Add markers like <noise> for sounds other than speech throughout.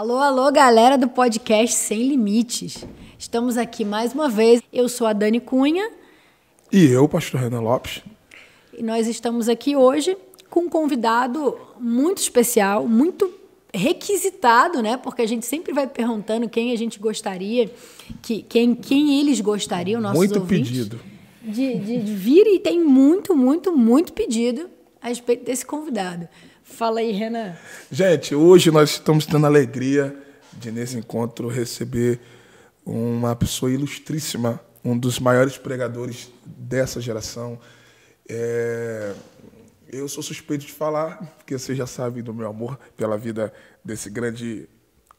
Alô, alô, galera do podcast Sem Limites. Estamos aqui mais uma vez. Eu sou a Dani Cunha. E eu, pastor Renan Lopes. E nós estamos aqui hoje com um convidado muito especial, muito requisitado, né? Porque a gente sempre vai perguntando quem a gente gostaria, que, quem, quem eles gostariam, nossos Muito ouvintes, pedido. De, de vir e tem muito, muito, muito pedido a respeito desse convidado. Fala aí, Renan. Gente, hoje nós estamos tendo a alegria de, nesse encontro, receber uma pessoa ilustríssima, um dos maiores pregadores dessa geração. É, Eu sou suspeito de falar, porque você já sabe do meu amor pela vida desse grande,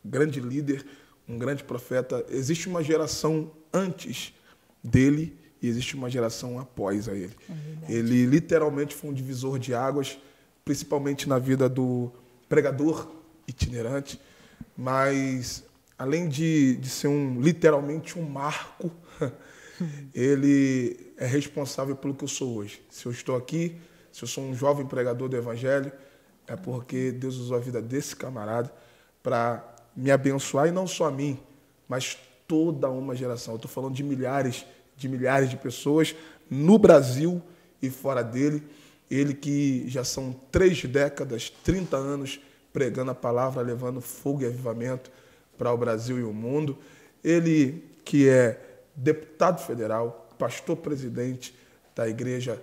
grande líder, um grande profeta. Existe uma geração antes dele e existe uma geração após a ele. ele literalmente foi um divisor de águas, principalmente na vida do pregador itinerante, mas além de, de ser um literalmente um marco, <laughs> ele é responsável pelo que eu sou hoje. Se eu estou aqui, se eu sou um jovem pregador do Evangelho, é porque Deus usou a vida desse camarada para me abençoar, e não só a mim, mas toda uma geração. Eu estou falando de milhares, de milhares de pessoas no Brasil e fora dele. Ele que já são três décadas, 30 anos, pregando a palavra, levando fogo e avivamento para o Brasil e o mundo. Ele que é deputado federal, pastor presidente da Igreja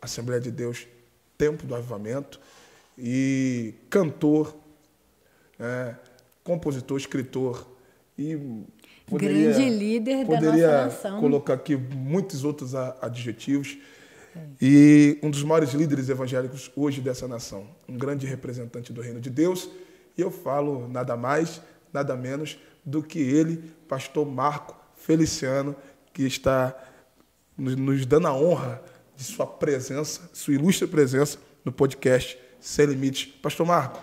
Assembleia de Deus, Tempo do Avivamento, e cantor, né, compositor, escritor e Grande líder da poderia nossa nação. colocar aqui muitos outros adjetivos. E um dos maiores líderes evangélicos hoje dessa nação, um grande representante do reino de Deus. E eu falo nada mais, nada menos do que ele, pastor Marco Feliciano, que está nos, dando a honra de sua presença, sua ilustre presença no podcast Sem Limites. Pastor Marco,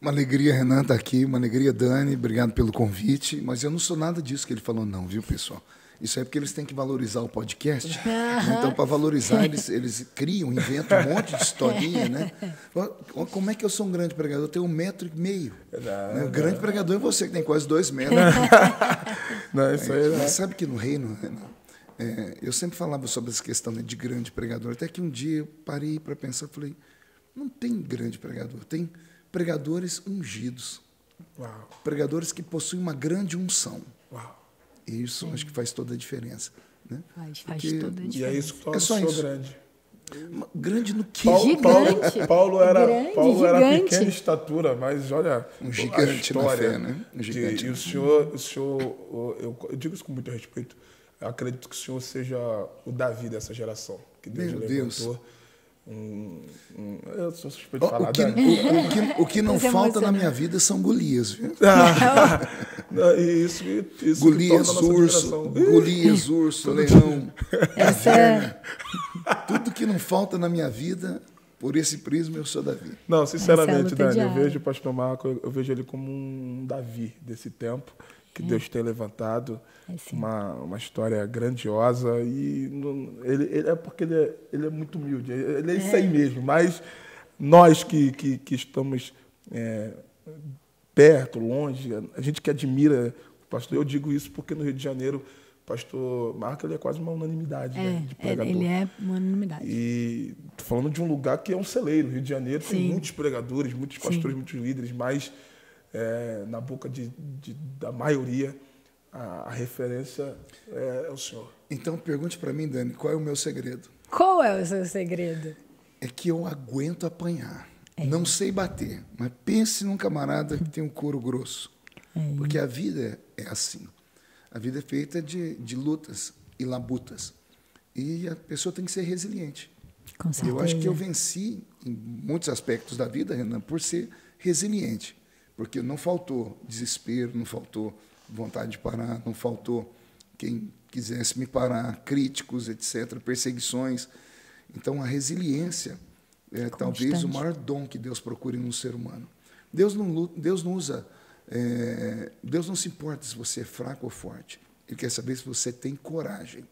Uma alegria, Renan, estar aqui. Uma alegria, Dani. Obrigado pelo convite. Mas eu não sou nada disso que ele falou, não, viu, pessoal? Isso é porque eles têm que valorizar o podcast. <laughs> Então, para valorizar, eles, <laughs> eles criam, inventam um monte de historinha, né? Como é que eu sou um grande pregador? Eu tenho um metro e meio. né? O grande pregador é você, que tem quase dois metros. <laughs> não, isso aí, né? Mas sabe que no reino, Renan, é, eu sempre falava sobre essa questão né, de grande pregador. Até que um dia eu parei para pensar e falei: não tem grande pregador, tem pregadores ungidos, Uau, pregadores que possuem uma grande unção. E isso acho que faz toda a diferença. Né? Faz, faz Porque- toda a E é diferença. isso que torna É só o senhor isso. grande. Grande no quê? Paulo, Gigante. Paulo, Paulo era, Grande, Paulo era gigante. pequena estatura, mas olha. Um a gigante na história fé, né? Um de- gigante e na o senhor, o senhor eu, eu digo isso com muito respeito. Eu acredito que o senhor seja o Davi dessa geração. Que Deus Meu levantou. Um, um- eu sou suspeito de falar. o, que, o- o que- o que não Mas é falta na minha vida são Golias. Viu? <laughs> E isso, isso Golias, urso, Golias, urso, leão, Essa é- tudo que não falta na minha vida, por esse prisma eu sou Davi. Não, é sinceramente, luta Dani, eu vejo o pastor Marco, eu vejo ele como um Davi desse tempo que Deus tem levantado. É sim. uma, uma história grandiosa e não- ele, ele é porque ele é, ele é muito humilde, ele é isso aí mesmo, mas nós que, que, que estamos é, perto, longe, a gente que admira o pastor, eu digo isso porque no Rio de Janeiro o pastor Marco ele é quase uma unanimidade né, de é, pregador. ele é uma unanimidade. E tô falando de um lugar que é um celeiro. Rio de Janeiro tem Sim. muitos pregadores, muitos pastores, muitos líderes, mas é, na boca de, de- da maioria a, a referência é, o senhor. Então pergunte para mim, Dani, qual é o meu segredo? Qual é o seu segredo? É que eu aguento apanhar. É. Não sei bater, mas pense num camarada que tem um couro grosso. É. Porque a vida é assim. A vida é feita de, de lutas e labutas. E a pessoa tem que ser resiliente. Com E eu acho que eu venci em muitos aspectos da vida, Renan, por ser resiliente. Porque não faltou desespero, não faltou vontade de parar, não faltou quem quisesse me parar, críticos, etc., perseguições. Então, a resiliência é talvez o Constante. maior dom que Deus procure num ser humano. Deus não, Deus não usa, é, Deus não se importa se você é fraco ou forte. Ele quer saber se você tem coragem.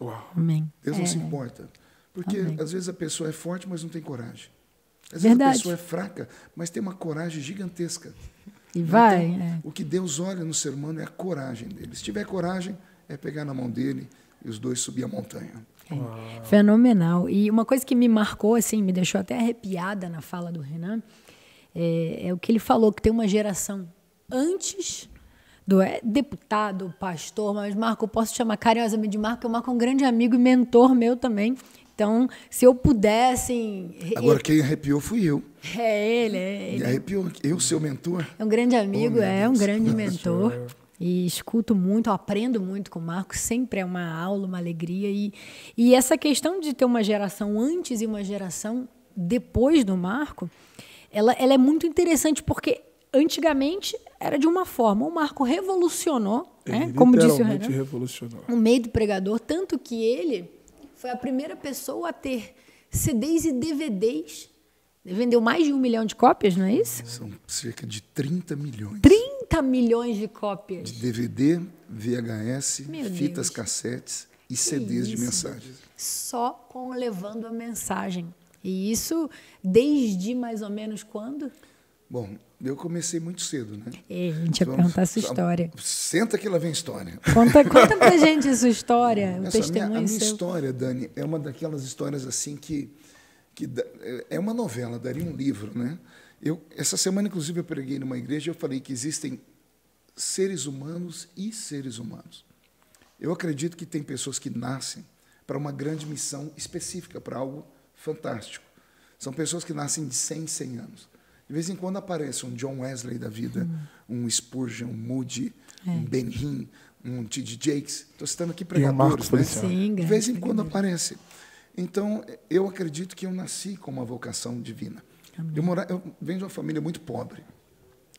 Uau. Amém. Deus não É. se importa. Porque Amém. às vezes a pessoa é forte, mas não tem coragem. Às vezes Verdade. a pessoa é fraca, mas tem uma coragem gigantesca. E vai. Então, é. O que Deus olha no ser humano é a coragem dele. Se tiver coragem, é pegar na mão dele e os dois subir a montanha. É, fenomenal. E uma coisa que me marcou, assim, me deixou até arrepiada na fala do Renan, é, é o que ele falou, que tem uma geração antes do é, deputado, pastor, mas Marco, eu posso chamar carinhosamente de Marco, porque o Marco é um grande amigo e mentor meu também. Então, se eu pudesse. Assim, Agora, quem arrepiou fui eu. É ele, é ele. Me arrepiou. Eu, seu mentor. É um grande amigo, Oh, é um grande <laughs> mentor. E escuto muito, aprendo muito com o Marco, sempre é uma aula, uma alegria. E, e essa questão de ter uma geração antes e uma geração depois do Marco, ela, ela é muito interessante, porque antigamente era de uma forma. O Marco revolucionou, né? Como disse o Renan, revolucionou. no meio do pregador, tanto que ele foi a primeira pessoa a ter CDs e DVDs. Vendeu mais de um milhão de cópias, não é isso? São cerca de 30 milhões. 30 milhões de cópias. De DVD, VHS, Meu fitas Deus. cassetes e CDs de isso? mensagens. Só com levando a mensagem. E isso desde mais ou menos quando? Bom, eu comecei muito cedo, né? É, a gente ia Vamos- perguntar essa história. Senta que lá vem história. Conta, <laughs> conta pra gente essa história, o Essa minha, a testemunho minha seu. história, Dani, é uma daquelas histórias assim que, que dá- é uma novela, daria um livro, né? Eu, essa semana, inclusive, eu preguei numa igreja e eu falei que existem seres humanos e seres humanos. Eu acredito que tem pessoas que nascem para uma grande missão específica, para algo fantástico. São pessoas que nascem de 100 em 100 anos. De vez em quando aparece um John Wesley da vida, um Spurgeon, um Moody, um Ben Hinn, um T.D. Jakes. Estou citando aqui pregadores, né? Sim, De vez em quando aparece. Então, eu acredito que eu nasci com uma vocação divina. Eu, mora, eu venho de uma família muito pobre,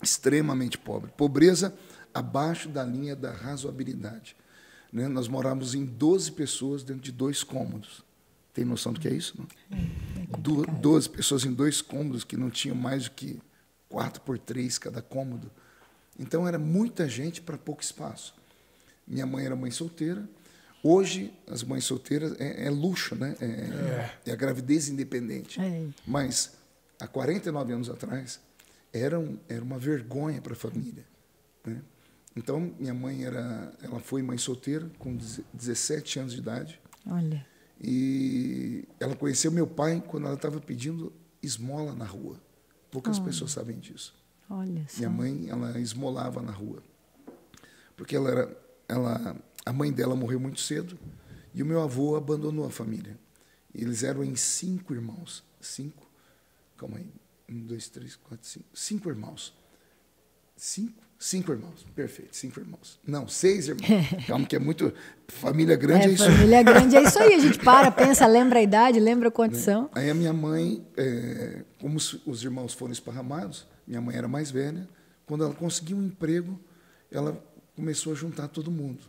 extremamente pobre. Pobreza abaixo da linha da razoabilidade. Né? Nós morávamos em 12 pessoas dentro de dois cômodos. Tem noção do que é isso? Não? Du- 12 pessoas em dois cômodos que não tinham mais do que 4 por 3 cada cômodo. Então, era muita gente para pouco espaço. Minha mãe era mãe solteira. Hoje, as mães solteiras é, é luxo, né? É, é a gravidez independente. É. Mas, há 49 anos atrás, era, um, era uma vergonha para a família. Né? Então, minha mãe era, ela foi mãe solteira com 17 anos de idade. Olha, E ela conheceu meu pai quando ela estava pedindo esmola na rua. Poucas pessoas sabem disso. olha só. Minha mãe, ela esmolava na rua. Porque ela era, ela, a mãe dela morreu muito cedo e o meu avô abandonou a família. Eles eram em cinco irmãos. Cinco? Calma aí. Um, dois, três, quatro, cinco. Cinco irmãos. Cinco? Cinco irmãos. Perfeito, cinco irmãos. Não, seis irmãos. Calma, que é muito. Família grande é, É, isso. família grande, é isso aí. A gente para, pensa, lembra a idade, lembra a condição. Aí a minha mãe, é, como os, os irmãos foram esparramados, minha mãe era mais velha, quando ela conseguiu um emprego, ela começou a juntar todo mundo.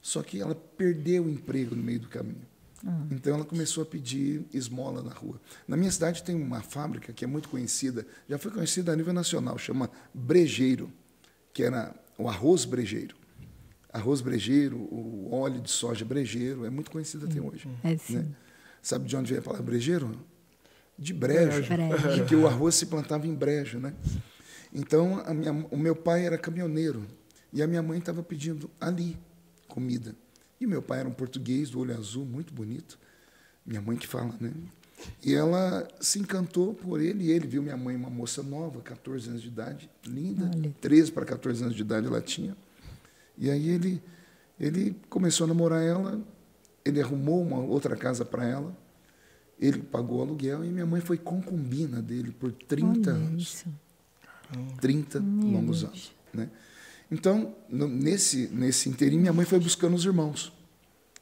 Só que ela perdeu o emprego no meio do caminho. Então ela começou a pedir esmola na rua. Na minha cidade tem uma fábrica que é muito conhecida, já foi conhecida a nível nacional, chama Brejeiro, que era o arroz brejeiro. Arroz brejeiro, o óleo de soja brejeiro, é muito conhecido até hoje. É sim. né? Sabe de onde vem a palavra brejeiro? De brejo, Brejo. porque o arroz se plantava em brejo, né? Então, minha- o meu pai era caminhoneiro e a minha mãe estava pedindo ali comida. E meu pai era um português do olho azul, muito bonito. Minha mãe que fala, né? E ela se encantou por ele e ele viu minha mãe uma moça nova, 14 anos de idade, linda, Olha. 13 para 14 anos de idade ela tinha. E aí ele ele começou a namorar ela, ele arrumou uma outra casa para ela, ele pagou o aluguel e minha mãe foi concubina dele por 30 Olha anos. isso. 30 longos anos. Né? Então, nesse, nesse inteirinho, minha mãe foi buscando os irmãos.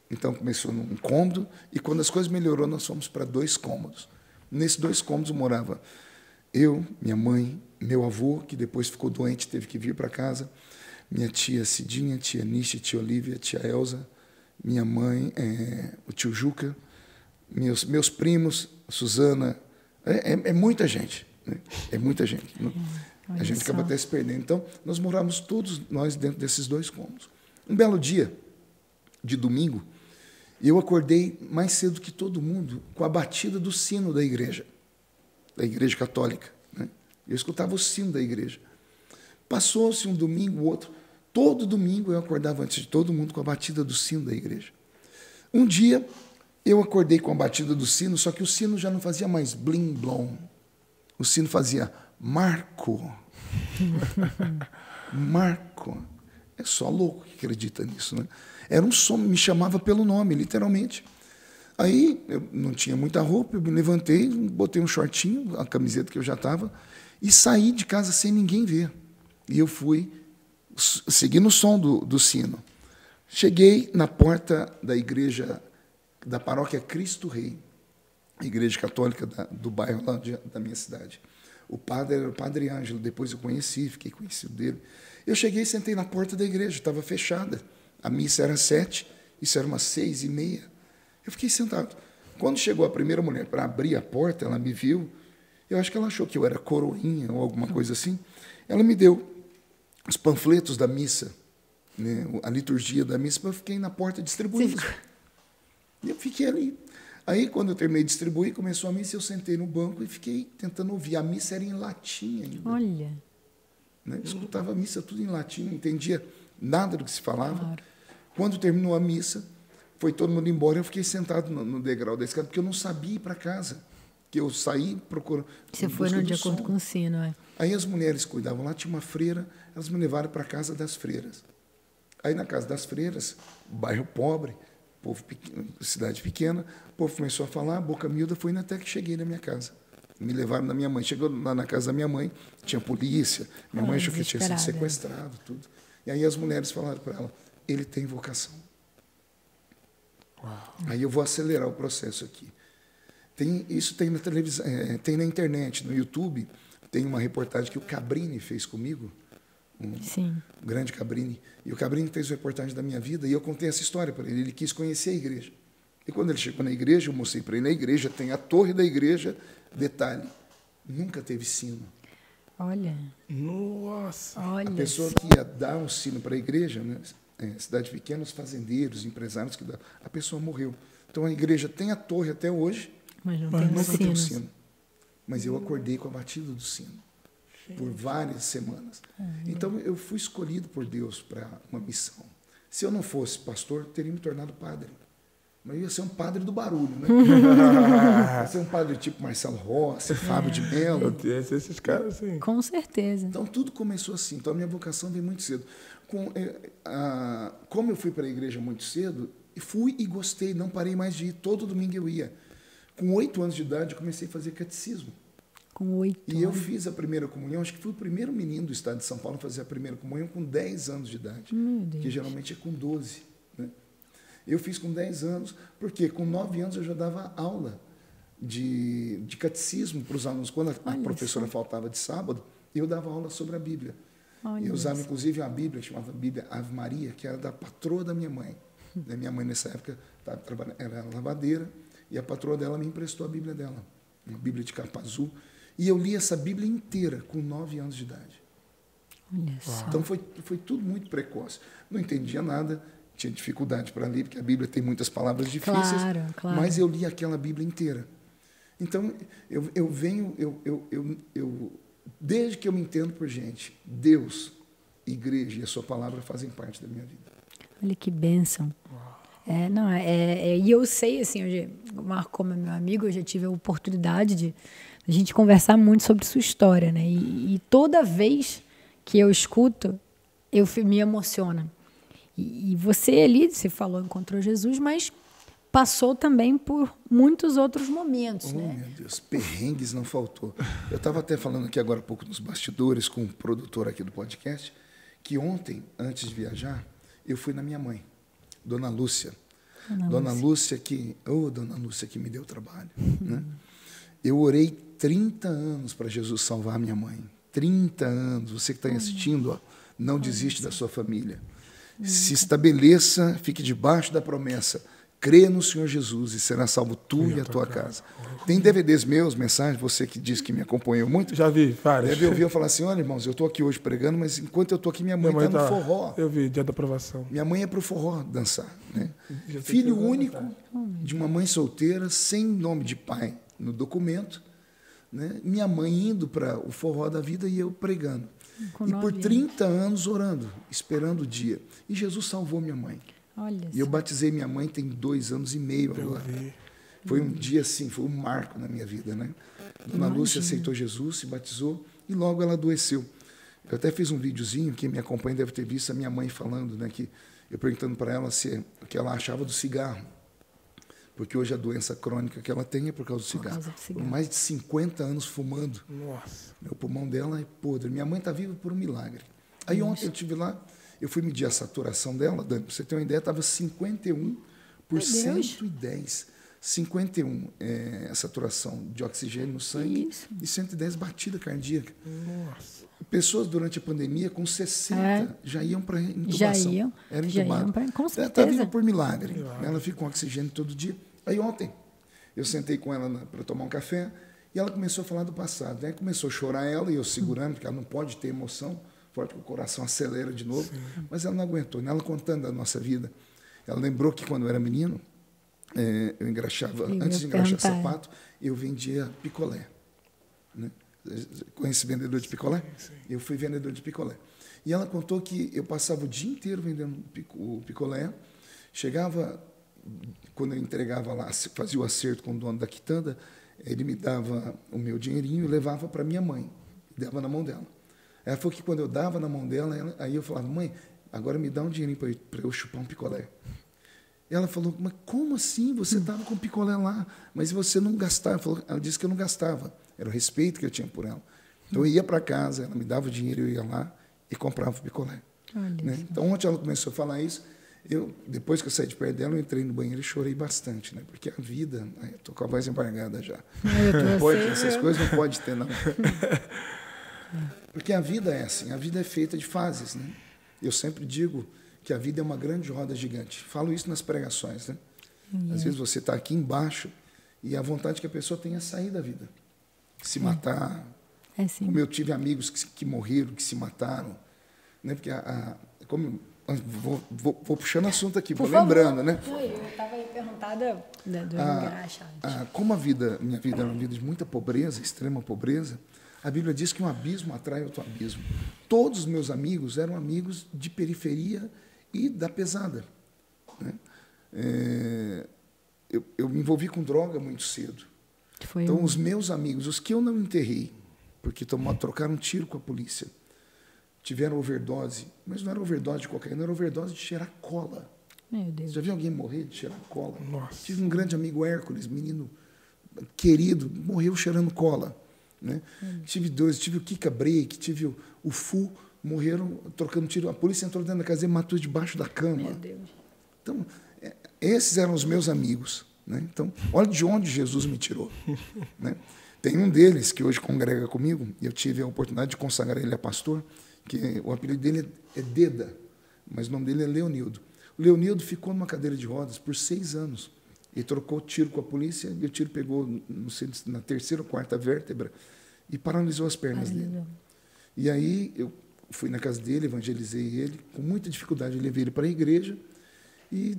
Então, começou num cômodo, e quando as coisas melhorou, nós fomos para dois cômodos. Nesses dois cômodos morava eu, minha mãe, meu avô, que depois ficou doente, teve que vir para casa, minha tia Cidinha, tia Nishi, tia Olívia, tia Elza, minha mãe, eh, o tio Juca, meus, meus primos, Suzana, é, é- é muita gente, né? é muita gente. Olha a gente acaba até se perdendo. Então, nós morávamos todos nós dentro desses dois cômodos. Um belo dia, de domingo, eu acordei mais cedo que todo mundo com a batida do sino da igreja, da igreja católica. Né? Eu escutava o sino da igreja. Passou-se um domingo, outro. Todo domingo eu acordava antes de todo mundo com a batida do sino da igreja. Um dia eu acordei com a batida do sino, só que o sino já não fazia mais blim blom. O sino fazia Marco. <laughs> Marco. É só louco que acredita nisso, né? Era um som, me chamava pelo nome, literalmente. Aí eu não tinha muita roupa, eu me levantei, botei um shortinho, a camiseta que eu já estava, e saí de casa sem ninguém ver. E eu fui seguindo o som do, do sino. Cheguei na porta da igreja da paróquia Cristo Rei, igreja católica da, do bairro lá de, da minha cidade. O padre era o padre Ângelo, depois eu conheci, fiquei conhecido dele. Eu cheguei e sentei na porta da igreja, estava fechada. A missa era sete, isso era umas seis e meia. Eu fiquei sentado. Quando chegou a primeira mulher para abrir a porta, ela me viu. Eu acho que ela achou que eu era coroinha ou alguma coisa assim. Ela me deu os panfletos da missa, né, a liturgia da missa, eu fiquei na porta distribuindo. E eu fiquei ali. Aí, quando eu terminei de distribuir, começou a missa, eu sentei no banco e fiquei tentando ouvir. A missa era em latim ainda. Olha. Né? Escutava a missa tudo em latim, não entendia nada do que se falava. Claro. Quando terminou a missa, foi todo mundo embora, eu fiquei sentado no, no degrau da escada, porque eu não sabia ir para casa. Que eu saí procurando. Você foi no de acordo com o sino, é? Aí as mulheres cuidavam lá, tinha uma freira, elas me levaram para a casa das freiras. Aí na casa das freiras, bairro pobre, povo pequeno, cidade pequena, o povo começou a falar, boca miúda foi indo até que cheguei na minha casa. Me levaram na minha mãe. Chegou lá na casa da minha mãe, tinha polícia, minha mãe achou que tinha sido sequestrado, tudo. E aí as mulheres falaram para ela, ele tem vocação. Uau. Aí eu vou acelerar o processo aqui. Tem, isso tem na televisão, é, tem na internet, no YouTube, tem uma reportagem que o Cabrini fez comigo, um Sim. grande Cabrini. E o Cabrini fez uma reportagem da minha vida e eu contei essa história para ele. Ele quis conhecer a igreja. E quando ele chegou na igreja, eu mostrei para ele na igreja, tem a torre da igreja, detalhe, nunca teve sino. Olha. Nossa. Olha. A pessoa que ia dar um sino para a igreja, né? É, cidade pequena, os fazendeiros, empresários que dá, a pessoa morreu. Então a igreja tem a torre até hoje, mas não mas tem nunca tem o sino. Mas eu acordei com a batida do sino por várias semanas. Então eu fui escolhido por Deus para uma missão. Se eu não fosse pastor, teria me tornado padre. Mas eu ia ser um padre do barulho, né? <laughs> ia ser um padre tipo Marcelo Rossi, Fábio de Mello. esses caras, sim. Com certeza. Então tudo começou assim. Então a minha vocação veio muito cedo. Com, eh, a, como eu fui para a igreja muito cedo, fui e gostei, não parei mais de ir. Todo domingo eu ia. Com oito anos de idade, eu comecei a fazer catecismo. Com oito E eu fiz a primeira comunhão, acho que fui o primeiro menino do estado de São Paulo a fazer a primeira comunhão com 10 anos de idade. Que geralmente é com 12. Né? Eu fiz com 10 anos, porque com 9 anos eu já dava aula de, de catecismo para os alunos. Quando a, a professora só. faltava de sábado, eu dava aula sobre a Bíblia. Olha eu usava, inclusive, uma Bíblia, chamava Bíblia Ave Maria, que era da patroa da minha mãe. da minha mãe, nessa época, era lavadeira, e a patroa dela me emprestou a Bíblia dela, uma Bíblia de capa azul. E eu li essa Bíblia inteira com nove anos de idade. Então foi, foi tudo muito precoce. Não entendia nada, tinha dificuldade para ler, porque a Bíblia tem muitas palavras difíceis, claro, claro. mas eu li aquela Bíblia inteira. Então eu, eu venho, eu, eu, eu, eu, desde que eu me entendo por gente, Deus, igreja e a sua palavra fazem parte da minha vida. Olha que bênção. É, não, é, é, e eu sei, assim, hoje, o Marco, como é meu amigo, eu já tive a oportunidade de a gente conversar muito sobre sua história, né? E, e toda vez que eu escuto, eu me emociona. E, e, você ali, você falou, encontrou Jesus, mas passou também por muitos outros momentos, oh, né? meu Deus, perrengues não faltou. Eu estava até falando aqui agora há pouco nos bastidores com o produtor aqui do podcast, que ontem, antes de viajar, eu fui na minha mãe, Dona Lúcia. Dona, Dona Lúcia. Lúcia que, oh, Dona Lúcia que me deu trabalho, né? Eu orei 30 anos para Jesus salvar minha mãe. 30 anos. Você que está assistindo, ó, não desiste da sua família. Se estabeleça, fique debaixo da promessa. Crê no Senhor Jesus e será salvo tu e a tua casa. Tem DVDs meus, mensagens, você que disse que me acompanhou muito. Já vi, vários. Deve ouvir eu falar assim: olha, irmãos, eu estou aqui hoje pregando, mas enquanto eu estou aqui, minha mãe está tá, no forró. Eu vi, dia da aprovação. Minha mãe é para o forró dançar. Né? Filho único de uma mãe solteira, sem nome de pai no documento, né? minha mãe indo para o forró da vida e eu pregando. Com e por anos. 30 anos orando, esperando o dia. E Jesus salvou minha mãe. Olha E eu batizei minha mãe tem dois anos e meio Eu agora. vi. Foi um dia assim, foi um marco na minha vida, né? Dona Lúcia aceitou Jesus, se batizou e logo ela adoeceu. Eu até fiz um videozinho, quem me acompanha deve ter visto a minha mãe falando, né? Que eu perguntando para ela se o que ela achava do cigarro. Porque hoje a doença crônica que ela tem é por causa do cigarro. causa do cigarro. Por mais de 50 anos fumando. Nossa. Meu pulmão dela é podre. Minha mãe está viva por um milagre. Aí ontem eu estive lá, eu fui medir a saturação dela, Dani, pra você ter uma ideia, estava 51 por Meu Deus. 110. 51 é a saturação de oxigênio no sangue isso? e 110 batida cardíaca. Nossa. Pessoas durante a pandemia com 60 É. já iam para Já intubação. iam, Era já intubado. iam pra- com Ela está certeza. viva por milagre. Ela fica com oxigênio todo dia. Aí ontem, eu sentei com ela para tomar um café e ela começou a falar do passado. Né? Começou a chorar ela e eu segurando, porque ela não pode ter emoção, forte que o coração acelera de novo. Mas ela não aguentou. Né? Ela contando da nossa vida. Ela lembrou que quando eu era menino, eh, eu engraxava, antes de engraxar sapato, eu vendia picolé. Né? Conhece vendedor de picolé? Eu fui vendedor de picolé. E ela contou que eu passava o dia inteiro vendendo o picolé, chegava, quando eu entregava lá, fazia o acerto com o dono da quitanda, ele me dava o meu dinheirinho e levava para minha mãe, dava na mão dela. Ela falou que quando eu dava na mão dela, ela- aí eu falava, mãe, agora me dá um dinheirinho para eu, eu chupar um picolé. Ela falou, mas como assim? Você estava com picolé lá, mas você não gastava. Ela falou- Ela disse que eu não gastava. Era o respeito que eu tinha por ela. Então eu ia para casa, ela me dava o dinheiro, eu ia lá e comprava o picolé. Né? Então ontem ela começou a falar isso. Eu, depois que eu saí de perto dela, eu entrei no banheiro e chorei bastante, né? Porque a vida, tô com a voz embargada já. Não pode, essas coisas não pode ter, não. <laughs> Porque a vida é assim, a vida é feita de fases, né? Eu sempre digo que a vida é uma grande roda gigante. Falo isso nas pregações, né? Às vezes você está aqui embaixo e a vontade que a pessoa tenha é sair da vida, se matar. É sim. Como eu tive amigos que, que morreram, que se mataram, né? Porque a, a- como vou, vou, vou puxando assunto aqui, Por vou lembrando, favor. né? Não, eu estava aí perguntada da- do Ah, engraxa antes. ah, como a vida, minha vida era uma vida de muita pobreza, extrema pobreza, a Bíblia diz que um abismo atrai outro abismo. Todos os meus amigos eram amigos de periferia e da pesada. né? É, eu, eu me envolvi com droga muito cedo. Foi Então, um- os meus amigos, os que eu não enterrei, porque tomou, trocaram um tiro com a polícia, tiveram overdose, mas não era overdose de cocaína, era overdose de cheirar cola. Meu Deus. Já viu alguém morrer de cheirar cola? Nossa. Tive um grande amigo Hércules, menino querido, morreu cheirando cola. Né? Tive dois, tive o Kika Break, tive o, o Fu, morreram trocando tiro. A polícia entrou dentro da casa e matou debaixo da cama. Meu Deus. Então, é, esses eram os meus amigos. Né? Então, olha de onde Jesus me tirou. <laughs> né? Tem um deles que hoje congrega comigo, e eu tive a oportunidade de consagrar ele a pastor, que o apelido dele é Deda, mas o nome dele é Leonildo. O Leonildo ficou numa cadeira de rodas por seis anos. Ele trocou tiro com a polícia e o tiro pegou não sei, na terceira ou quarta vértebra e paralisou as pernas dele. E aí eu fui na casa dele, evangelizei ele, com muita dificuldade eu levei ele para a igreja e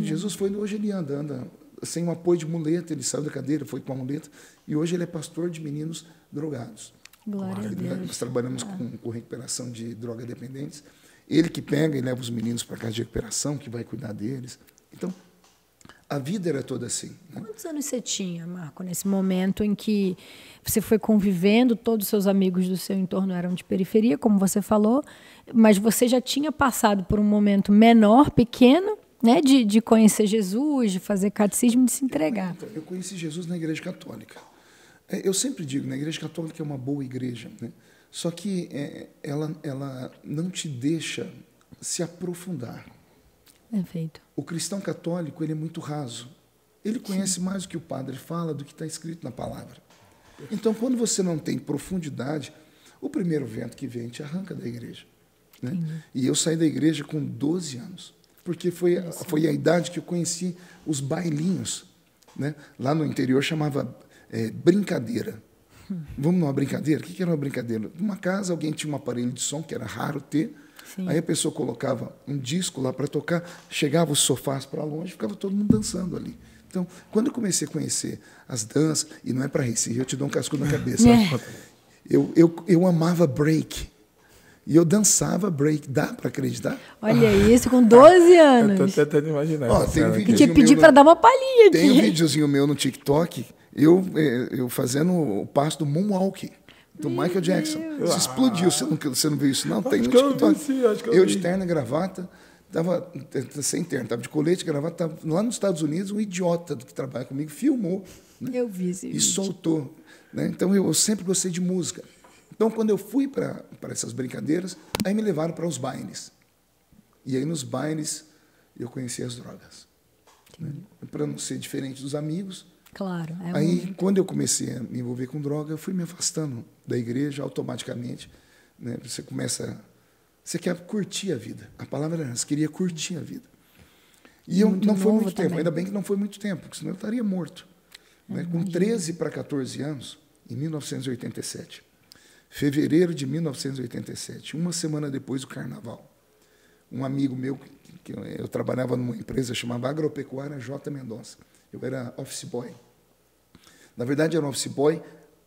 Jesus foi, hoje ele anda, anda sem um apoio de muleta, ele saiu da cadeira, foi com a muleta e hoje ele é pastor de meninos drogados. Glória a Deus. Nós trabalhamos com, com recuperação de droga dependentes. Ele que pega e leva os meninos para casa de recuperação, que vai cuidar deles. Então, a vida era toda assim. né? Quantos anos você tinha, Marco, nesse momento em que você foi convivendo, todos os seus amigos do seu entorno eram de periferia, como você falou, mas você já tinha passado por um momento menor, pequeno, né, de, de conhecer Jesus, de fazer catecismo, de se entregar. Então, eu conheci Jesus na Igreja Católica. É, Eu sempre digo, na Igreja Católica é uma boa igreja, né? só que é, ela, ela não te deixa se aprofundar. Perfeito. O cristão católico ele é muito raso. Ele conhece mais o que o padre fala do que está escrito na palavra. Então, quando você não tem profundidade, o primeiro vento que vem te arranca da igreja. Né? E eu saí da igreja com 12 anos, porque foi, a- foi a idade que eu conheci os bailinhos. Né? Lá no interior chamava é, brincadeira. Vamos numa brincadeira? O que que era uma brincadeira? Numa casa, alguém tinha um aparelho de som, que era raro ter. Sim. Aí a pessoa colocava um disco lá para tocar, chegava os sofás para longe, ficava todo mundo dançando ali. Então, quando eu comecei a conhecer as danças, e não é para rir, se eu te dou um cascudo na cabeça. É. Eu, eu, eu amava break. E eu dançava break. Dá para acreditar? Olha isso, com 12 anos. <laughs> Eu tô tentando imaginar. Ó, tem um. Que te videozinho pedi meu para no- dar uma palhinha aqui. Tem um videozinho meu no TikTok, eu, eh, eu fazendo o passo do Moonwalk, do Michael Jackson. Isso explodiu, você não, você não viu isso não? Tem Acho eu TikTok. vi, sim, acho que eu de terno e gravata, tava sem terno, tava de colete, gravata, tava lá nos Estados Unidos, um idiota que trabalha comigo filmou né? Eu vi esse e vídeo. soltou. Né? Então eu, eu sempre gostei de música. Então quando eu fui para essas brincadeiras, aí me levaram para os bailes. E aí nos bailes eu conheci as drogas. Né? Para não ser diferente dos amigos, Claro. É Aí, um... quando eu comecei a me envolver com droga, eu fui me afastando da igreja automaticamente. Né? Você começa. Você quer curtir a vida. A palavra era essa, queria curtir a vida. E eu, não foi muito tempo, também. ainda bem que não foi muito tempo, porque senão eu estaria morto. né? Com 13 para 14 anos, em 1987, fevereiro de 1987, uma semana depois do carnaval, um amigo meu, que eu, eu trabalhava numa empresa chamada Agropecuária J. Mendonça. Eu era office boy. Na verdade, era um office boy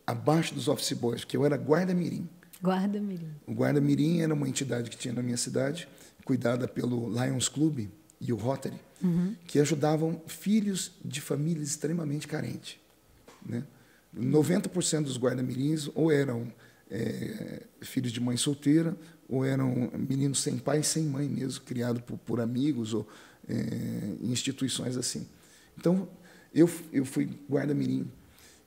abaixo dos office boys, porque eu era guarda-mirim. Guarda, Mirim. O guarda-mirim era uma entidade que tinha na minha cidade, cuidada pelo Lions Club e o Rotary, que ajudavam filhos de famílias extremamente carentes. Né? 90% dos guarda-mirins ou eram eh, filhos de mãe solteira, ou eram meninos sem pai e sem mãe mesmo, criados por, por amigos ou em instituições assim. Então, eu, eu fui guarda-mirim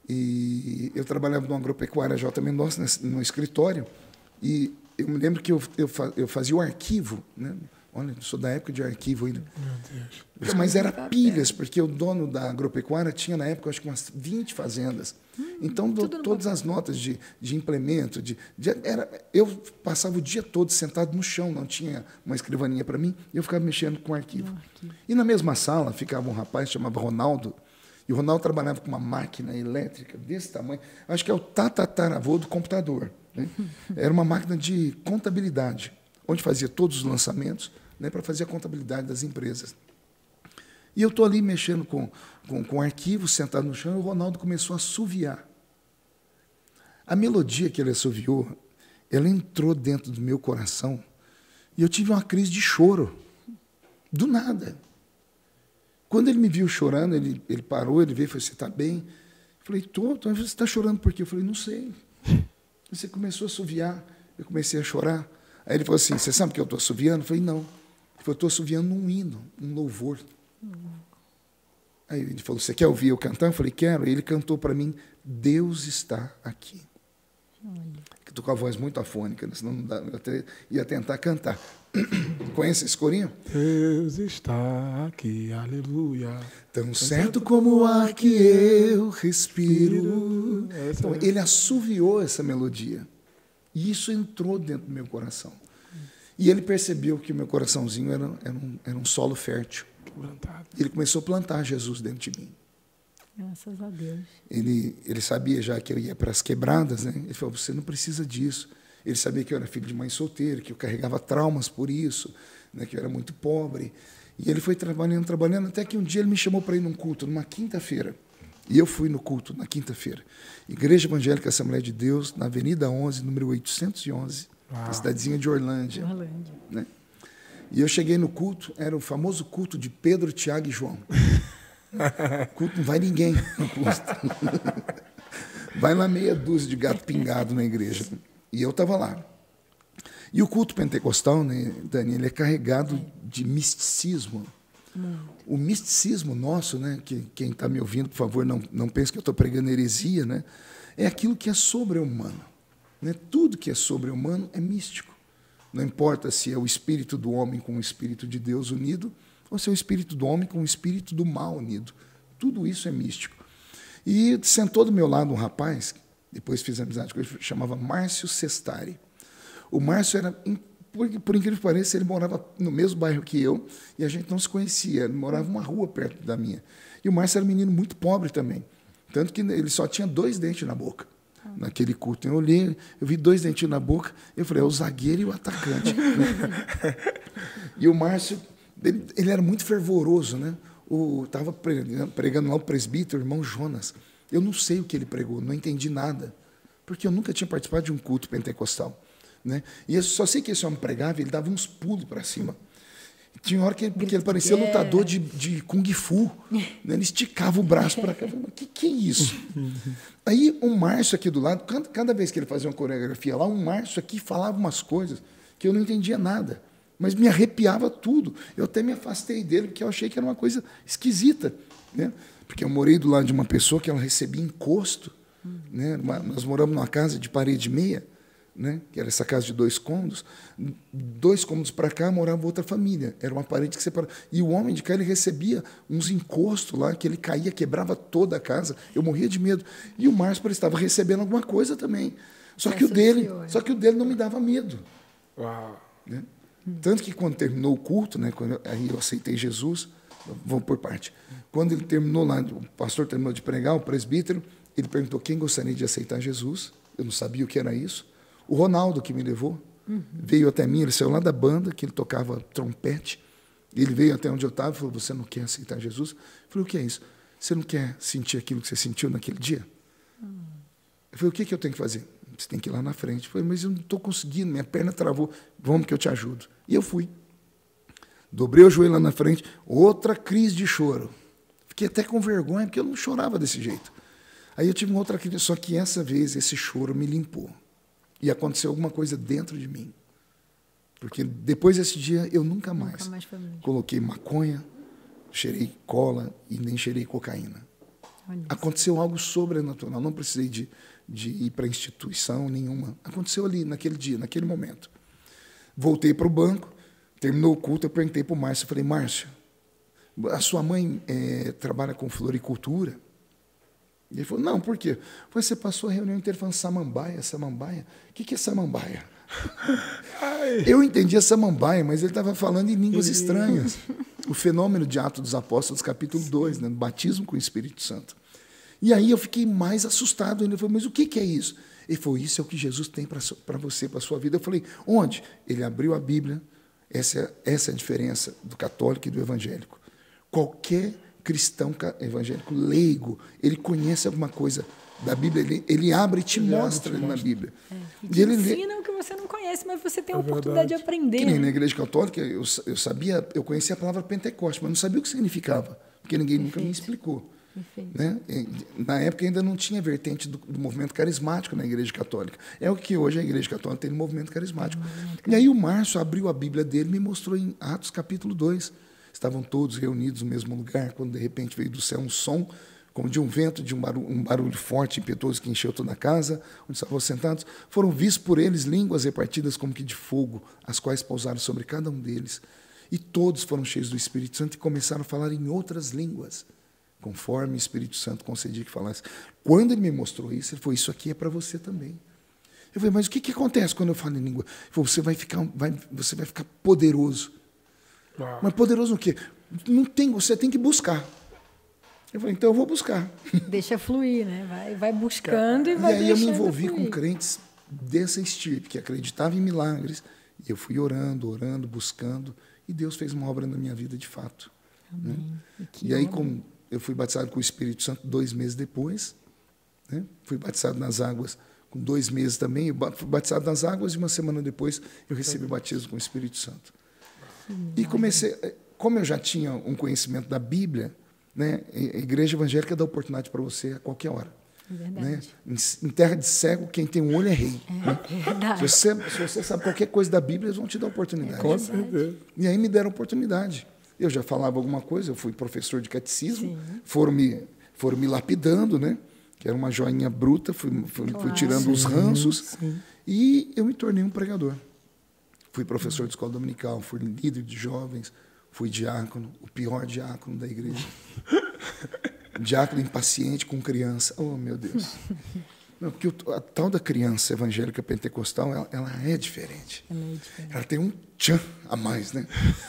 e eu trabalhava no agropecuária J. Mendonça, no escritório, e eu me lembro que eu, eu fazia o arquivo, né? Olha, eu sou da época de arquivo ainda. Mas era pilhas, porque o dono da agropecuária tinha, na época, acho que umas 20 fazendas. Então, do- todas as notas de, de implemento, de, de- era, eu passava o dia todo sentado no chão, não tinha uma escrivaninha para mim, e eu ficava mexendo com o arquivo. E na mesma sala ficava um rapaz chamado Ronaldo, e o Ronaldo trabalhava com uma máquina elétrica desse tamanho, acho que é o tatataravô do computador. né? <laughs> Era uma máquina de contabilidade, onde fazia todos os lançamentos né, para fazer a contabilidade das empresas. E eu estou ali mexendo com, com, com arquivo, sentado no chão, e o Ronaldo começou a assoviar. A melodia que ele assoviou, ela entrou dentro do meu coração, e eu tive uma crise de choro. Do nada. Quando ele me viu chorando, ele, ele parou, ele veio e falou, você está bem? Eu falei, estou. Você está chorando por quê? Eu falei, não sei. Você começou a assoviar, eu comecei a chorar. Aí ele falou assim, você sabe que eu estou assoviando? Eu falei, não. Eu estou assoviando um hino, um louvor. Aí ele falou, você quer ouvir eu cantar? Eu falei, quero. Aí ele cantou para mim, Deus está aqui. Estou com a voz muito afônica, né? senão não dá, eu até ia tentar cantar. <coughs> Conhece esse corinho? Deus está aqui, aleluia. Tão certo como o ar que eu respiro. Então, ele assoviou essa melodia. E isso entrou dentro do meu coração. E ele percebeu que o meu coraçãozinho era, era, um, era um solo fértil. Quebrantado. E ele começou a plantar Jesus dentro de mim. Graças a Deus. Ele, ele sabia já que eu ia para as quebradas, né? Ele falou: você não precisa disso. Ele sabia que eu era filho de mãe solteira, que eu carregava traumas por isso, né? que eu era muito pobre. E ele foi trabalhando, trabalhando, até que um dia ele me chamou para ir num culto, numa quinta-feira. E eu fui no culto na quinta-feira. Igreja Evangélica Assembleia de Deus, na Avenida 11, número 811, na Uau. cidadezinha de Orlândia. Orlândia. Né? E eu cheguei no culto, era o famoso culto de Pedro, Tiago e João. <laughs> culto não vai ninguém no culto. <laughs> vai lá meia dúzia de gato pingado na igreja. E eu estava lá. E o culto pentecostal, né, Dani, ele é carregado de misticismo. O misticismo nosso, né, que quem está me ouvindo, por favor, não, não pense que eu estou pregando heresia, né, é aquilo que é sobre-humano. Né? Tudo que é sobre-humano é místico. Não importa se é o espírito do homem com o espírito de Deus unido, ou se é o espírito do homem com o espírito do mal unido. Tudo isso é místico. E sentou do meu lado um rapaz, depois fiz amizade com ele, chamava Márcio Sestari. O Márcio era, por, por incrível que pareça, ele morava no mesmo bairro que eu e a gente não se conhecia. Ele morava uma rua perto da minha. E o Márcio era um menino muito pobre também. Tanto que ele só tinha dois dentes na boca naquele culto. Eu olhei, eu vi dois dentinhos na boca, eu falei, é o zagueiro e o atacante. <laughs> e o Márcio, ele, ele era muito fervoroso, né? Estava pregando, pregando lá o presbítero, o irmão Jonas. Eu não sei o que ele pregou, não entendi nada, porque eu nunca tinha participado de um culto pentecostal. Né? E eu só sei que esse homem pregava, ele dava uns pulos para cima. Tinha hora que ele, que ele parecia lutador de, de Kung Fu. Né? Ele esticava o braço para cá. Eu falei, mas o que, que é isso? <laughs> Aí um Márcio aqui do lado, cada, cada vez que ele fazia uma coreografia lá, um Márcio aqui falava umas coisas que eu não entendia nada. Mas me arrepiava tudo. Eu até me afastei dele, porque eu achei que era uma coisa esquisita. Né? Porque eu morei do lado de uma pessoa que ela recebia encosto. Né? Nós moramos numa casa de parede meia né? que era essa casa de dois cômodos, dois cômodos para cá morava outra família, era uma parede que separava. E o homem de cá ele recebia uns encostos lá, que ele caía, quebrava toda a casa. Eu morria de medo. E o Márcio estava recebendo alguma coisa também. Só que, o dele, só que o dele não me dava medo. Uau. Né? Tanto que quando terminou o culto, né, quando eu, aí eu aceitei Jesus, vou por parte. Quando ele terminou lá, o pastor terminou de pregar, o presbítero, ele perguntou quem gostaria de aceitar Jesus. Eu não sabia o que era isso. O Ronaldo, que me levou, uhum. veio até mim, ele saiu lá da banda, que ele tocava trompete. Ele veio até onde eu estava e falou: Você não quer aceitar Jesus? Eu falei: O que é isso? Você não quer sentir aquilo que você sentiu naquele dia? Uhum. Eu falei: O que, que eu tenho que fazer? Você tem que ir lá na frente. Eu falei: Mas eu não estou conseguindo, minha perna travou. Vamos que eu te ajudo. E eu fui. Dobrei o joelho lá na frente, outra crise de choro. Fiquei até com vergonha, porque eu não chorava desse jeito. Aí eu tive uma outra crise, só que essa vez esse choro me limpou. E aconteceu alguma coisa dentro de mim. Porque depois desse dia eu nunca mais, nunca mais coloquei maconha, cheirei cola e nem cheirei cocaína. Aconteceu algo sobrenatural. Não precisei de, de ir para instituição nenhuma. Aconteceu ali, naquele dia, naquele momento. Voltei para o banco, terminou o culto, eu perguntei para o Márcio, falei, Márcio, a sua mãe é, trabalha com floricultura? E ele falou, não, por quê? Você passou a reunião inteira falando samambaia, samambaia. O que, que é samambaia? Eu entendia samambaia, mas ele estava falando em línguas estranhas. O fenômeno de Atos dos Apóstolos, capítulo 2, né, batismo com o Espírito Santo. E aí eu fiquei mais assustado ainda. Ele falou, mas o que, que é isso? Ele falou, isso é o que Jesus tem para você, para a sua vida. Eu falei, onde? Ele abriu a Bíblia. Essa é, essa é a diferença do católico e do evangélico. Qualquer cristão evangélico leigo, ele conhece alguma coisa da Bíblia, ele, ele abre e te ele mostra te na Bíblia. É, e, ele ensina lê... o que você não conhece, mas você tem a é oportunidade verdade. de aprender. Que nem na igreja católica, eu, eu sabia, eu conhecia a palavra Pentecoste, mas não sabia o que significava, porque ninguém Perfeito. nunca me explicou. Né? Na época ainda não tinha vertente do, do, movimento carismático na Igreja Católica. É o que hoje a Igreja Católica tem no movimento carismático. E aí o Márcio abriu a Bíblia dele e me mostrou em Atos capítulo 2 estavam todos reunidos no mesmo lugar, quando de repente veio do céu um som, como de um vento, de um barulho, um barulho forte, impetuoso, que encheu toda a casa, onde estavam sentados. Foram vistos por eles línguas repartidas como que de fogo, as quais pousaram sobre cada um deles. E todos foram cheios do Espírito Santo e começaram a falar em outras línguas, conforme o Espírito Santo concedia que falasse. Quando ele me mostrou isso, ele falou: Isso aqui é para você também. Eu falei, mas o que, que acontece quando eu falo em língua? Falou, você vai ficar, vai, você vai ficar poderoso. Ah. Mas poderoso no quê? Não tem, você tem que buscar. Eu falei, então eu vou buscar. <laughs> Deixa fluir, né? Vai, vai buscando e vai E aí eu me envolvi com crentes dessa estirpe, que acreditavam em milagres. E eu fui orando, orando, buscando. E Deus fez uma obra na minha vida de fato. Né? E, e aí, com, eu fui batizado com o Espírito Santo dois meses depois. Né? Fui batizado nas águas com dois meses também. Eu fui batizado nas águas e uma semana depois eu recebi o batismo com o Espírito Santo. E comecei, eh, como eu já tinha um conhecimento da Bíblia, né, a igreja evangélica dá oportunidade para você a qualquer hora. É né? Em terra de cego, quem tem um olho é rei. É, né? se, você, se você sabe qualquer coisa da Bíblia, eles vão te dar oportunidade. É Com certeza. E aí me deram oportunidade. Eu já falava alguma coisa, eu fui professor de catecismo, foram me, foram me lapidando, né? que era uma joinha bruta, fui, fui, fui tirando os ranços, sim. e eu me tornei um pregador. Fui professor de escola dominical, fui líder de jovens, fui diácono, o pior diácono da igreja. <laughs> diácono impaciente com criança. Oh, meu Deus. Não, porque a tal da criança evangélica pentecostal, ela, ela é diferente. Ela, é diferente. ela tem um tchan a mais, né?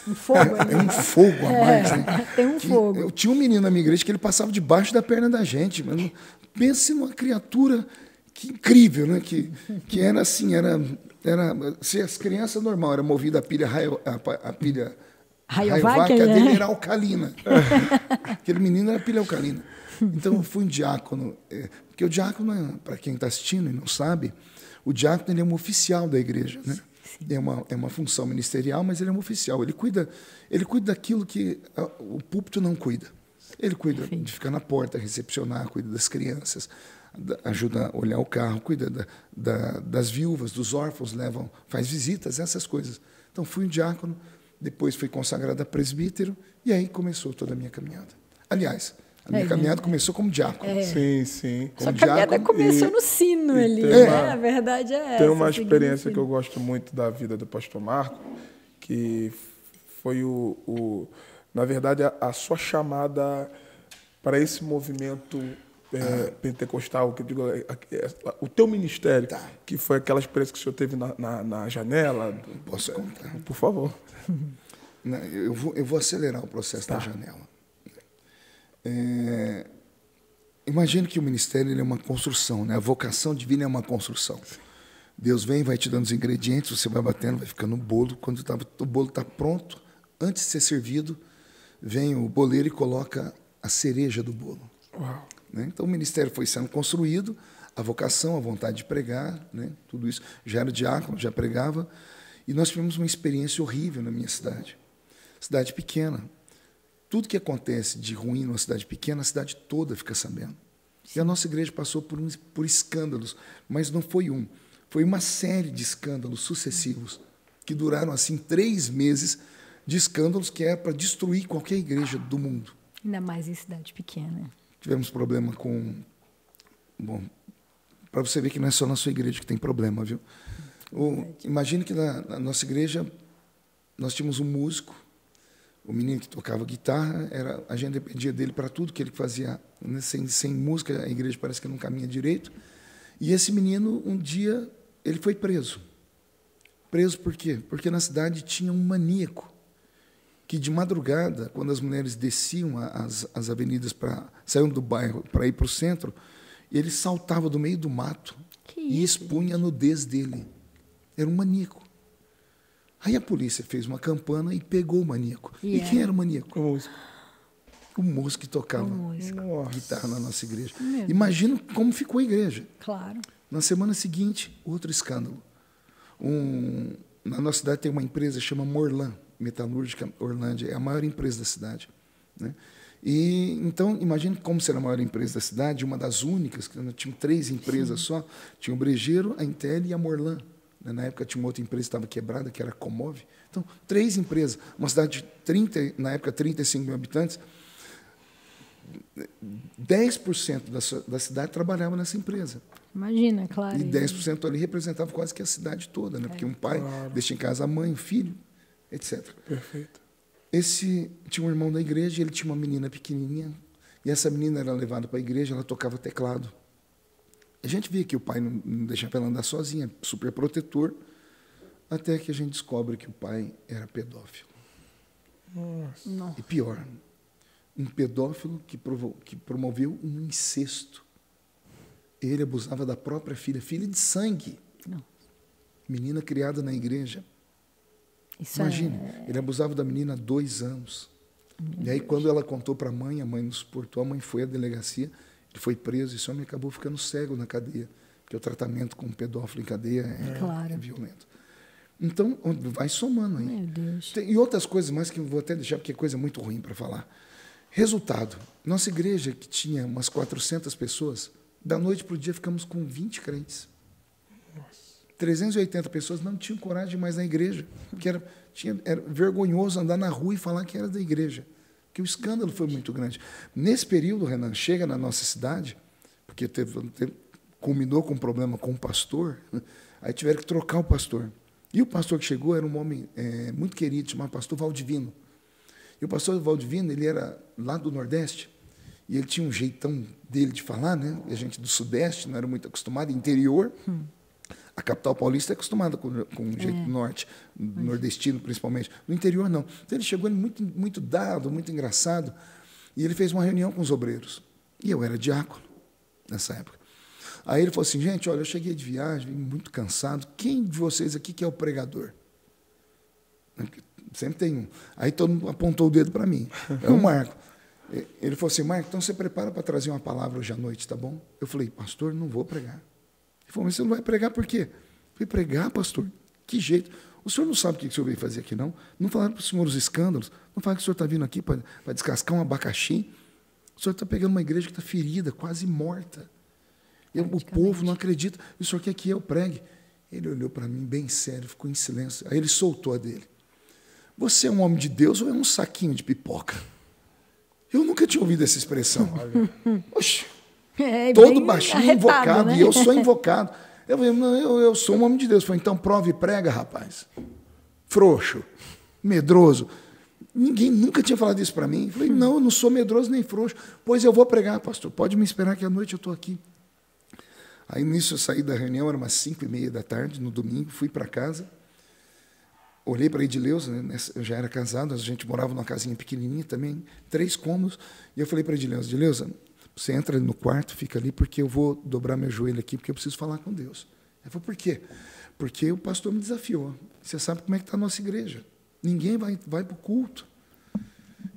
Um fogo. É, é um fogo a mais, né? Tem um que, fogo. Eu tinha um menino na minha igreja que ele passava debaixo da perna da gente. Mas pense numa criatura que incrível, né? Que, que era assim, era era, se as crianças normal era movida a pilha a, a pilha Rayovac, a dele era alcalina. <laughs> Aquele menino era pilha alcalina. Então eu fui um diácono, é, porque o diácono, para quem está assistindo e não sabe, o diácono ele é um oficial da igreja, né? É uma, é uma função ministerial, mas ele é um oficial. Ele cuida, ele cuida daquilo que a, o púlpito não cuida. Ele cuida Enfim. de ficar na porta, recepcionar, cuida das crianças, ajuda a olhar o carro, cuida da, da, das viúvas, dos órfãos, levam, faz visitas, essas coisas. Então fui um diácono, depois fui consagrado a presbítero e aí começou toda a minha caminhada. Aliás, a minha é, caminhada é. começou como diácono. É. Sim, sim. Como Sua caminhada começou no sino ali, né? Uma, a verdade é essa. Tem uma experiência que eu gosto muito da vida do pastor Marco, que foi o, o na verdade, a, a sua chamada para esse movimento é, ah. pentecostal, que digo, é, é, o teu ministério, tá. que foi aquela experiência que o senhor teve na, na, na janela. Posso contar? Por favor. <laughs> Não, eu, vou, eu vou acelerar o processo tá. da janela. É, imagine que o ministério é uma construção, né? a vocação divina é uma construção. Deus vem, vai te dando os ingredientes, você vai batendo, vai ficando um bolo. Quando tá, o bolo está pronto, antes de ser servido, vem o boleiro e coloca a cereja do bolo. Né? Então o ministério foi sendo construído, a vocação, a vontade de pregar, né? tudo isso. Já era diácono, já pregava. E nós tivemos uma experiência horrível na minha cidade. Cidade pequena, tudo que acontece de ruim numa cidade pequena, a cidade toda fica sabendo. E a nossa igreja passou por, um, por escândalos, mas não foi um, foi uma série de escândalos sucessivos que duraram assim três meses de escândalos que é para destruir qualquer igreja do mundo. Ainda mais em cidade pequena. Tivemos problema com, bom, para você ver que não é só na sua igreja que tem problema, viu? O, imagine que na, na nossa igreja nós tínhamos um músico o menino que tocava guitarra, era, a gente dependia dele para tudo que ele fazia. Né? Sem, sem música, a igreja parece que não caminha direito. E esse menino, um dia, ele foi preso. Preso por quê? Porque na cidade tinha um maníaco que de madrugada, quando as mulheres desciam as, as avenidas para saíam do bairro para ir para o centro, ele saltava do meio do mato que e isso, expunha a nudez dele. Era um maníaco. Aí a polícia fez uma campana e pegou o maníaco. E, e quem era o maníaco? O músico. O músico que tocava músico. guitarra na nossa igreja. Imagina como ficou a igreja. Claro. Na semana seguinte, outro escândalo. Um, na nossa cidade tem uma empresa chama Morlan, Metalúrgica Orlândia, é a maior empresa da cidade. Né? E então imagine como será a maior empresa da cidade, uma das únicas, que tinha três empresas Sim. só, tinha o Brejeiro, a Intel e a Morlan. Né, na época tinha uma outra empresa que estava quebrada, que era a Comove. Então, três empresas. Uma cidade de 30, na época 35 mil habitantes, 10% da, da cidade trabalhava nessa empresa. Imagina, claro. E 10% ali representava quase que a cidade toda, né? É. porque um pai claro. deixa em casa a mãe, o filho, etc. Perfeito. Esse tinha um irmão da igreja, ele tinha uma menina pequenininha, e essa menina era levada para a igreja, ela tocava teclado. A gente via que o pai não, não deixava ela andar sozinha, super protetor, até que a gente descobre que o pai era pedófilo. Nossa. E pior, um pedófilo que, provou, que promoveu um incesto. Ele abusava da própria filha, filha de sangue. Não. Menina criada na igreja. Isso Imagina, é... ele abusava da menina há dois anos. Meu e aí, Deus. quando ela contou para a mãe, a mãe nos suportou, a mãe foi à delegacia ele foi preso e esse homem acabou ficando cego na cadeia, porque o tratamento com um pedófilo em cadeia é, claro. é violento. Então, vai somando aí. Meu Deus. Tem, e outras coisas mais que eu vou até deixar, porque é coisa muito ruim para falar. Resultado: nossa igreja, que tinha umas 400 pessoas, da noite para o dia ficamos com 20 crentes. Nossa. 380 pessoas não tinham coragem mais na igreja, porque era, tinha, era vergonhoso andar na rua e falar que era da igreja que o escândalo foi muito grande. Nesse período, Renan, chega na nossa cidade, porque teve, teve, culminou com um problema com o pastor, <laughs> aí tiveram que trocar o pastor. E o pastor que chegou era um homem é, muito querido, chamado pastor Valdivino. E o pastor Valdivino, ele era lá do Nordeste, e ele tinha um jeitão dele de falar, né? A gente do Sudeste não era muito acostumado, interior. Hum. A capital paulista é acostumada com, com o jeito é. do norte, nordestino principalmente. No interior, não. Então ele chegou muito, muito dado, muito engraçado, e ele fez uma reunião com os obreiros. E eu era diácono nessa época. Aí ele falou assim: gente, olha, eu cheguei de viagem, muito cansado. Quem de vocês aqui que é o pregador? Sempre tem um. Aí todo mundo apontou o dedo para mim. É o <laughs> Marco. Ele falou assim, Marco, então você prepara para trazer uma palavra hoje à noite, tá bom? Eu falei, pastor, não vou pregar. Ele falou, mas você não vai pregar por quê? Eu falei, pregar, pastor? Que jeito? O senhor não sabe o que o senhor veio fazer aqui, não? Não falaram para o senhor os escândalos? Não falaram que o senhor está vindo aqui para descascar um abacaxi? O senhor está pegando uma igreja que está ferida, quase morta. Eu, o povo não acredita. E o senhor quer que eu pregue? Ele olhou para mim bem sério, ficou em silêncio. Aí ele soltou a dele. Você é um homem de Deus ou é um saquinho de pipoca? Eu nunca tinha ouvido essa expressão. <laughs> Oxe, <laughs> é, todo baixinho invocado, né? e eu sou <laughs> invocado. Eu falei, não, eu, eu sou um homem de Deus. Falei, então prove e prega, rapaz. Frouxo, medroso. Ninguém nunca tinha falado isso para mim. Eu falei, não, eu não sou medroso nem frouxo. Pois eu vou pregar, pastor. Pode me esperar que à noite eu estou aqui. Aí nisso eu saí da reunião, era umas cinco e meia da tarde, no domingo, fui para casa olhei para Edileuza, né, eu já era casado, a gente morava numa casinha pequenininha também, três cômodos, e eu falei para Edileuza, Edileuza, você entra ali no quarto, fica ali, porque eu vou dobrar meu joelho aqui, porque eu preciso falar com Deus. Ela falou, por quê? Porque o pastor me desafiou. Você sabe como é que está a nossa igreja. Ninguém vai, vai para o culto.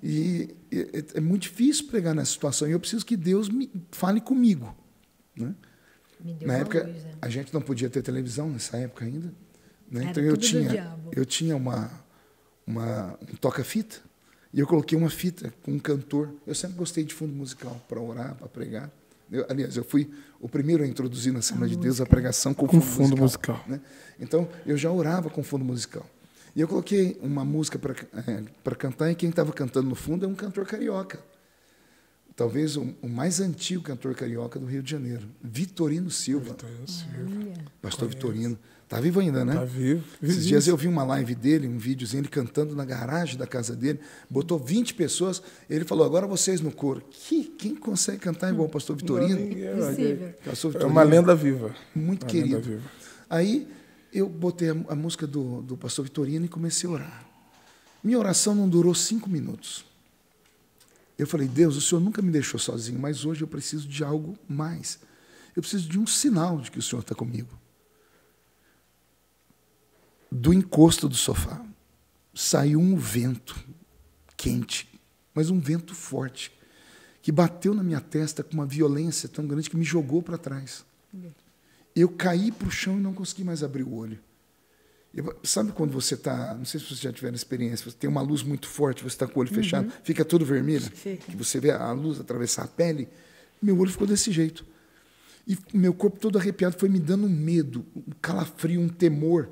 E é, é, muito difícil pregar nessa situação, e eu preciso que Deus me fale comigo. Né? Na época, luz, né? a gente não podia ter televisão nessa época ainda. Né? Então eu tinha, eu tinha uma, uma um toca-fita e eu coloquei uma fita com um cantor. Eu sempre gostei de fundo musical para orar, para pregar. Eu, aliás, eu fui o primeiro a introduzir na Assembleia de Deus a pregação com, com fundo, fundo, musical. musical. Né? Então eu já orava com fundo musical. E eu coloquei uma música para é, cantar e quem estava cantando no fundo é um cantor carioca. Talvez o, o, mais antigo cantor carioca do Rio de Janeiro, Vitorino Silva. Vitorino Silva. Pastor Conheço. Vitorino. Está vivo ainda, né? Está vivo. Esses dias eu vi uma live dele, um videozinho, ele cantando na garagem da casa dele, botou 20 pessoas, ele falou, agora vocês no coro. Que, quem consegue cantar igual o pastor Vitorino? Não, pastor Vitorino. É uma lenda viva. Muito uma querido. Viva. Aí eu botei a, a música do, do pastor Vitorino e comecei a orar. Minha oração não durou cinco minutos. Eu falei, Deus, o Senhor nunca me deixou sozinho, mas hoje eu preciso de algo mais. Eu preciso de um sinal de que o Senhor está comigo do encosto do sofá saiu um vento quente, mas um vento forte, que bateu na minha testa com uma violência tão grande que me jogou para trás. Eu caí para o chão e não consegui mais abrir o olho. Eu, sabe quando você está, não sei se você já tiver experiência, você tem uma luz muito forte, você está com o olho uhum. fechado, fica tudo vermelho, que você vê a luz atravessar a pele, meu olho ficou desse jeito. E meu corpo todo arrepiado foi me dando um medo, um calafrio, um temor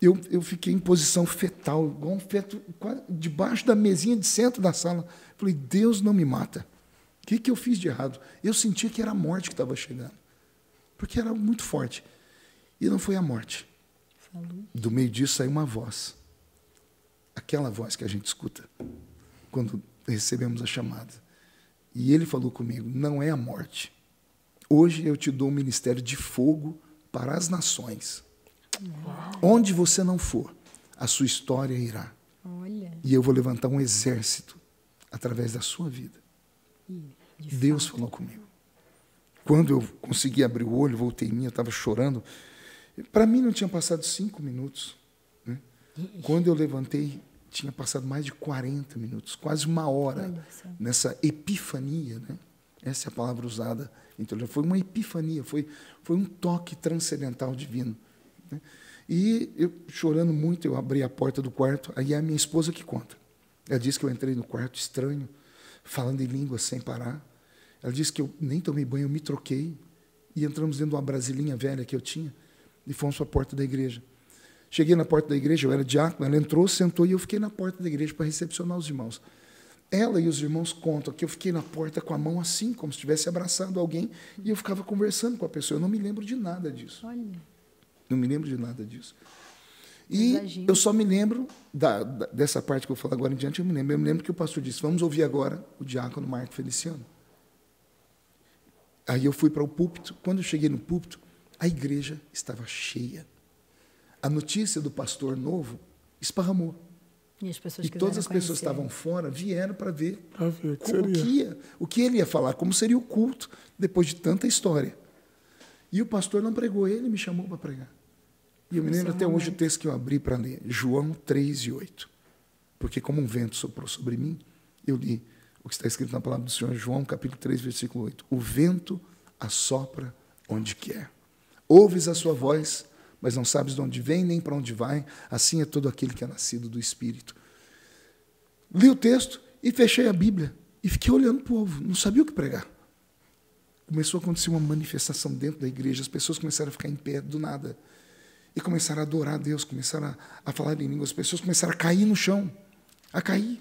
eu, eu fiquei em posição fetal, igual um feto, debaixo da mesinha de centro da sala. Falei, Deus não me mata. O que, que eu fiz de errado? Eu sentia que era a morte que estava chegando. Porque era muito forte. E não foi a morte. Do meio disso saiu uma voz. Aquela voz que a gente escuta quando recebemos a chamada. E ele falou comigo: não é a morte. Hoje eu te dou um ministério de fogo para as nações. Onde você não for, a sua história irá. Olha. E eu vou levantar um exército através da sua vida. Deus fato. falou comigo. Quando eu consegui abrir o olho, voltei em mim, eu estava chorando. Para mim não tinha passado cinco minutos. Né? Quando eu levantei, tinha passado mais de 40 minutos, quase uma hora, nessa epifania. Né? Essa é a palavra usada. Então, foi uma epifania, foi, foi um toque transcendental divino. Né? E eu, chorando muito, eu abri a porta do quarto, aí é a minha esposa que conta. Ela disse que eu entrei no quarto estranho, falando em língua sem parar. Ela disse que eu nem tomei banho, eu me troquei e entramos dentro de uma brasilinha velha que eu tinha e fomos para a porta da igreja. Cheguei na porta da igreja, eu era diácono, ela entrou, sentou e eu fiquei na porta da igreja para recepcionar os irmãos. Ela e os irmãos contam que eu fiquei na porta com a mão assim, como se tivesse abraçado alguém, e eu ficava conversando com a pessoa. Eu não me lembro de nada disso. Olha. Não me lembro de nada disso. E eu só me lembro da, da, dessa parte que eu falar agora em diante, eu me lembro. Eu me lembro que o pastor disse: Vamos ouvir agora o diácono Marco Feliciano. Aí eu fui para o púlpito. Quando eu cheguei no púlpito, a igreja estava cheia. A notícia do pastor novo esparramou. E, as pessoas e todas as pessoas que estavam fora vieram para ver, ver como, o, que ia, o que ele ia falar, como seria o culto depois de tanta história. E o pastor não pregou, ele me chamou para pregar. E eu me lembro até hoje o texto que eu abri para ler, João 3 e 8. Porque como um vento soprou sobre mim, eu li o que está escrito na palavra do Senhor, João capítulo 3, versículo 8. O vento assopra onde quer. Ouves a sua voz, mas não sabes de onde vem nem para onde vai. Assim é todo aquele que é nascido do Espírito. Li o texto e fechei a Bíblia e fiquei olhando o povo, não sabia o que pregar. Começou a acontecer uma manifestação dentro da igreja, as pessoas começaram a ficar em pé do nada. E começaram a adorar a Deus, começaram a, a falar em línguas, as pessoas começaram a cair no chão, a cair.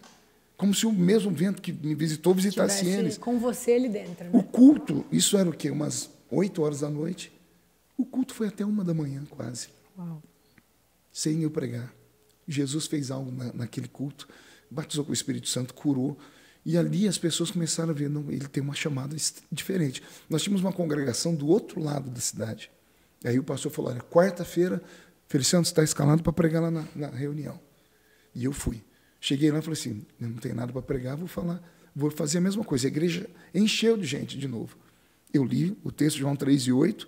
Como se o mesmo vento que me visitou visitasse Tivesse eles. com você ali dentro, O né? culto, isso era o quê? Umas 8 horas da noite. O culto foi até uma da manhã, quase, Uau. sem eu pregar. Jesus fez algo na, naquele culto, batizou com o Espírito Santo, curou. E ali as pessoas começaram a ver, não, ele tem uma chamada diferente. Nós tínhamos uma congregação do outro lado da cidade. Aí o pastor falou: olha, quarta-feira, Feliciano está escalado para pregar lá na, na reunião. E eu fui. Cheguei lá e falei assim: não tenho nada para pregar, vou falar, vou fazer a mesma coisa. A igreja encheu de gente de novo. Eu li o texto de João 3 e 8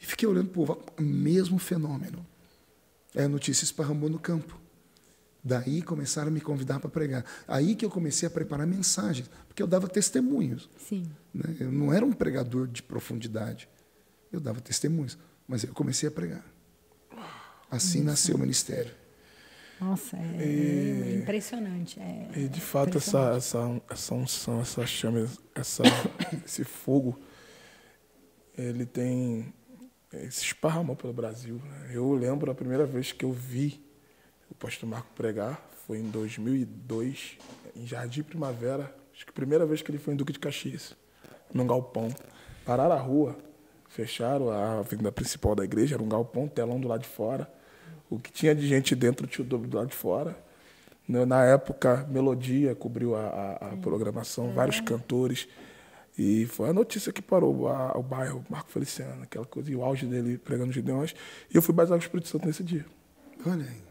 e fiquei olhando para o povo, mesmo fenômeno. Aí a notícia esparramou no campo. Daí começaram a me convidar para pregar. Aí que eu comecei a preparar mensagens, porque eu dava testemunhos. Sim. né? Eu não era um pregador de profundidade. Eu dava testemunhos, mas eu comecei a pregar. Assim nasceu o ministério. Nossa, é, é impressionante. É, E de fato essa, essa, essa unção, essa chama, essa, <coughs> esse fogo, ele tem se esparramou pelo Brasil. né? Eu lembro a primeira vez que eu vi o pastor Marco pregar foi em 2002, em Jardim Primavera. Acho que a primeira vez que ele foi em Duque de Caxias, num galpão. Pararam a rua, fecharam a avenida principal da igreja, era um galpão, telão do lado de fora. O que tinha de gente dentro tinha o dobro do lado de fora. Na época, Melodia cobriu a, a- a programação, vários cantores. E foi a notícia que parou a- o bairro Marco Feliciano, aquela coisa, e o auge dele pregando os Gideões. E eu fui batizado com o Espírito Santo nesse dia. Olha aí.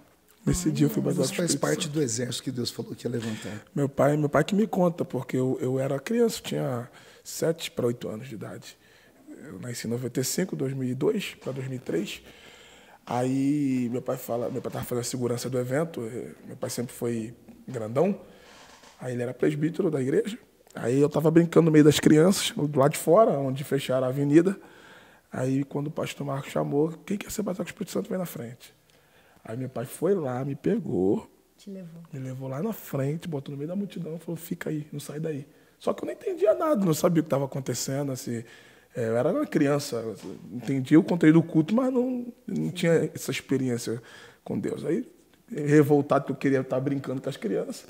Nesse dia eu fui batizado Você com o faz Espírito parte Santo. do exército que Deus falou que ia levantar. Meu pai, meu pai que me conta, porque eu, eu era criança, tinha 7 para 8 anos de idade. Eu nasci em 95, 2002 para 2003. Aí meu pai fala, meu pai estava fazendo a segurança do evento, eh, meu pai sempre foi grandão. Aí ele era presbítero da igreja. Aí eu estava brincando no meio das crianças, do lado de fora, onde fecharam a avenida. Aí quando o pastor Marcos chamou, quem quer ser batizado com o Espírito Santo vem na frente. Aí meu pai foi lá, me pegou, Te levou. me levou lá na frente, botou no meio da multidão falou, fica aí, não sai daí. Só que eu não entendia nada, não sabia o que estava acontecendo. Assim, é, eu era uma criança, entendia o conteúdo do culto, mas não, não tinha essa experiência com Deus. Aí, revoltado que eu queria estar brincando com as crianças.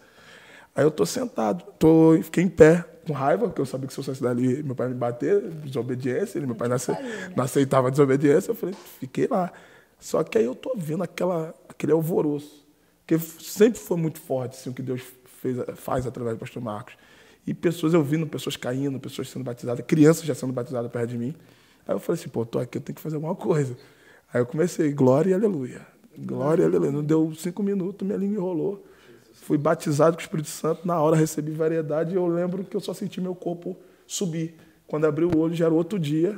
Aí eu tô sentado, tô, fiquei em pé, com raiva, porque eu sabia que se eu saísse dali, meu pai me bater, desobediência, ele, meu pai não, ace- não aceitava a desobediência, eu falei, fiquei lá. Só que aí eu tô vendo aquela, aquele alvoroço, que sempre foi muito forte assim, o que Deus fez, faz através do pastor Marcos. E pessoas, eu vindo pessoas caindo, pessoas sendo batizadas, crianças já sendo batizadas perto de mim. Aí eu falei assim, pô, tô aqui, eu tenho que fazer alguma coisa. Aí eu comecei, glória e aleluia. Glória e aleluia. Não deu cinco minutos, minha língua enrolou. Fui batizado com o Espírito Santo, na hora recebi variedade e eu lembro que eu só senti meu corpo subir. Quando abri o olho, já era outro dia.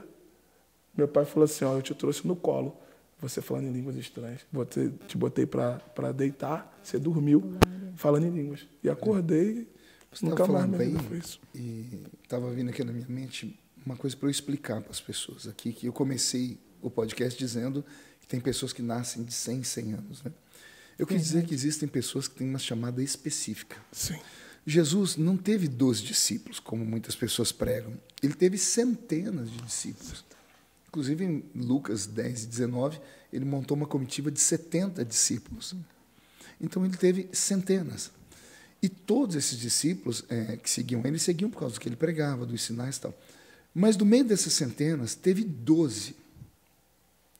Meu pai falou assim, ó, eu te trouxe no colo, você falando em línguas estranhas. Botei- te botei para deitar, você dormiu falando em línguas. E acordei, Você nunca mais aí vida foi isso. e estava vindo aqui na minha mente uma coisa para eu explicar para as pessoas aqui, que eu comecei o podcast dizendo que tem pessoas que nascem de 100 em 100 anos. Né? Eu quis dizer que existem pessoas que têm uma chamada específica. Sim. Jesus não teve 12 discípulos, como muitas pessoas pregam. Ele teve centenas de discípulos. Inclusive, em Lucas 10 e 19, ele montou uma comitiva de 70 discípulos. Então, ele teve centenas. E todos esses discípulos eh, que seguiam ele, seguiam por causa do que ele pregava, dos sinais e tal. Mas, do meio dessas centenas, teve 12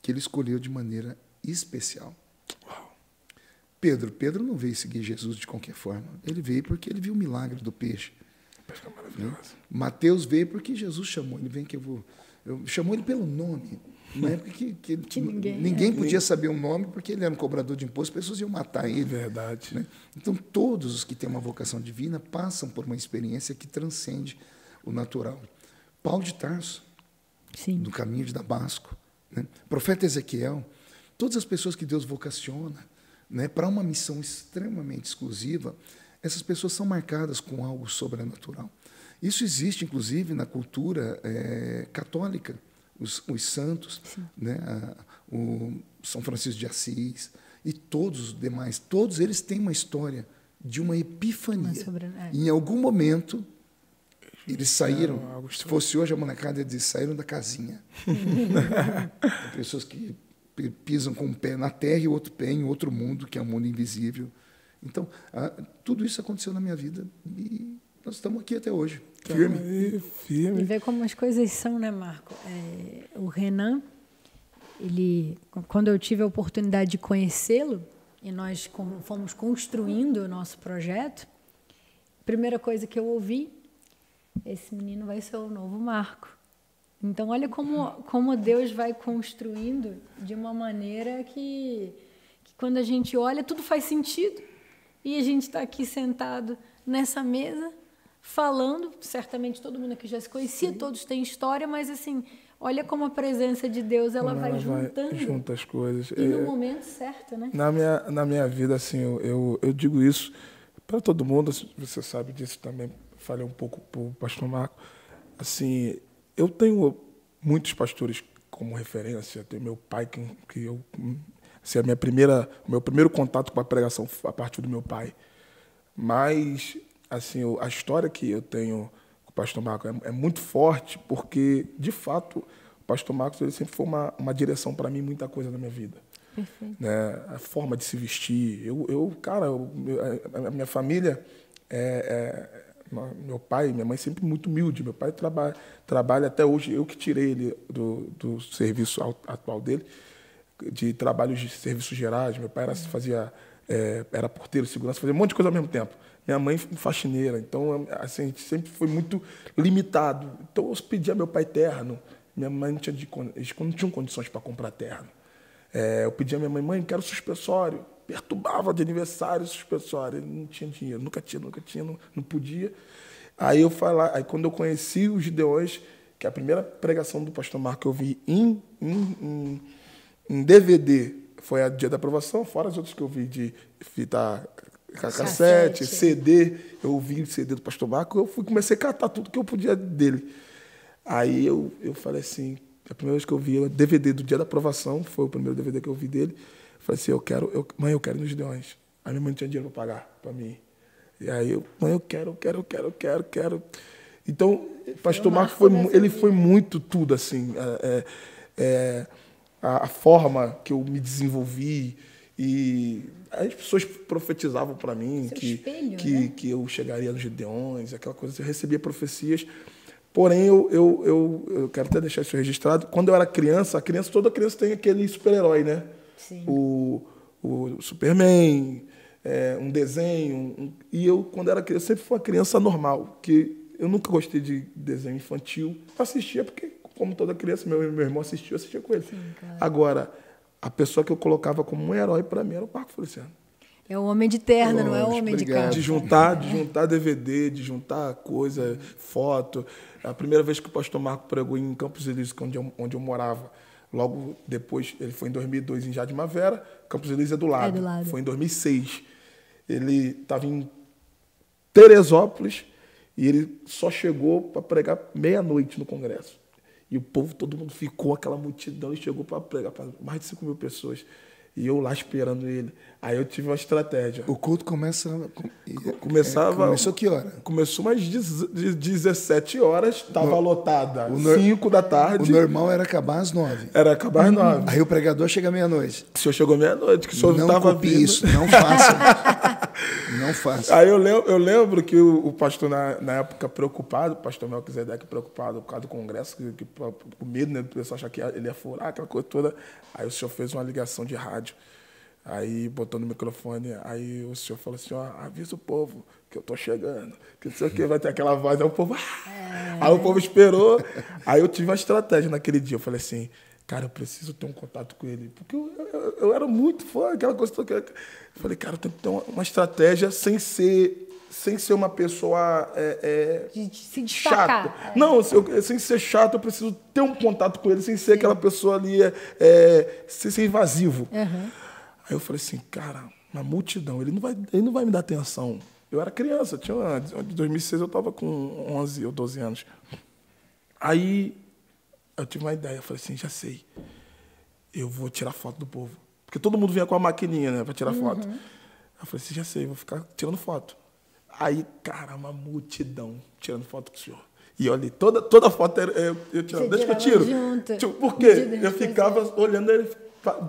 que ele escolheu de maneira especial. Pedro, Pedro não veio seguir Jesus de qualquer forma. Ele veio porque ele viu o milagre do peixe. Maravilhosa. Mateus veio porque Jesus chamou. Ele vem que eu vou. Eu, chamou ele pelo nome. Na <laughs> época que, que, Que ninguém- ninguém podia saber o nome porque ele era um cobrador de imposto, as pessoas iam matar ele. Verdade. né? Então, todos os que têm uma vocação divina passam por uma experiência que transcende o natural. Paulo de Tarso, Sim. do caminho de Damasco, né? profeta Ezequiel, todas as pessoas que Deus vocaciona né, para uma missão extremamente exclusiva, essas pessoas são marcadas com algo sobrenatural. Isso existe, inclusive, na cultura é, católica. Os, os santos, né? o São Francisco de Assis e todos os demais, todos eles têm uma história de uma epifania. Sobre, é. Em algum momento, eles saíram. Se fosse hoje a molecada, eles saíram da casinha. <laughs> Pessoas que pisam com um pé na terra e outro pé em outro mundo, que é um mundo invisível. Então, ah, tudo isso aconteceu na minha vida e nós estamos aqui até hoje, firme. Aí, firme. E ver como as coisas são, né, Marco? É, o Renan, ele, quando eu tive a oportunidade de conhecê-lo e nós fomos construindo o nosso projeto, a primeira coisa que eu ouvi, esse menino vai ser o novo Marco. Então, olha como, como Deus vai construindo de uma maneira que, que, quando a gente olha, tudo faz sentido. E a gente está aqui sentado nessa mesa, falando. Certamente todo mundo aqui já se conhecia, Sim. todos têm história, mas assim, olha como a presença de Deus ela, ela vai juntando. Vai junta as coisas. E é, no momento certo, né? Na minha, na minha vida, assim, eu, eu, eu digo isso para todo mundo, você sabe disso também, falei um pouco para o pastor Marco. Assim, eu tenho muitos pastores como referência, tenho meu pai, que, que eu. Assim, a minha primeira, o meu primeiro contato com a pregação a partir do meu pai. Mas, assim, a história que eu tenho com o pastor Marcos é, é muito forte, porque, de fato, o pastor Marcos ele sempre foi uma, uma direção para mim, muita coisa na minha vida. Perfeito. Né? A forma de se vestir. Eu, eu cara, eu, a minha família é, é meu pai minha mãe sempre muito humilde. Meu pai trabalha, trabalha até hoje. Eu que tirei ele do, do serviço atual dele, de trabalhos de serviços gerais. Meu pai era, fazia, é, era porteiro, segurança, fazia um monte de coisa ao mesmo tempo. Minha mãe faxineira. Então, assim, a gente sempre foi muito limitado. Então, eu pedia meu pai terno. Minha mãe não tinha, de, não tinha condições para comprar terno. É, eu pedia à minha mãe, mãe, quero suspensório perturbava de aniversário, suspensório. Ele não tinha dinheiro, nunca tinha, nunca tinha, não, não podia. Aí eu falar, aí quando eu conheci os Gideões, que a primeira pregação do pastor Marco que eu vi em, em, em, em DVD foi a dia da aprovação, fora as outras que eu vi de fita cassete, CD, eu ouvi o CD do pastor Marco, eu fui comecei a catar tudo que eu podia dele. Aí eu, eu falei assim, a primeira vez que eu vi o DVD do dia da aprovação, foi o primeiro DVD que eu vi dele, Falei assim, eu quero, eu, mãe, eu quero nos Gideões. A minha mãe não tinha dinheiro para pagar para mim. E aí eu, mãe, eu quero, eu quero, eu quero, eu quero, quero. Então, pastor Marcos foi, ele foi muito tudo assim. É, é, é, a, a, forma que eu me desenvolvi e as pessoas profetizavam para mim Seu que, espelho, que, né? que eu chegaria nos Gideões, aquela coisa. Eu recebia profecias. Porém, eu, eu, eu, eu quero até deixar isso registrado. Quando eu era criança, a criança, toda criança tem aquele super-herói, né? O, o Superman, é, um desenho. Um, e eu, quando era criança, sempre fui uma criança normal, que eu nunca gostei de desenho infantil. assistia porque, como toda criança, meu, meu irmão assistia, eu assistia com ele. Sim, Agora, a pessoa que eu colocava como um herói para mim era o Marco Feliciano. É o homem de terno, não é o homem de casa. De juntar, de juntar DVD, de juntar coisa, foto. A primeira vez que o pastor Marco pregou em Campos Elíseos, onde eu, onde eu morava, Logo depois, ele foi em 2002 em Jardim Mavera, Campos Elíseos é do lado. É do lado. Foi em 2006. Ele estava em Teresópolis e ele só chegou para pregar meia-noite no Congresso. E o povo, todo mundo ficou, aquela multidão, e chegou para pregar para mais de 5 mil pessoas. E eu lá esperando ele. Aí eu tive uma estratégia. O culto começa. Começava. É, começou que hora? Começou de 17 horas, estava lotada. O 5 da tarde. O normal era acabar às 9. Era acabar às 9. Aí o pregador chega meia-noite. O senhor chegou meia-noite, que o senhor estava vindo. isso, não faça. <laughs> não faça. Aí eu lembro, eu lembro que o, o pastor, na, na, época, preocupado, o pastor Melquisedeque preocupado por causa do congresso, que, que, com medo né, do pessoal achar que ele ia furar, aquela coisa toda. Aí o senhor fez uma ligação de rádio. Aí botou no microfone, aí o senhor falou assim, ó, avisa o povo que eu tô chegando, que não sei o que, vai ter aquela voz, aí o povo. Ah! É. Aí o povo esperou. Aí eu tive uma estratégia naquele dia. Eu falei assim, cara, eu preciso ter um contato com ele. Porque eu, eu, eu era muito fã, aquela coisa toda. Eu falei, cara, eu tenho que ter uma, uma estratégia sem ser sem ser uma pessoa é, é, de, de se destacar. chata. É. Não, eu, sem ser chato, eu preciso ter um contato com ele, sem ser Sim. aquela pessoa ali, é, é, sem ser invasivo. Uhum. Aí eu falei assim, cara, uma multidão, ele não vai, ele não vai me dar atenção Eu era criança, tinha, de 2006 eu estava com 11 ou 12 anos. Aí eu tive uma ideia, eu falei assim, já sei, eu vou tirar foto do povo. Porque todo mundo vinha com a maquininha, né, para tirar uhum. foto. Eu falei assim, já sei, vou ficar tirando foto. Aí, cara, uma multidão tirando foto com o senhor. E olha, toda, toda foto eu, eu, eu tirava. Deixa que eu tiro. Junto. Tipo, por quê? Eu ficava olhando ele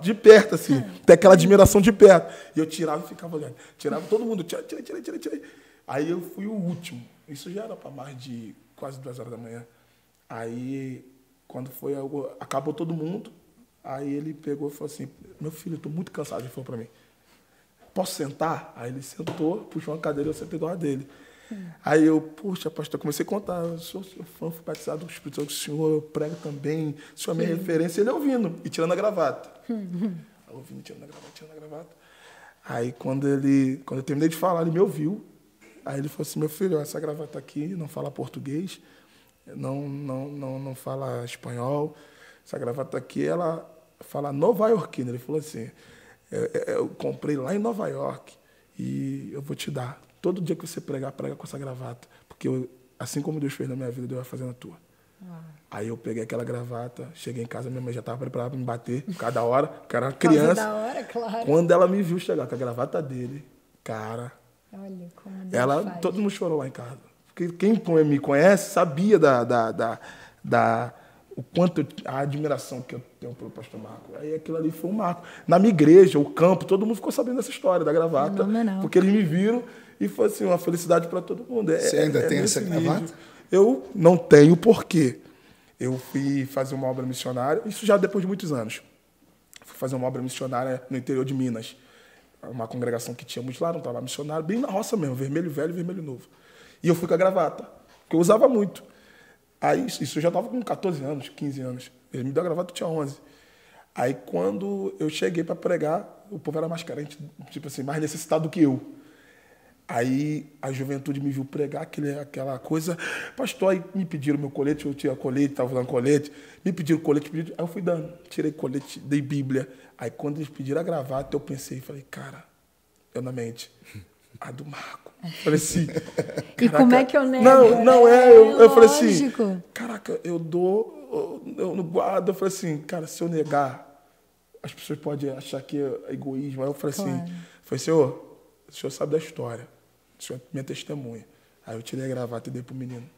de perto, assim. É. Tem aquela admiração de perto. E eu tirava e ficava olhando. Tirava todo mundo. Tira, tira, tira, tira, tira. Aí eu fui o último. Isso já era para mais de quase duas horas da manhã. Aí, quando foi, acabou todo mundo. Aí ele pegou e falou assim: Meu filho, eu estou muito cansado. Ele falou para mim: Posso sentar? Aí ele sentou, puxou uma cadeira e eu sentei do lado dele. Aí eu, puxa, pastor, comecei a contar, eu sou seu fã, fui batizado do Espírito Santo, o senhor, eu prego também, o senhor é minha referência, ele ouvindo e tirando a gravata. <laughs> ouvindo, tirando a gravata, tirando a gravata. Aí quando ele, quando eu terminei de falar, ele me ouviu. Aí ele falou assim, meu filho, essa gravata aqui não fala português, não, não, não, não fala espanhol. Essa gravata aqui, ela fala nova iorquina. Ele falou assim, eu, eu comprei lá em Nova York e eu vou te dar. Todo dia que você pregar, prega com essa gravata. Porque eu, assim como Deus fez na minha vida, Deus vai fazer na tua. Aí eu peguei aquela gravata, cheguei em casa, minha mãe já estava preparada para me bater cada hora, porque era uma criança. Da hora, claro. Quando ela me viu chegar com a gravata dele, cara. Olha como Deus ela, faz. todo mundo chorou lá em casa. Porque quem me conhece sabia da, da, da, da o quanto a admiração que eu tenho pelo pastor Marco. Aí aquilo ali foi um marco. Na minha igreja, o campo, todo mundo ficou sabendo dessa história da gravata. Fenomenal. Porque eles me viram e foi assim, uma felicidade para todo mundo. É, Você ainda é, tem essa gravata? Eu não tenho porquê. Eu fui fazer uma obra missionária, isso já depois de muitos anos. Fui fazer uma obra missionária no interior de Minas. Uma congregação que tínhamos lá, um trabalho missionário, bem na roça mesmo, vermelho velho e vermelho novo. E eu fui com a gravata, que eu usava muito. Aí, isso eu já estava com 14 anos, 15 anos. Ele me deu a gravata, eu tinha 11. Aí, quando eu cheguei para pregar, o povo era mais carente, tipo assim, mais necessitado do que eu. Aí a juventude me viu pregar aquele, aquela coisa. Pastor, aí me pediram meu colete, eu tinha colete, estava usando colete. Me pediram colete, pediram, aí eu fui dando. Tirei colete, dei Bíblia. Aí quando eles pediram a gravata, eu pensei, falei, cara, eu na mente, a do Marco. Falei assim. <laughs> e como é que eu nego? Não, não é. Eu, é eu falei assim, caraca, eu dou, eu não guardo. Eu falei assim, cara, se eu negar, as pessoas podem achar que é egoísmo. Aí eu falei assim, claro. assim, falei, senhor, o senhor sabe da história senhor é minha testemunha. Aí eu tirei a gravata e dei pro menino.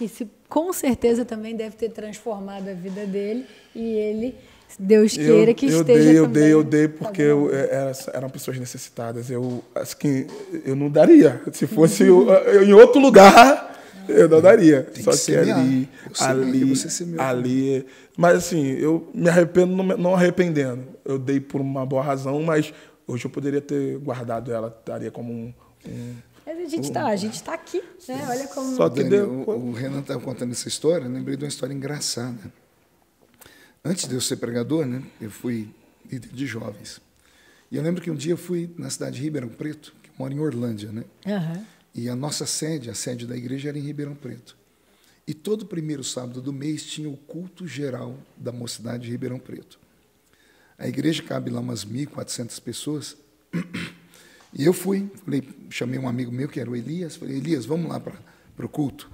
Isso com certeza também deve ter transformado a vida dele e ele, Deus queira eu, que eu esteja dei, Eu dei, eu dei porque eu, é, era, eram pessoas necessitadas. Eu, assim, eu não daria. Se fosse eu, eu, em outro lugar, eu não daria. Tem Só que, que ali, ali, ali. Mas assim, eu me arrependo, não, arrependendo. Eu dei por uma boa razão, mas hoje eu poderia ter guardado ela, daria como um, um mas a gente está, a gente está aqui, né? Olha como. Só que Dani, deu... o, o Renan estava contando essa história, lembrei de uma história engraçada. Antes de eu ser pregador, né? Eu fui líder de jovens. E eu lembro que um dia eu fui na cidade de Ribeirão Preto, que mora em Orlândia, né? Uhum. E a nossa sede, a sede da igreja era em Ribeirão Preto. E todo primeiro sábado do mês tinha o culto geral da mocidade de Ribeirão Preto. A igreja cabe lá umas 1.400 pessoas. <clears throat> E eu fui, falei, chamei um amigo meu, que era o Elias, falei, Elias, vamos lá para o culto.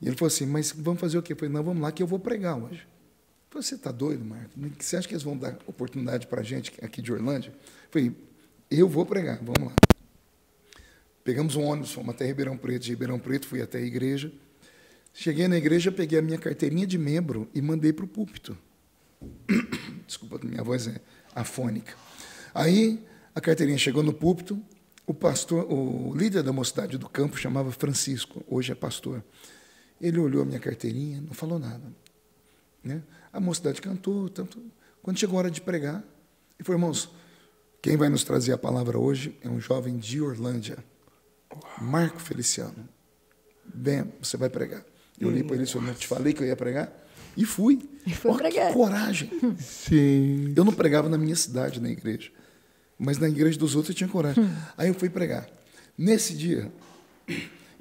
E ele falou assim, mas vamos fazer o quê? Eu falei, não, vamos lá que eu vou pregar hoje. Você está doido, Marco? Você acha que eles vão dar oportunidade para a gente aqui de Orlândia? Falei, eu vou pregar, vamos lá. Pegamos um ônibus, fomos até Ribeirão Preto, de Ribeirão Preto fui até a igreja. Cheguei na igreja, peguei a minha carteirinha de membro e mandei para o púlpito. <coughs> Desculpa, minha voz é afônica. Aí a carteirinha chegou no púlpito, o pastor, o líder da mocidade do campo chamava Francisco, hoje é pastor. Ele olhou a minha carteirinha, não falou nada. Né? A mocidade cantou, tanto. Quando chegou a hora de pregar, ele falou, irmãos, quem vai nos trazer a palavra hoje é um jovem de Orlândia, Marco Feliciano. Vem, você vai pregar. Eu olhei para ele e falei, te falei que eu ia pregar? E fui. E foi pregar. Que coragem. Sim. Eu não pregava na minha cidade, na igreja mas na igreja dos outros eu tinha coragem. Hum. Aí eu fui pregar. Nesse dia,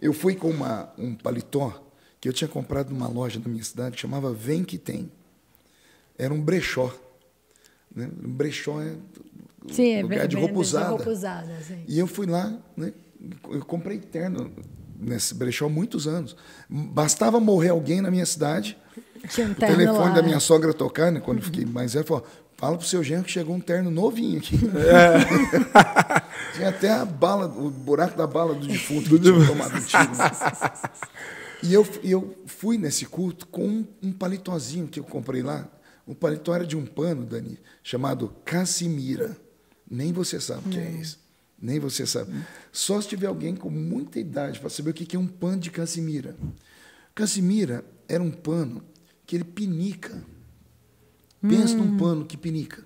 eu fui com uma, um paletó que eu tinha comprado numa loja da minha cidade que chamava Vem Que Tem. Era um brechó. Né? Um brechó é sim, lugar é de roupa usada. Roupa usada e eu fui lá, né? eu comprei terno nesse brechó há muitos anos. Bastava morrer alguém na minha cidade, Tinha um o telefone lá, da né? minha sogra tocar, né, quando eu fiquei mais velho, falou, fala pro seu genro que chegou um terno novinho aqui. <laughs> tinha até a bala, o buraco da bala do defunto que tinha tomado um tiro. E eu, eu fui nesse culto com um, um palitozinho que eu comprei lá. O paletó era de um pano, Dani, chamado Cassimira. Nem você sabe o que é isso. Nem você sabe. Só se tiver alguém com muita idade para saber o que é um pano de Cassimira. Cassimira era um pano que ele pinica. Pensa num pano que pinica.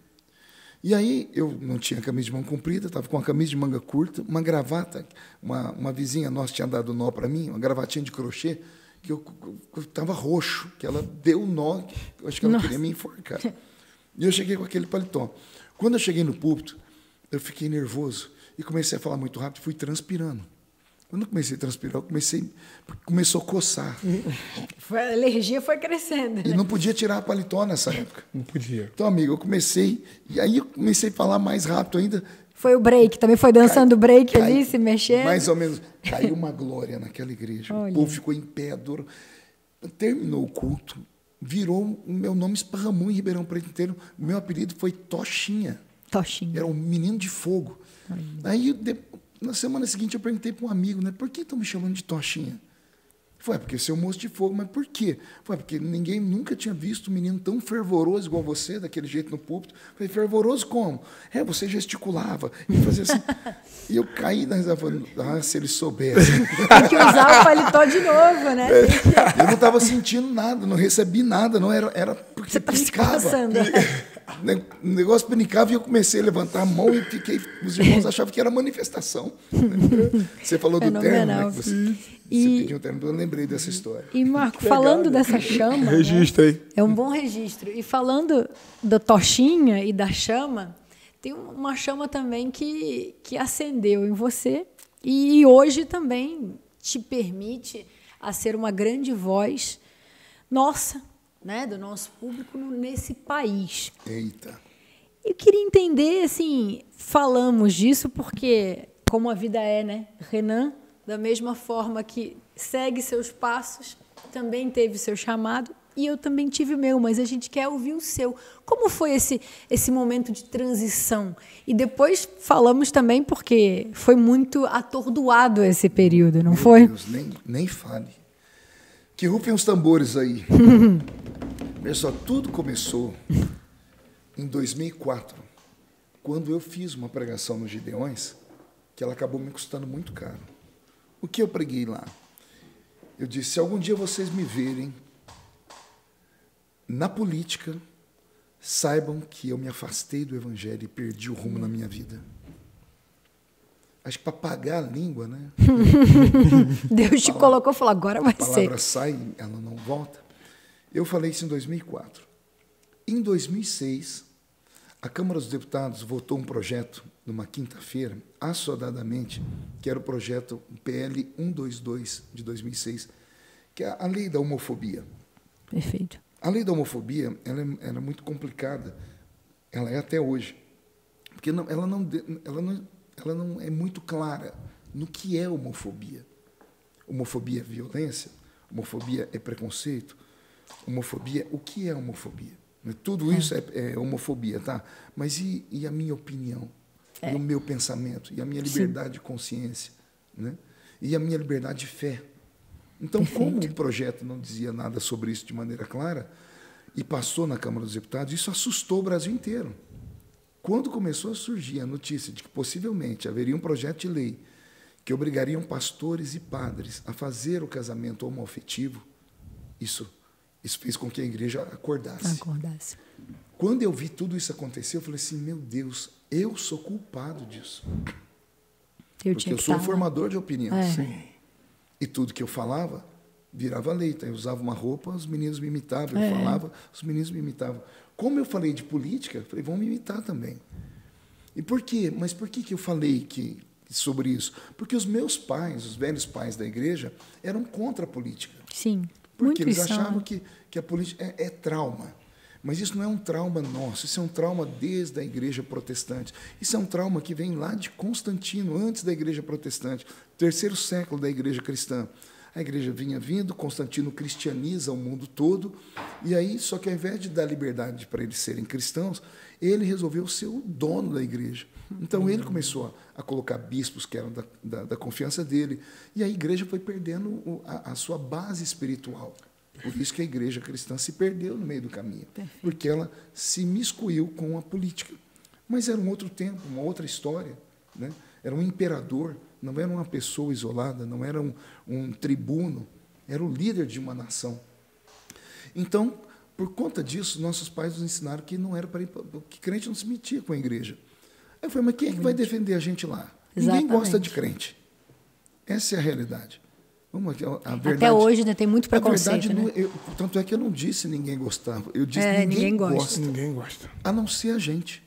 E aí eu não tinha camisa de manga comprida, estava com uma camisa de manga curta, uma gravata, uma, uma vizinha nossa tinha dado nó para mim, uma gravatinha de crochê, que eu estava roxo, que ela deu nó, que eu acho que ela Nossa. queria me enforcar. E eu cheguei com aquele paletó. Quando eu cheguei no púlpito, eu fiquei nervoso e comecei a falar muito rápido, fui transpirando. Quando eu comecei a transpirar, eu comecei, começou a coçar. <laughs> Foi- a alergia foi crescendo. E né? não podia tirar paletó nessa época. Não podia. Então, amigo, eu comecei, e aí eu comecei a falar mais rápido ainda. Foi o break, também foi dançando break Cai- ali, se mexendo. Mais ou menos. Caiu uma glória naquela igreja. Olha. O povo ficou em pé, adorou. Terminou o culto, virou o meu nome esparramou em Ribeirão Preto inteiro. O meu apelido foi Tochinha. Tochinho. Era um menino de fogo. Aí, eu de- na semana seguinte, eu perguntei para um amigo, né? Por que estão me chamando de Tochinha? Foi, porque você é um moço de fogo, mas por quê? Foi, porque ninguém nunca tinha visto um menino tão fervoroso igual você, daquele jeito no púlpito. Falei, fervoroso como? É, você gesticulava e fazia assim. <laughs> e eu caí na risada, falando, ah, se ele soubesse. Tem que usar o paletó de novo, né? É. <laughs> Eu não estava sentindo nada, não recebi nada, não era, era porque Você estava se pinicava. <laughs> Ne- O negócio pinicava e eu comecei a levantar a mão e fiquei. Os irmãos achavam que era manifestação. Você falou do terno, né? E- você pediu um terno, eu lembrei dessa história. E, Marco, falando dessa chama. né? Registra aí. É um bom registro. E falando da tochinha e da chama, tem uma chama também que, que acendeu em você e hoje também te permite a ser uma grande voz nossa, né, do nosso público nesse país. Eita. Eu queria entender, assim, falamos disso porque, como a vida é, né? Renan, da mesma forma que segue seus passos, também teve seu chamado e eu também tive o meu, mas a gente quer ouvir o seu. Como foi esse, esse momento de transição? E depois falamos também porque foi muito atordoado esse período, não Meu foi? Deus, nem, nem fale. Que rufem os tambores aí. <laughs> Pessoal, tudo começou em 2004, quando eu fiz uma pregação no Gideões, que ela acabou me custando muito caro. O que eu preguei lá? Eu disse: se algum dia vocês me verem na política, saibam que eu me afastei do Evangelho e perdi o rumo na minha vida. Acho que para pagar a língua, né? <laughs> Deus te colocou e falou: agora vai a ser. palavra sai, ela não volta. Eu falei isso em 2004. Em 2006, a Câmara dos Deputados votou um projeto numa quinta-feira, assodadamente, que era o projeto PL 122 de 2006, que é a lei da homofobia. Perfeito. A lei da homofobia ela é, ela é muito complicada. Ela é até hoje. Porque não, ela, não, ela, não, ela não é muito clara no que é homofobia. Homofobia é violência? Homofobia é preconceito? Homofobia, o que é homofobia? Tudo isso é, é homofobia, tá? Mas e, e a minha opinião? E o meu pensamento? E a minha liberdade de consciência? Né? E a minha liberdade de fé? Então, como o projeto não dizia nada sobre isso de maneira clara e passou na Câmara dos Deputados, isso assustou o Brasil inteiro. Quando começou a surgir a notícia de que possivelmente haveria um projeto de lei que obrigariam pastores e padres a fazer o casamento homoafetivo, isso, isso fez com que a igreja acordasse. Acordasse. Quando eu vi tudo isso acontecer, eu falei assim: meu Deus, eu sou culpado disso. Eu Porque eu sou um formador de opinião. É. Sim. E tudo que eu falava virava lei. Então, eu usava uma roupa, os meninos me imitavam. Eu É. falava, os meninos me imitavam. Como eu falei de política, eu falei, vão me imitar também. E por quê? Mas por que, que eu falei que, sobre isso? Porque os meus pais, os velhos pais da igreja, eram contra a política. Sim. Porque Muitos eles achavam né? que, que a política é, é trauma. Mas isso não é um trauma nosso, isso é um trauma desde a igreja protestante. Isso é um trauma que vem lá de Constantino, antes da igreja protestante, terceiro século da igreja cristã. A igreja vinha vindo, Constantino cristianiza o mundo todo, e aí, só que ao invés de dar liberdade para eles serem cristãos, ele resolveu ser o dono da igreja. Então ele começou a, a colocar bispos que eram da, da, da, confiança dele, e a igreja foi perdendo a, a, sua base espiritual. Por isso que a igreja cristã se perdeu no meio do caminho, porque ela se miscuiu com a política. Mas era um outro tempo, uma outra história. Né? Era um imperador, não era uma pessoa isolada, não era um, um tribuno, era o líder de uma nação. Então, por conta disso, nossos pais nos ensinaram que não era para que crente não se metia com a igreja. Eu falei, mas quem é que vai defender a gente lá? Exatamente. Ninguém gosta de crente. Essa é a realidade. Vamos, a, a verdade, Até hoje né, tem muito preconceito. Verdade, né? eu, tanto é que eu não disse ninguém gostava. Eu disse é, ninguém, ninguém gosta. gosta. Ninguém gosta. A não ser a gente.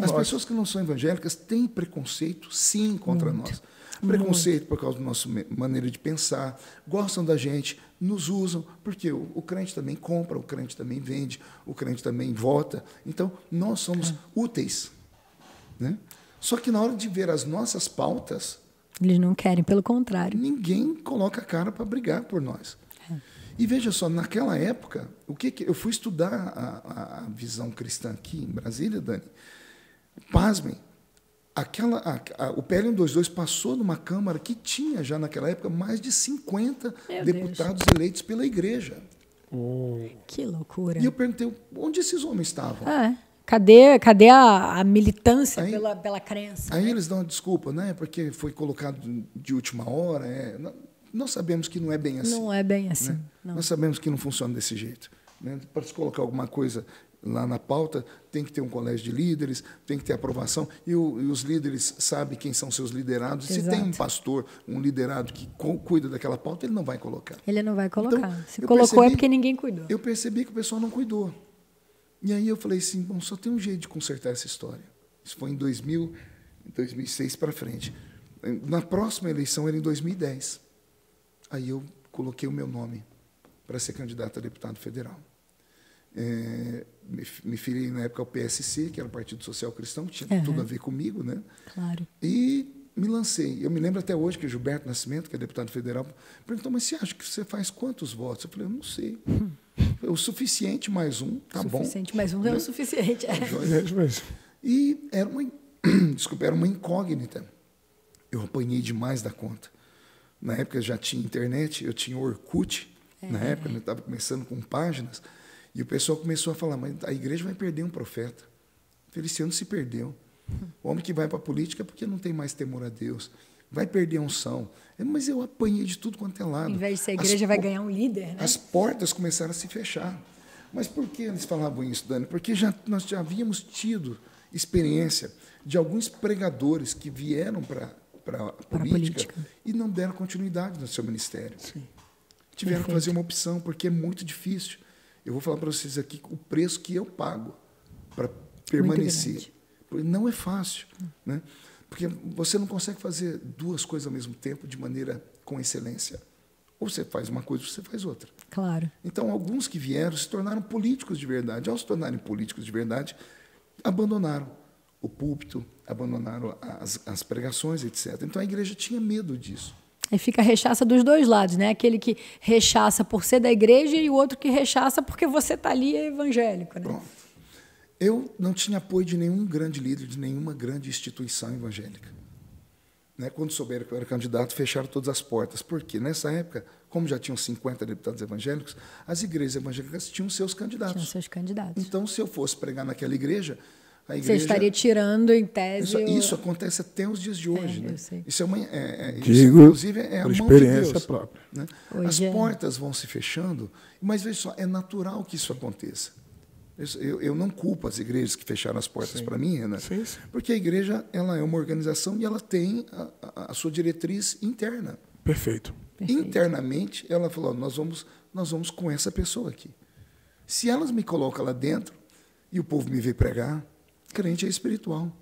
As pessoas que não são evangélicas têm preconceito, sim, contra muito. nós. Preconceito por causa da nossa maneira de pensar, gostam da gente, nos usam, porque o, o, crente também compra, o crente também vende, o crente também vota. Então, nós somos é. úteis. Né? Só que na hora de ver as nossas pautas. Eles não querem, pelo contrário. Ninguém coloca a cara para brigar por nós. É. E veja só, naquela época, o que, que eu fui estudar a, a, visão cristã aqui em Brasília, Dani. Pasmem, aquela, a, a, o PL 122 passou numa Câmara que tinha já naquela época mais de 50 Meu deputados Deus. eleitos pela igreja. Oh. Que loucura. E eu perguntei, onde esses homens estavam? É. Cadê, cadê a, a militância aí, pela, pela crença? Aí né? eles dão desculpa, né? Porque foi colocado de última hora. É, nós sabemos que não é bem assim. Não é bem assim. Né? Nós sabemos que não funciona desse jeito. Né? Para se colocar alguma coisa lá na pauta, tem que ter um colégio de líderes, tem que ter aprovação, e, o, e os líderes sabem quem são seus liderados. Exato. Se tem um pastor, um liderado que cuida daquela pauta, ele não vai colocar. Ele não vai colocar. Então, se colocou é percebi, é porque ninguém cuidou. Eu percebi que o pessoal não cuidou. E aí eu falei assim, bom, só tem um jeito de consertar essa história. Isso foi em 2000, 2006 para frente. Na próxima eleição era em 2010. Aí eu coloquei o meu nome para ser candidato a deputado federal. É, me, me filiei na época ao PSC, que era o Partido Social Cristão, que tinha uhum. tudo a ver comigo, né? Claro. E me lancei. Eu me lembro até hoje que Gilberto Nascimento, que é deputado federal, perguntou: mas você acha que você faz quantos votos? Eu falei: eu não sei. Hum. <laughs> O suficiente mais um, tá bom. Suficiente mais um é o suficiente. É. E era uma, <clears throat> desculpa, era uma incógnita. Eu apanhei demais da conta. Na época já tinha internet, eu tinha Orkut, é. na época eu estava começando com páginas, e o pessoal começou a falar, mas a igreja vai perder um profeta. Feliciano se perdeu. O homem que vai para a política é porque não tem mais temor a Deus. Vai perder a unção. É, mas eu apanhei de tudo quanto é lado. Em vez de ser igreja, as vai ganhar um líder. Né? As portas começaram a se fechar. Mas por que eles falavam isso, Dani? Porque já, nós já havíamos tido experiência de alguns pregadores que vieram para a política, política, e não deram continuidade no seu ministério. Sim. Tiveram Perfeito. que fazer uma opção, porque é muito difícil. Eu vou falar para vocês aqui o preço que eu pago para permanecer. Não é fácil. Né? Porque você não consegue fazer duas coisas ao mesmo tempo de maneira com excelência. Ou você faz uma coisa ou você faz outra. Claro. Então, alguns que vieram se tornaram políticos de verdade. Ao se tornarem políticos de verdade, abandonaram o púlpito, abandonaram as, as pregações, etc. Então, a igreja tinha medo disso. E fica rechaça dos dois lados, né? Aquele que rechaça por ser da igreja e o outro que rechaça porque você está ali é evangélico, né? Pronto. Eu não tinha apoio de nenhum grande líder, de nenhuma grande instituição evangélica. Né? Quando souberam que eu era candidato, fecharam todas as portas. Por quê? Nessa época, como já tinham 50 deputados evangélicos, as igrejas evangélicas tinham seus candidatos. Tinham seus candidatos. Então, se eu fosse pregar naquela igreja, a igreja... Você estaria tirando, em tese... Isso, isso acontece até os dias de hoje. É, né? Isso é uma... É, é, Digo, inclusive, é a mão experiência de Deus, própria. Né? As é. portas vão se fechando, mas veja só, é natural que isso aconteça. Eu, eu, não culpo as igrejas que fecharam as portas para mim, né? Sim, sim. porque a igreja ela é uma organização e ela tem a, a, a sua diretriz interna. Perfeito. Perfeito. Internamente, ela falou: nós vamos, nós vamos com essa pessoa aqui. Se elas me colocam lá dentro e o povo me vê pregar, crente é espiritual.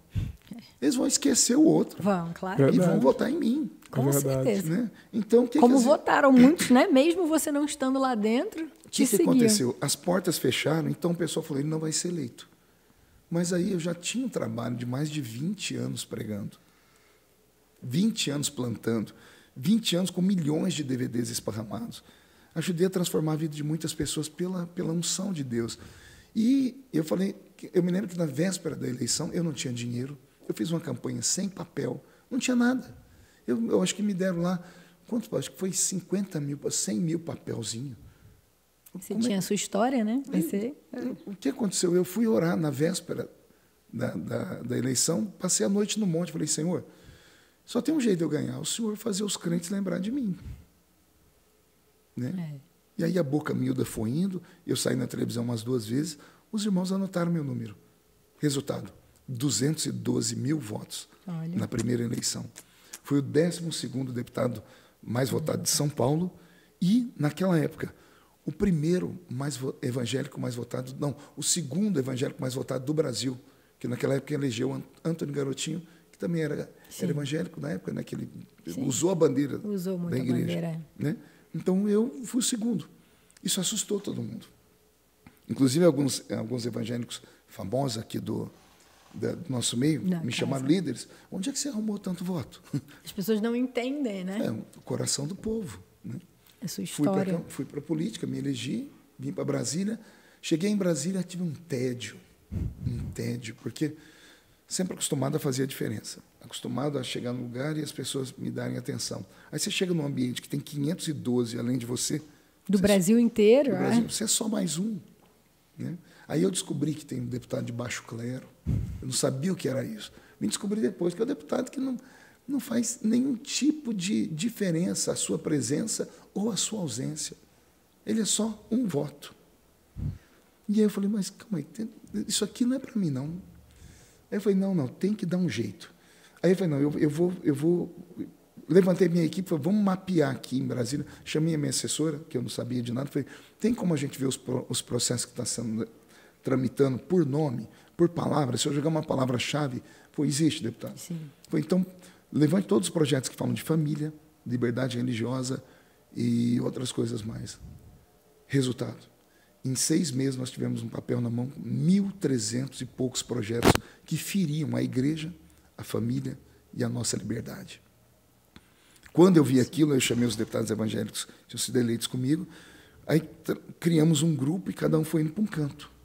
Eles vão esquecer o outro. Vão, claro. Verdade. E vão votar em mim. Com É verdade. certeza. Né? Então, que Como quer dizer? votaram muitos, né? Mesmo você não estando lá dentro, O que, que aconteceu? As portas fecharam, então o pessoal falou, ele não vai ser eleito. Mas aí eu já tinha um trabalho de mais de 20 anos pregando. 20 anos plantando. 20 anos com milhões de DVDs esparramados. Ajudei a transformar a vida de muitas pessoas pela, pela unção de Deus. E eu falei, eu me lembro que na véspera da eleição eu não tinha dinheiro. Eu fiz uma campanha sem papel, não tinha nada. Eu, eu acho que me deram lá, quanto? Acho que foi 50 mil, 100 mil papelzinho. Você Como é tinha a sua história, né? Vai ser. o que aconteceu? Eu fui orar na véspera da, da, da eleição, passei a noite no monte, falei, Senhor, só tem um jeito de eu ganhar, o Senhor fazer os crentes lembrar de mim. Né? É. E aí a boca miúda foi indo, eu saí na televisão umas duas vezes, os irmãos anotaram meu número. Resultado, 212 mil votos Olha. na primeira eleição. Fui o 12 deputado mais votado de São Paulo e, naquela época, o primeiro mais evangélico mais votado, não, o segundo evangélico mais votado do Brasil, que naquela época elegeu An- Antônio Garotinho, que também era, era evangélico na época, né, que ele Sim. usou a bandeira Usou da igreja. bandeira. Né? Então eu fui o segundo. Isso assustou todo mundo. Inclusive alguns, alguns evangélicos famosos aqui do, da- do nosso meio Da me casa. chamaram líderes. Onde é que você arrumou tanto voto? <laughs> As pessoas não entendem, né? É, o coração do povo. Né? A sua história. fui para a política, me elegi, vim para Brasília. Cheguei em Brasília, tive um tédio, um tédio, porque sempre acostumado a fazer a diferença, acostumado a chegar no lugar e as pessoas me darem atenção. Aí você chega num ambiente que tem 512 além de você, Do Brasil inteiro, do é? Brasil, você é só mais um. Né? Aí eu descobri que tem um deputado de baixo clero. Eu não sabia o que era isso. Me descobri depois que é o deputado que não, não faz nenhum tipo de diferença a sua presença ou a sua ausência. Ele é só um voto. E aí eu falei, mas calma aí, isso aqui não é para mim, não. Aí eu falei, não, não, tem que dar um jeito. Aí eu falei, não, eu, eu vou, eu vou. Levantei minha equipe, falei, vamos mapear aqui em Brasília. Chamei a minha assessora, que eu não sabia de nada, falei, tem como a gente ver os, os processos que estão sendo tramitando por nome, por palavra? Se eu jogar uma palavra-chave, foi, existe, deputado. Sim. Foi, então, levante todos os projetos que falam de família, liberdade religiosa e outras coisas mais. Resultado. Em seis meses nós tivemos um papel na mão, 1.300 e poucos projetos que feriam a igreja, a família e a nossa liberdade. Quando eu vi aquilo, eu chamei os deputados evangélicos que tinham sido eleitos comigo, aí criamos um grupo e cada um foi indo para um canto.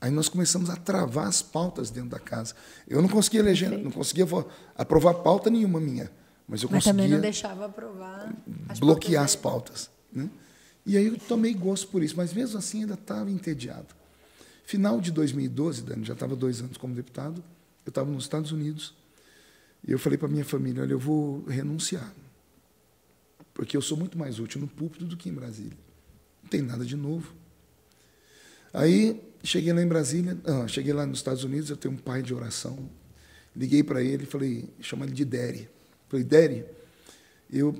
Aí nós começamos a travar as pautas dentro da casa. Eu não conseguia eleger, não conseguia aprovar pauta nenhuma minha, mas eu Mas também conseguia não deixava aprovar as bloquear pautas as pautas. Né? E aí eu tomei gosto por isso, mas mesmo assim ainda estava entediado. Final de 2012, Dani, já estava dois anos como deputado, eu estava nos Estados Unidos, e eu falei para minha família, olha, eu vou renunciar, porque eu sou muito mais útil no púlpito do que em Brasília. Não tem nada de novo. Aí cheguei lá em Brasília, ah, cheguei lá nos Estados Unidos, eu tenho um pai de oração. Liguei para ele falei, chama ele de Derry. Falei, Derry, eu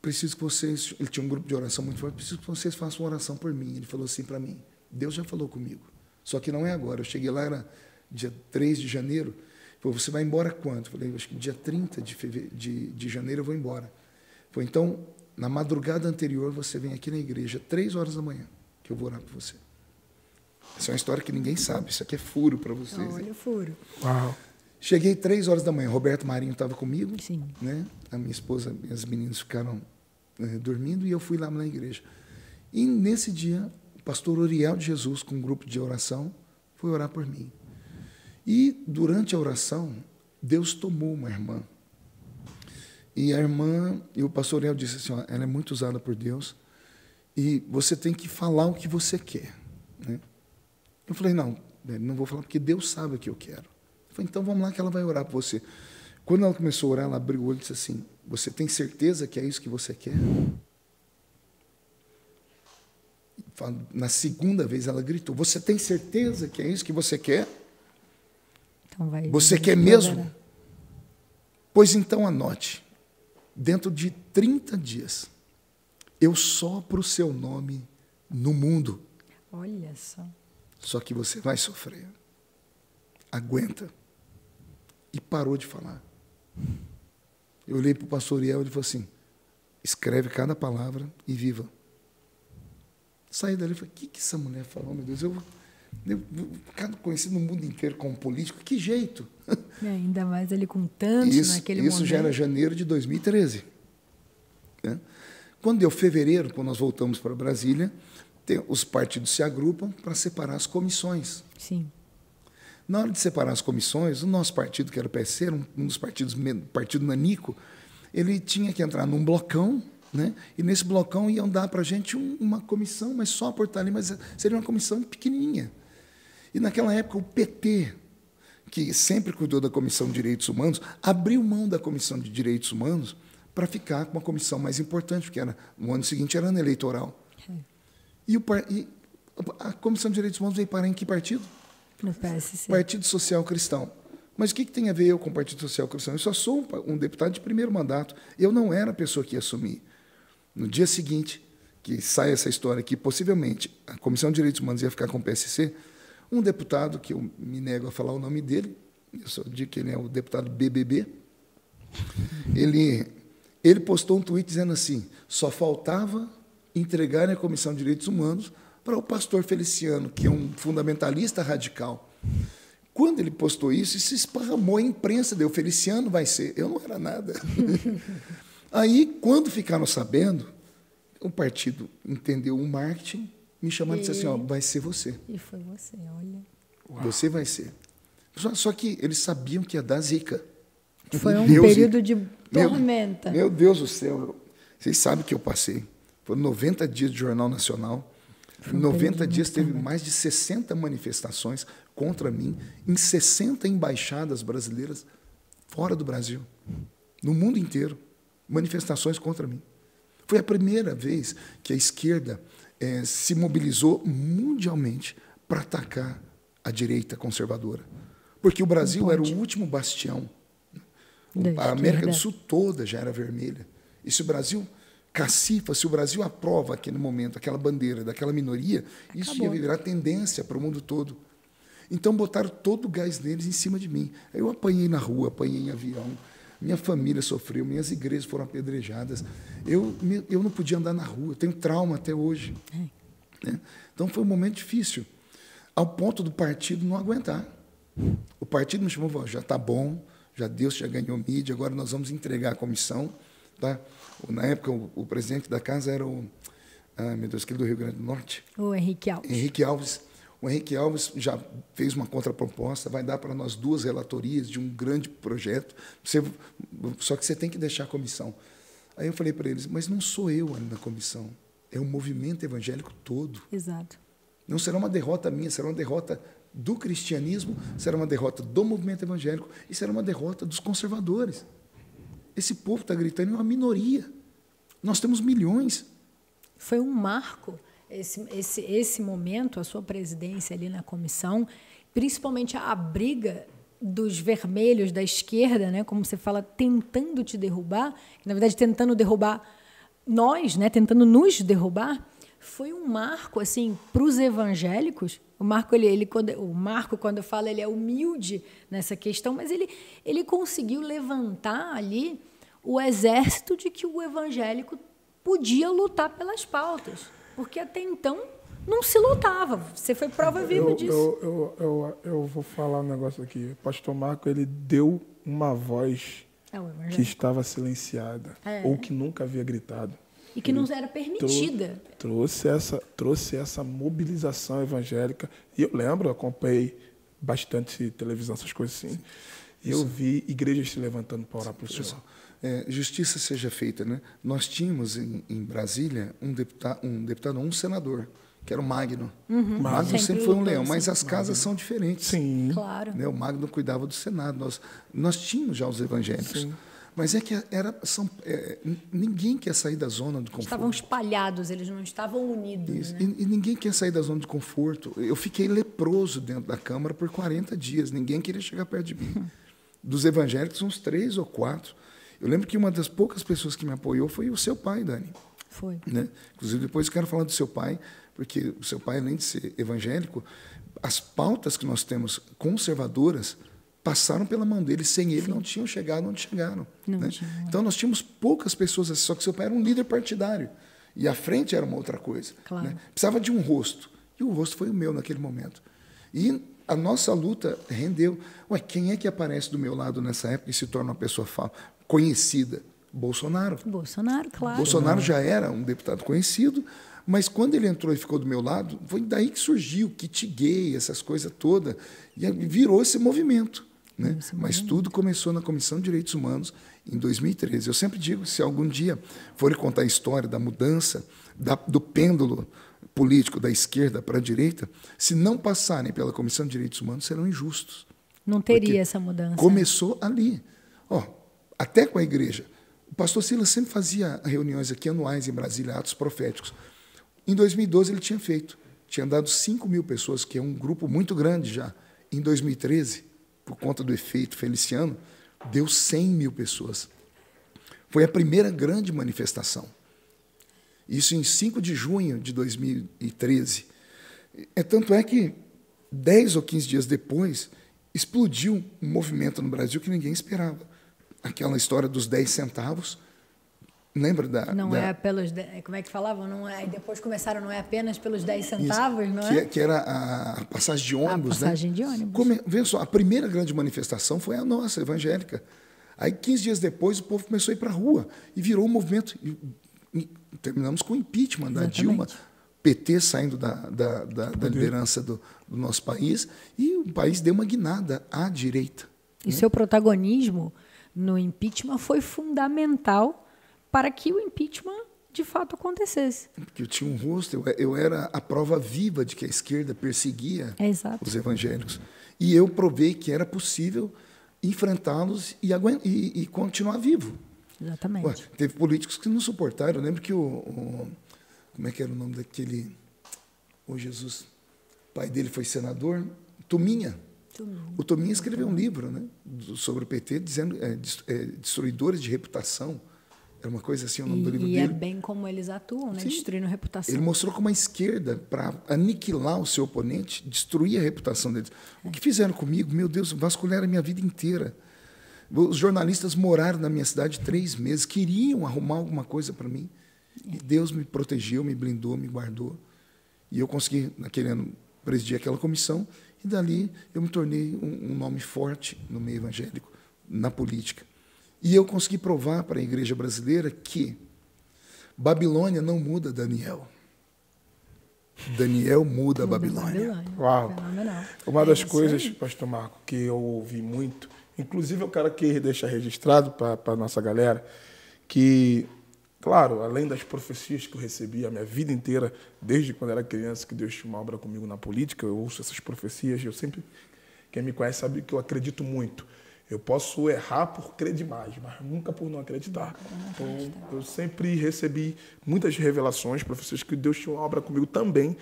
preciso que vocês, ele tinha um grupo de oração muito forte, preciso que vocês façam uma oração por mim. Ele falou assim para mim, Deus já falou comigo, só que não é agora. Eu cheguei lá, era dia 3 de janeiro, falou, você vai embora quando? Falei, acho que dia 30 de, de, de janeiro eu vou embora. Falou, então, na madrugada anterior, você vem aqui na igreja, três horas da manhã, que eu vou orar por você. Essa é uma história que ninguém sabe, isso aqui é furo para vocês. Olha o furo. Uau. Cheguei três horas da manhã, Roberto Marinho estava comigo, Sim. né? A minha esposa, as meninas ficaram eh, dormindo e eu fui lá na igreja. E nesse dia, o pastor Uriel de Jesus, com um grupo de oração, foi orar por mim. E durante a oração, Deus tomou uma irmã. E a irmã, e o pastor Uriel disse assim, ó, ela é muito usada por Deus e você tem que falar o que você quer, né? Eu falei, não, velho, não vou falar porque Deus sabe o que eu quero. Eu falei, então vamos lá que ela vai orar por você. Quando ela começou a orar, ela abriu o olho e disse assim: Você tem certeza que é isso que você quer? Na segunda vez ela gritou: Você tem certeza que é isso que você quer? Então vai. Você quer mesmo? Pois então anote: dentro de 30 dias, eu sopro o seu nome no mundo, Olha só. Só que você vai sofrer. Aguenta. e parou de falar. Eu olhei para o pastor Uriel e ele falou assim: escreve cada palavra e viva. Saí dali e falei: o que, que essa mulher falou, meu Deus? Eu, eu, eu conhecido no mundo inteiro como político, que jeito? <laughs> Ainda mais ele com tantos isso, naquele isso momento. Isso já era janeiro de 2013. Né? Quando deu fevereiro, quando nós voltamos para Brasília, tem, os partidos se agrupam para separar as comissões. Sim. Na hora de separar as comissões, o nosso partido, que era o PSC, era um, um dos partidos, partido nanico, ele tinha que entrar num blocão, né? e nesse blocão iam dar para a gente um, uma comissão, mas só por estar ali, mas seria uma comissão pequenininha. E naquela época o PT, que sempre cuidou da Comissão de Direitos Humanos, abriu mão da Comissão de Direitos Humanos para ficar com uma comissão mais importante, porque era, no ano seguinte era ano eleitoral. E, o, e a Comissão de Direitos Humanos veio parar em que partido? No PSC. Partido Social Cristão. Mas o que, que tem a ver eu com o Partido Social Cristão? Eu só sou um, um deputado de primeiro mandato. Eu não era a pessoa que ia assumir. No dia seguinte, que sai essa história que possivelmente a Comissão de Direitos Humanos ia ficar com o PSC, um deputado, que eu me nego a falar o nome dele, eu só digo que ele é o deputado BBB, ele, ele postou um tweet dizendo assim: só faltava entregarem a Comissão de Direitos Humanos para o pastor Feliciano, que é um fundamentalista radical. Quando ele postou isso, isso esparramou a imprensa, deu Feliciano vai ser. Eu não era nada. <laughs> Aí, quando ficaram sabendo, o partido entendeu o marketing me chamaram e disse assim, ó, vai ser você. E foi você, olha. Uau. Você vai ser. Só, só, que eles sabiam que ia dar zica. Foi um Deus, período de tormenta. Meu, meu, Deus do céu. Vocês sabem que eu passei. Foram 90 dias de Jornal Nacional. Em 90 dias teve mais de 60 manifestações contra mim em 60 embaixadas brasileiras fora do Brasil. No mundo inteiro. Manifestações contra mim. Foi a primeira vez que a esquerda é, se mobilizou mundialmente para atacar a direita conservadora. Porque o Brasil era o último bastião. a América do Sul toda já era vermelha. E se o Brasil cacifa, se o Brasil aprova aquele momento, aquela bandeira daquela minoria, isso Acabou. ia virar tendência para o mundo todo. Então botaram todo o gás neles em cima de mim. Eu apanhei na rua, apanhei em avião, minha família sofreu, minhas igrejas foram apedrejadas. Eu, eu não podia andar na rua, tenho trauma até hoje. É. Né? Então foi um momento difícil, ao ponto do partido não aguentar. O partido me chamou, já está bom, já Deus já ganhou mídia, agora nós vamos entregar a comissão. Tá? Na época, o, o presidente da casa era o, ah, meu Deus, aquele do Rio Grande do Norte. O Henrique Alves. Henrique Alves. O Henrique Alves já fez uma contraproposta, vai dar para nós duas relatorias de um grande projeto, você, só que você tem que deixar a comissão. Aí eu falei para eles, mas não sou eu na comissão, é o movimento evangélico todo. Exato. Não será uma derrota minha, será uma derrota do cristianismo, será uma derrota do movimento evangélico e será uma derrota dos conservadores. Esse povo está gritando em uma minoria. Nós temos milhões. Foi um marco esse, esse, esse momento, a sua presidência ali na comissão, principalmente a briga dos vermelhos da esquerda, né, como você fala, tentando te derrubar, na verdade tentando derrubar nós, né, tentando nos derrubar, foi um marco assim para os evangélicos. O Marco ele, ele quando o Marco quando fala ele é humilde nessa questão, mas ele ele conseguiu levantar ali o exército de que o evangélico podia lutar pelas pautas. Porque até então não se lutava. Você foi prova viva eu, disso. Eu, eu, eu, eu, vou falar um negócio aqui. O pastor Marco ele deu uma voz é que estava silenciada é. ou que nunca havia gritado. E que não era permitida. Trouxe essa, trouxe essa mobilização evangélica. E eu lembro, eu acompanhei bastante televisão, essas coisas assim. E eu vi igrejas se levantando para orar para o Senhor é, justiça seja feita. Né? Nós tínhamos em, em Brasília um deputado, um deputado, um senador, que era o Magno. Uhum. Magno sempre, sempre foi um leão, mas as casas Magno. são diferentes. Sim. Claro. Né? O Magno cuidava do Senado. Nós, nós tínhamos já os evangélicos. Sim. Mas é que era, são, é, ninguém quer sair da zona de conforto. Estavam espalhados, eles não estavam unidos. Né? E, e, ninguém quer sair da zona de conforto. Eu fiquei leproso dentro da Câmara por 40 dias. Ninguém queria chegar perto de mim. <laughs> Dos evangélicos, uns três ou quatro. Eu lembro que uma das poucas pessoas que me apoiou foi o seu pai, Dani. Foi. Né? Inclusive, depois eu quero falar do seu pai, porque o seu pai, além de ser evangélico, as pautas que nós temos conservadoras passaram pela mão dele, sem ele Sim. não tinham chegado onde chegaram. Né? Tinha. Então nós tínhamos poucas pessoas assim, só que seu pai era um líder partidário. E a frente era uma outra coisa. Claro. Né? Precisava de um rosto. E o rosto foi o meu naquele momento. E a nossa luta rendeu. Ué, quem é que aparece do meu lado nessa época e se torna uma pessoa conhecida? Bolsonaro. Bolsonaro, claro. Bolsonaro já era um deputado conhecido, mas quando ele entrou e ficou do meu lado, foi daí que surgiu o kit gay, essas coisas todas, e virou esse movimento. Né? Mas tudo começou na Comissão de Direitos Humanos em 2013. Eu sempre digo, se algum dia forem contar a história da mudança da, do pêndulo político da esquerda para a direita, se não passarem pela Comissão de Direitos Humanos, serão injustos. Não teria essa mudança. Começou ali. Ó, até com a igreja. O pastor Silas sempre fazia reuniões aqui anuais em Brasília, atos proféticos. Em 2012 ele tinha feito. Tinha dado 5 mil pessoas, que é um grupo muito grande já. Em 2013, por conta do efeito feliciano, deu 100 mil pessoas. Foi a primeira grande manifestação. Isso em 5 de junho de 2013. É, tanto é que 10 ou 15 dias depois, explodiu um movimento no Brasil que ninguém esperava. Aquela história dos 10 centavos. Lembra da. Não da... é pelos. Como é que falavam? Não é, depois começaram, não é apenas pelos 10 centavos, Isso, não é? Que, que, era a passagem de ônibus. A passagem né? de ônibus. Come, veja só, a primeira grande manifestação foi a nossa, a evangélica. Aí, 15 dias depois, o povo começou a ir para a rua e virou um movimento. E, e, terminamos com o impeachment Exatamente. da Dilma, PT saindo da, da, da, da liderança do, do, nosso país, e o país deu uma guinada à direita. E né? seu protagonismo no impeachment foi fundamental para que o impeachment de fato acontecesse. Porque eu tinha um rosto, eu, eu era a prova viva de que a esquerda perseguia é os evangélicos. E eu provei que era possível enfrentá-los e, e, e, continuar vivo. Exatamente. Ué, teve políticos que não suportaram. Eu lembro que o, o, Como é que era o nome daquele. O Jesus. O pai dele foi senador. Tominha. Tominha. O Tominha escreveu um livro né, sobre o PT, dizendo é, é, destruidores de reputação. Era uma coisa assim o nome e, do livro e dele. E é bem como eles atuam, né? Sim. destruindo a reputação. Ele mostrou como a esquerda, para aniquilar o seu oponente, destruir a reputação deles. É. O que fizeram comigo? Meu Deus, vasculharam a minha vida inteira. Os jornalistas moraram na minha cidade três meses, queriam arrumar alguma coisa para mim. E Deus me protegeu, me blindou, me guardou. E eu consegui, naquele ano, presidir aquela comissão. E dali eu me tornei um, um nome forte no meio evangélico, na política. E eu consegui provar para a igreja brasileira que Babilônia não muda Daniel. Daniel muda, a Babilônia. Uau. Uma das é coisas, pastor Marco, que eu ouvi muito, inclusive eu quero aqui deixar registrado para a nossa galera, que, claro, além das profecias que eu recebi a minha vida inteira, desde quando era criança, que Deus tinha uma obra comigo na política, eu ouço essas profecias, eu sempre, quem me conhece sabe que eu acredito muito. Eu posso errar por crer demais, mas nunca por não acreditar. Então, eu sempre recebi muitas revelações, professores, que Deus tinha uma obra comigo também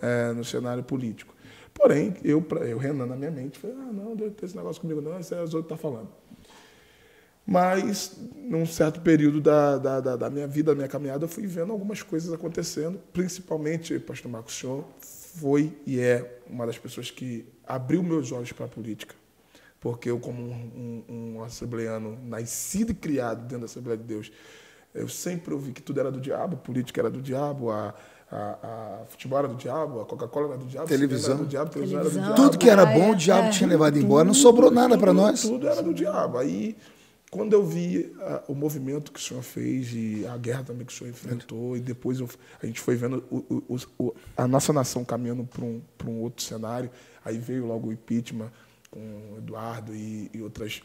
é, no cenário político. Porém, eu, eu Renan, na minha mente, falei, ah, não, Deus tem esse negócio comigo não, esse é os outros estão tá falando. Mas, num certo período da, da, da, da, minha vida, da minha caminhada, eu fui vendo algumas coisas acontecendo, principalmente, pastor Marcos, senhor foi e é uma das pessoas que abriu meus olhos para a política porque eu, como um, um, um assembleano nascido e criado dentro da Assembleia de Deus, eu sempre ouvi que tudo era do diabo, a política era do diabo, a, a, a futebol era do diabo, a Coca-Cola era do diabo, televisão. era do diabo, televisão, televisão era do diabo. Tudo que era bom, o diabo é, tinha levado embora, não sobrou nada para nós. Tudo era do diabo. Aí, quando eu vi uh, o movimento que o senhor fez e a guerra também que o senhor enfrentou, e depois eu, a gente foi vendo o, o, o, a nossa nação caminhando para um, um outro cenário, aí veio logo o impeachment, com o Eduardo e, e outras,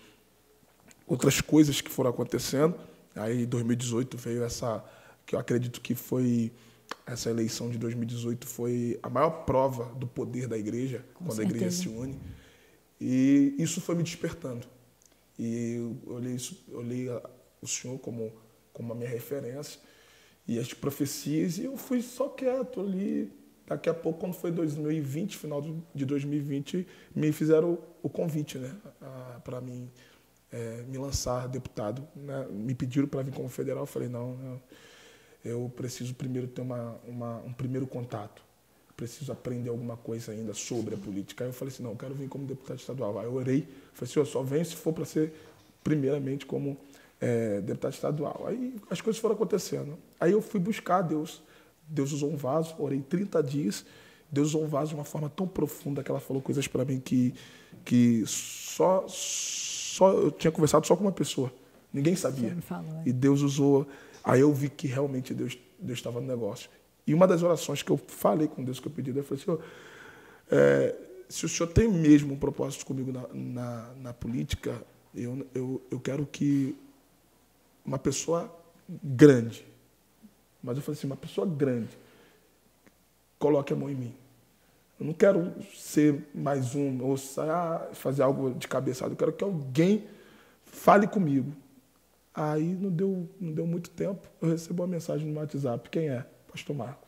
outras coisas que foram acontecendo. Aí, em 2018, veio essa, que eu acredito que foi essa eleição de 2018 foi a maior prova do poder da igreja, Com quando certeza. a igreja se une. E isso foi me despertando. E eu olhei, isso, eu olhei o senhor como, como a minha referência e as profecias, e eu fui só quieto ali, Daqui a pouco, quando foi 2020, final de 2020, me fizeram o convite né, para mim é, me lançar deputado. Né? Me pediram para vir como federal. Eu falei, não, eu preciso primeiro ter uma, uma, um primeiro contato preciso aprender alguma coisa ainda sobre a política. Aí eu falei assim, não, eu quero vir como deputado estadual. Aí eu orei, falei assim, eu só venho se for para ser primeiramente como é, deputado estadual. Aí as coisas foram acontecendo. Aí eu fui buscar Deus. Deus usou um vaso, orei 30 dias. Deus usou um vaso de uma forma tão profunda que ela falou coisas para mim que, que só, só eu tinha conversado só com uma pessoa. Ninguém sabia. Falou, é. E Deus usou. Aí eu vi que realmente Deus Deus estava no negócio. E uma das orações que eu falei com Deus que eu pedi, eu falei, Senhor, é, se o Senhor tem mesmo um propósito comigo na, na, na política, eu, eu, eu quero que uma pessoa grande, mas eu falei assim, uma pessoa grande, coloque a mão em mim. Eu não quero ser mais um, ou ah, fazer algo de cabeçada. Eu quero que alguém fale comigo. Aí não deu, não deu muito tempo, eu recebo uma mensagem no WhatsApp. Quem é? Pastor Marco.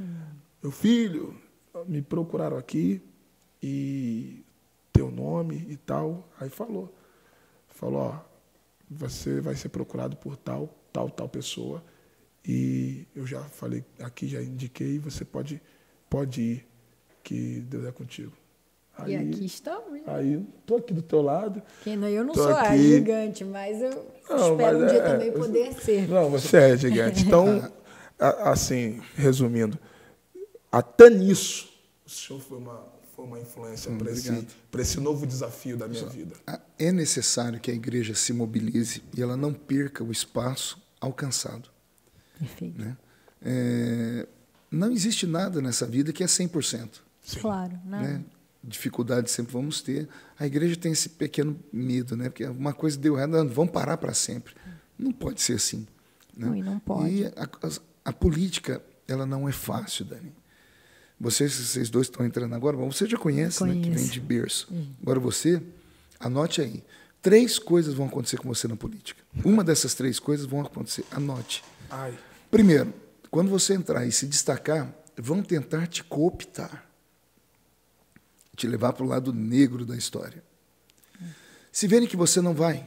Hum. Meu filho, me procuraram aqui e teu nome e tal. Aí falou. Falou, ó, você vai ser procurado por tal, tal, tal pessoa. E eu já falei aqui, já indiquei, você pode, pode ir, que Deus é contigo. Aí, e aqui estamos. Aí, estou aqui do teu lado. Que não, eu não sou aqui. a gigante, mas eu não, espero mas um dia é, também poder ser. Não, você é gigante. Então, assim, resumindo, até nisso, o senhor foi uma, foi uma influência hum, para esse, esse novo desafio da minha vida. É necessário que a igreja se mobilize e ela não perca o espaço alcançado. Perfeito. Né? É, não existe nada nessa vida que é 100%. Sim. Claro, não. Né? dificuldades sempre vamos ter. A igreja tem esse pequeno medo, né? Porque uma coisa deu errado, vamos parar para sempre. Não pode ser assim. Né? Não, e não pode. E a, a, a, política, ela não é fácil, Dani. Vocês, vocês dois estão entrando agora, você já conhece, né, que vem de berço. Hum. Agora você, anote aí. Três coisas vão acontecer com você na política. Uma dessas três coisas vão acontecer. Anote. Ai. Primeiro, quando você entrar e se destacar, vão tentar te cooptar te levar para o lado negro da história. Se verem que você não vai,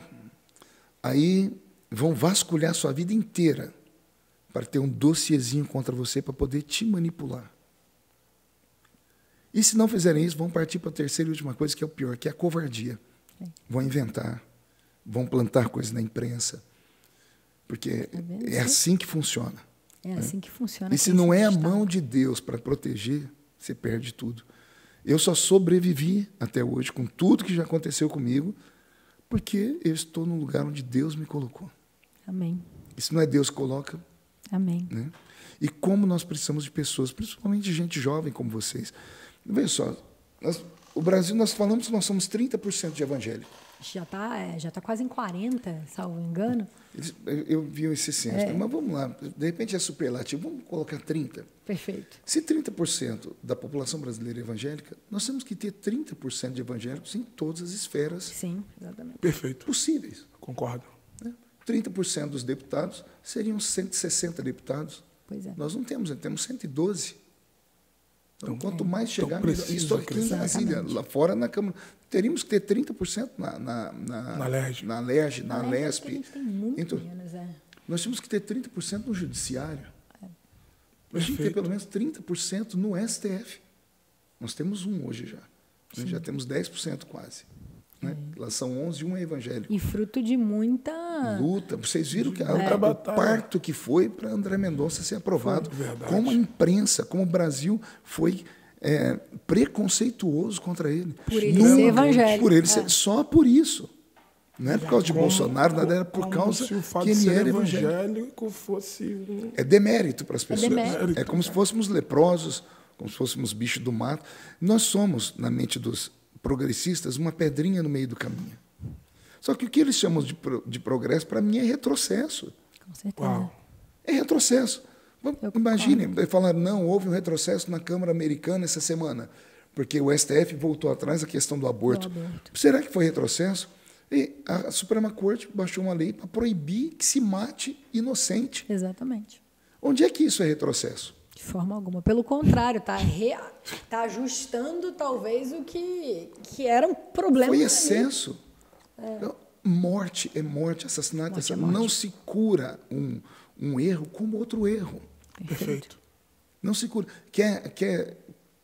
aí vão vasculhar sua vida inteira para ter um dossiezinho contra você para poder te manipular. E se não fizerem isso, vão partir para a terceira e última coisa, que é o pior, que é a covardia. Vão inventar, vão plantar coisas na imprensa. Porque é, é assim que funciona. É né? assim que funciona. E se não é a mão de Deus para proteger, você perde tudo. Eu só sobrevivi até hoje com tudo que já aconteceu comigo, porque eu estou no lugar onde Deus me colocou. Amém. E se não é Deus que coloca. Amém. Né? E como nós precisamos de pessoas, principalmente de gente jovem como vocês. Veja só, nós, o Brasil, nós falamos que nós somos 30% de evangélico. Já está é, já tá quase em 40, salvo engano. Eu vi esse censo, é. mas vamos lá, de repente é superlativo, vamos colocar 30. Perfeito. Se 30% da população brasileira é evangélica, nós temos que ter 30% de evangélicos em todas as esferas. Sim, exatamente. Perfeito. Possíveis. Concordo. 30% né? dos deputados seriam 160 deputados. Pois é. Nós não temos, nós temos 112. Então, quanto mais chegar, melhor. Isso aqui em Brasília, lá fora na Câmara. Teríamos que ter 30% na, na, na, na LERJ, na, LERJ, na, na LESP. A gente tem muito então, menos, é. Nós temos que ter 30% no Judiciário. É. Nós temos que ter pelo menos 30% no STF. Nós temos um hoje já. Nós já temos 10% quase. Né? É. Lá são 11 e um é evangélico. E fruto de muita luta. Vocês viram que a, é. o parto que foi para André Mendonça ser aprovado. Como a imprensa, como o Brasil foi é, preconceituoso contra ele. Por ele ser evangélico. Por ele ser, é. só por isso. Não é por causa de como, Bolsonaro, nada era por causa que ele era evangélico. evangélico fosse um... É demérito para as é pessoas. É, é como se fôssemos leprosos, como se fôssemos bichos do mato. Nós somos, na mente dos progressistas, uma pedrinha no meio do caminho. Só que o que eles chamam de, pro, de progresso, para mim, é retrocesso. Com certeza. Uau. É retrocesso. Imagine, falar, não, houve um retrocesso na Câmara Americana essa semana, porque o STF voltou atrás da questão do aborto. do aborto. Será que foi retrocesso? E a Suprema Corte baixou uma lei para proibir que se mate inocente. Exatamente. Onde é que isso é retrocesso? De forma alguma. Pelo contrário, está tá ajustando talvez o que, que era um problema. Foi excesso. É. Então, morte é morte, assassinato morte é morte. Não se cura um, um erro como outro erro. Perfeito. Não se cura. Quer, quer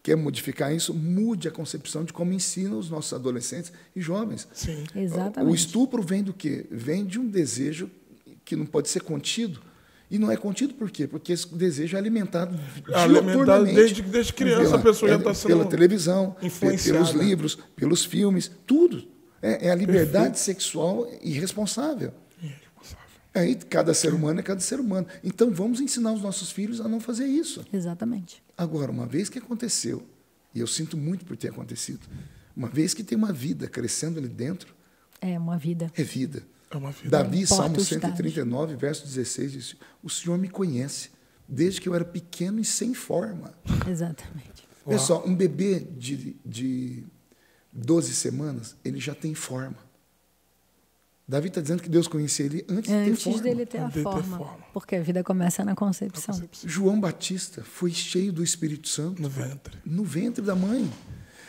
quer modificar isso, mude a concepção de como ensina os nossos adolescentes e jovens. Sim. Exatamente. O estupro vem do quê? Vem de um desejo que não pode ser contido. E não é contido por quê? Porque esse desejo é alimentado Alimentado dioturnamente. desde- desde criança, a pessoa já é, tá sendo Pela televisão, pelos livros, pelos filmes, tudo. É, é a liberdade sexual irresponsável. Aí cada ser humano é cada ser humano. Então vamos ensinar os nossos filhos a não fazer isso. Exatamente. Agora, uma vez que aconteceu, e eu sinto muito por ter acontecido, uma vez que tem uma vida crescendo ali dentro, É uma vida. é vida. É uma vida. Davi, Salmo o estágio. 139, verso 16, diz: O Senhor me conhece, desde que eu era pequeno e sem forma. Exatamente. Só, um bebê de, de 12 semanas, ele já tem forma. Davi está dizendo que Deus conhecia ele antes, de ter Antes forma. dele ter a Antes de ter forma. forma. Porque a vida começa na concepção. João Batista foi cheio do Espírito Santo No ventre. no ventre da mãe.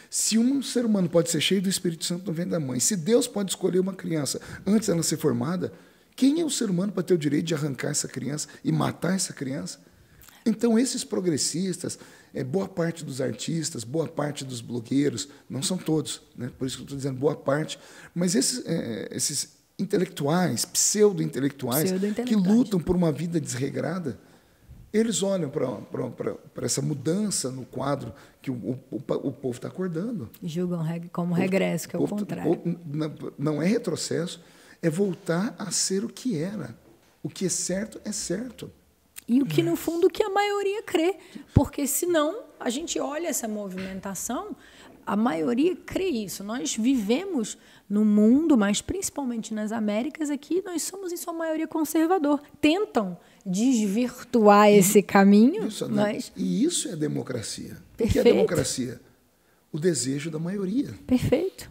Se um ser humano pode ser cheio do Espírito Santo no ventre da mãe, se Deus pode escolher uma criança antes dela ser formada, quem é o ser humano para ter o direito de arrancar essa criança e matar essa criança? Então, esses progressistas, é, boa parte dos artistas, boa parte dos blogueiros, não são todos, né? por isso que eu estou dizendo boa parte, mas esses, é, esses intelectuais, pseudo-intelectuais, que Pseudo-intelectuais. lutam por uma vida desregrada, eles olham para essa mudança no quadro que o, o, o, o povo está acordando. Julgam como regresso, que é o povo- contrário. povo- não, não é retrocesso, é voltar a ser o que era. O que é certo é certo. E o que, no fundo, que a maioria crê. Porque, senão, a gente olha essa movimentação, a maioria crê isso. Nós vivemos no mundo, mas principalmente nas Américas, aqui nós somos, em sua maioria, conservador. Tentam desvirtuar esse caminho, Isso, né? mas... E isso é democracia. O que é Perfeito. democracia? O desejo da maioria. Perfeito.